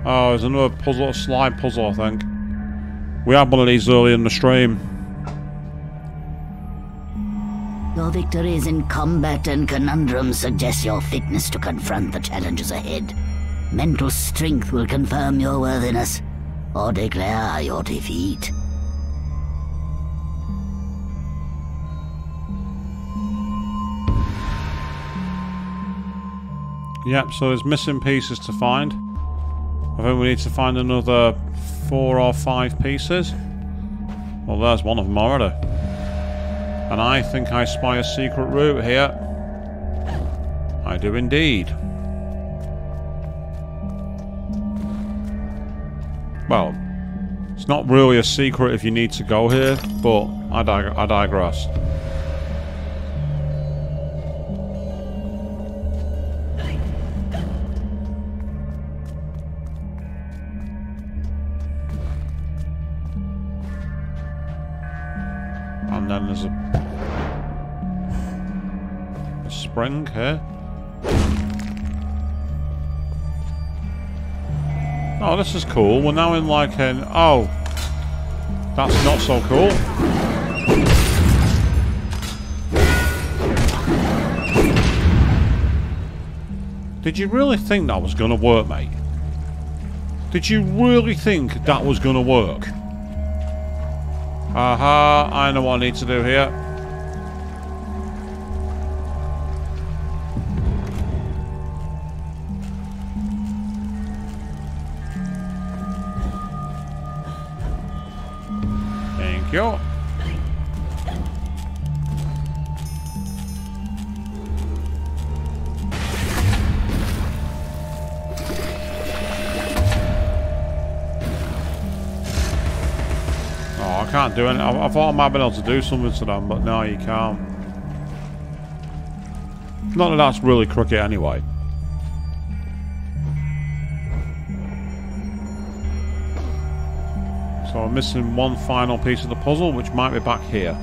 Oh, there's another puzzle, a slide puzzle, I think. We had one of these early in the stream. Your victories in combat and conundrums suggest your fitness to confront the challenges ahead. Mental strength will confirm your worthiness, or declare your defeat. Yep, so there's missing pieces to find. I think we need to find another four or five pieces. Well, there's one of them already. And I think I spy a secret route here. I do indeed. Well, it's not really a secret if you need to go here, but I, dig I digress. And then there's a, a spring here. Oh, this is cool. We're now in like an... Oh. That's not so cool. Did you really think that was going to work, mate? Did you really think that was going to work? Aha, I know what I need to do here. You. Oh, I can't do it. I, I thought I might been able to do something to them, but no, you can't. Not that that's really crooked anyway. I'm missing one final piece of the puzzle, which might be back here.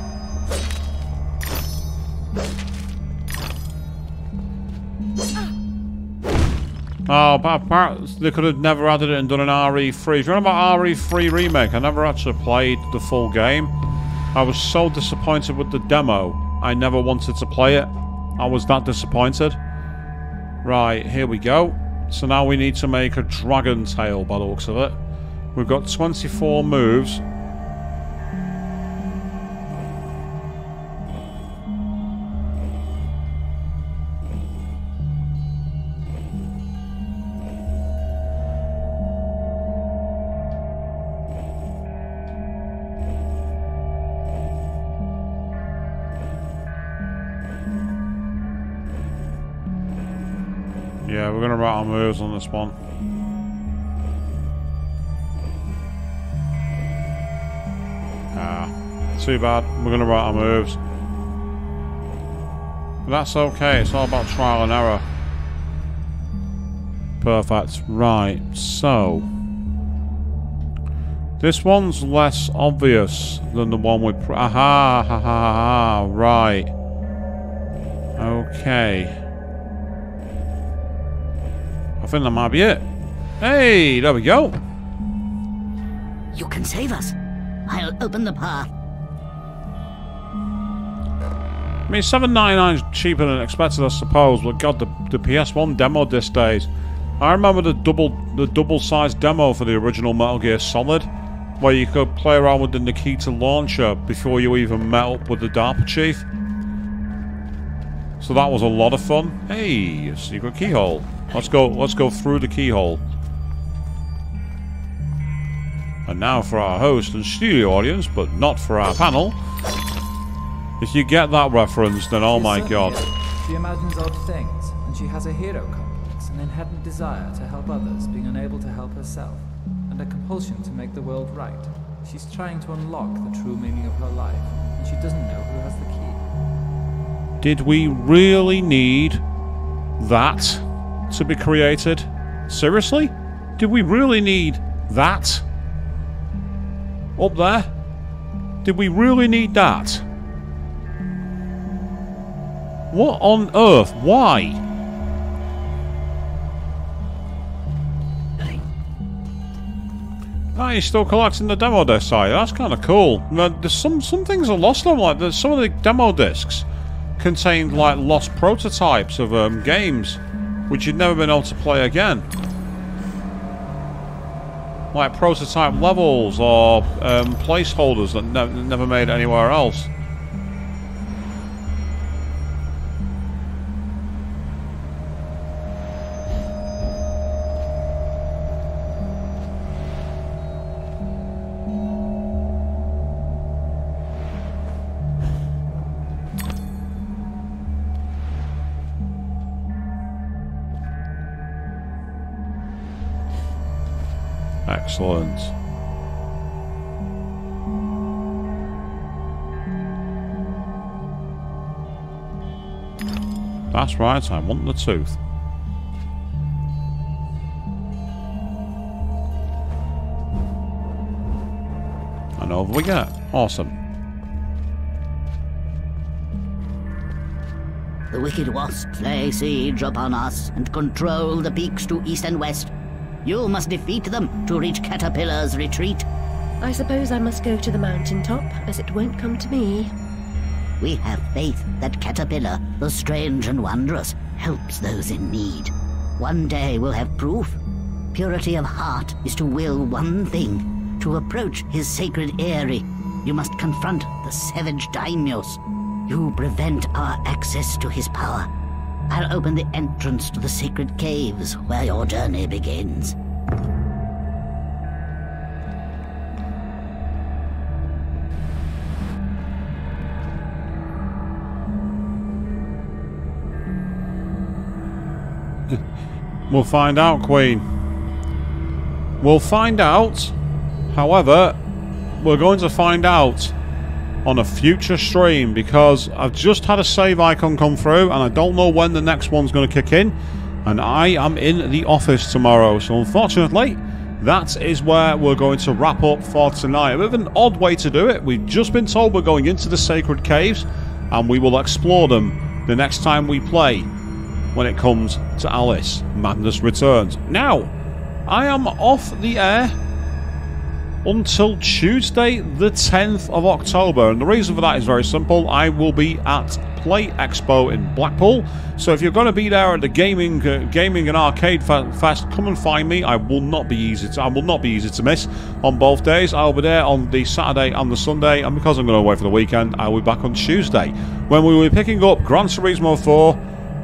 Oh, but apparently they could have never added it and done an RE3. Do you remember RE3 Remake? I never actually played the full game. I was so disappointed with the demo, I never wanted to play it. I was that disappointed. Right, here we go. So now we need to make a dragon tail by the looks of it. We've got 24 moves. Yeah, we're going to write our moves on this one. Ah, too bad. We're going to write our moves. But that's okay. It's all about trial and error. Perfect. Right, so... This one's less obvious than the one with... Aha! Ha ha ha ha! Right. Okay. I think that might be it. Hey, there we go. You can save us. I'll open the path. I mean, seven ninety nine is cheaper than expected, I suppose. But God, the, the PS1 demo disc days. I remember the double the double sized demo for the original Metal Gear Solid, where you could play around with the Nikita launcher before you even met up with the DARPA chief. So that was a lot of fun. Hey, a secret keyhole. Let's go. Let's go through the keyhole. And now for our host and studio audience, but not for our panel. If you get that reference, then oh my god. She imagines odd things, and she has a hero complex, an inherent desire to help others, being unable to help herself, and a compulsion to make the world right. She's trying to unlock the true meaning of her life, and she doesn't know who has the key. Did we really need that to be created? Seriously? Did we really need that? Up there? Did we really need that? What on earth? Why? Ah, you're still collecting the demo discs, are you? That's kind of cool. There's some some things are lost like some of the demo discs contained like lost prototypes of um, games which you'd never been able to play again. Like prototype levels or um, placeholders that ne never made anywhere else. Excellent. That's right, I want the tooth. And over we get. Awesome. The wicked wasps lay siege upon us and control the peaks to east and west. You must defeat them to reach Caterpillar's retreat. I suppose I must go to the mountain top, as it won't come to me. We have faith that Caterpillar, the strange and wondrous, helps those in need. One day we'll have proof. Purity of heart is to will one thing, to approach his sacred eyrie. You must confront the savage daimyos. You prevent our access to his power. I'll open the entrance to the sacred caves where your journey begins. We'll find out, Queen. We'll find out. However, we're going to find out on a future stream because I've just had a save icon come through and I don't know when the next one's going to kick in. And I am in the office tomorrow. So unfortunately, that is where we're going to wrap up for tonight. A bit of an odd way to do it. We've just been told we're going into the sacred caves and we will explore them the next time we play when it comes to Alice Madness Returns. Now, I am off the air until Tuesday the 10th of October and the reason for that is very simple. I will be at Play Expo in Blackpool. So if you're going to be there at the gaming uh, gaming and arcade fe- fest, come and find me. I will not be easy to I will not be easy to miss on both days. I'll be there on the Saturday and the Sunday and because I'm going away for the weekend, I will be back on Tuesday when we will be picking up Gran Turismo 4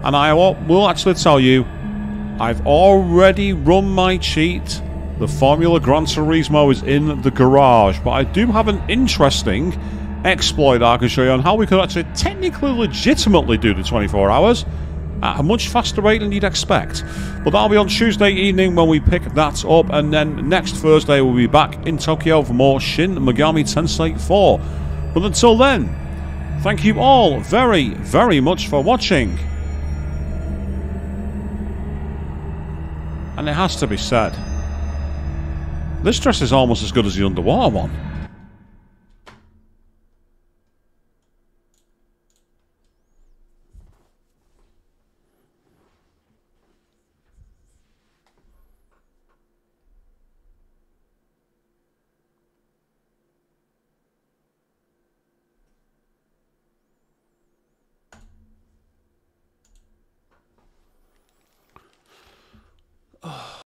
and I will will actually tell you I've already run my cheat. The Formula Gran Turismo is in the garage, but I do have an interesting exploit I can show you on how we could actually technically legitimately do the 24 hours at a much faster rate than you'd expect. But that'll be on Tuesday evening when we pick that up, and then next Thursday we'll be back in Tokyo for more Shin Megami Tensei 4. But until then, thank you all very, very much for watching. And it has to be said, this dress is almost as good as the underwater one.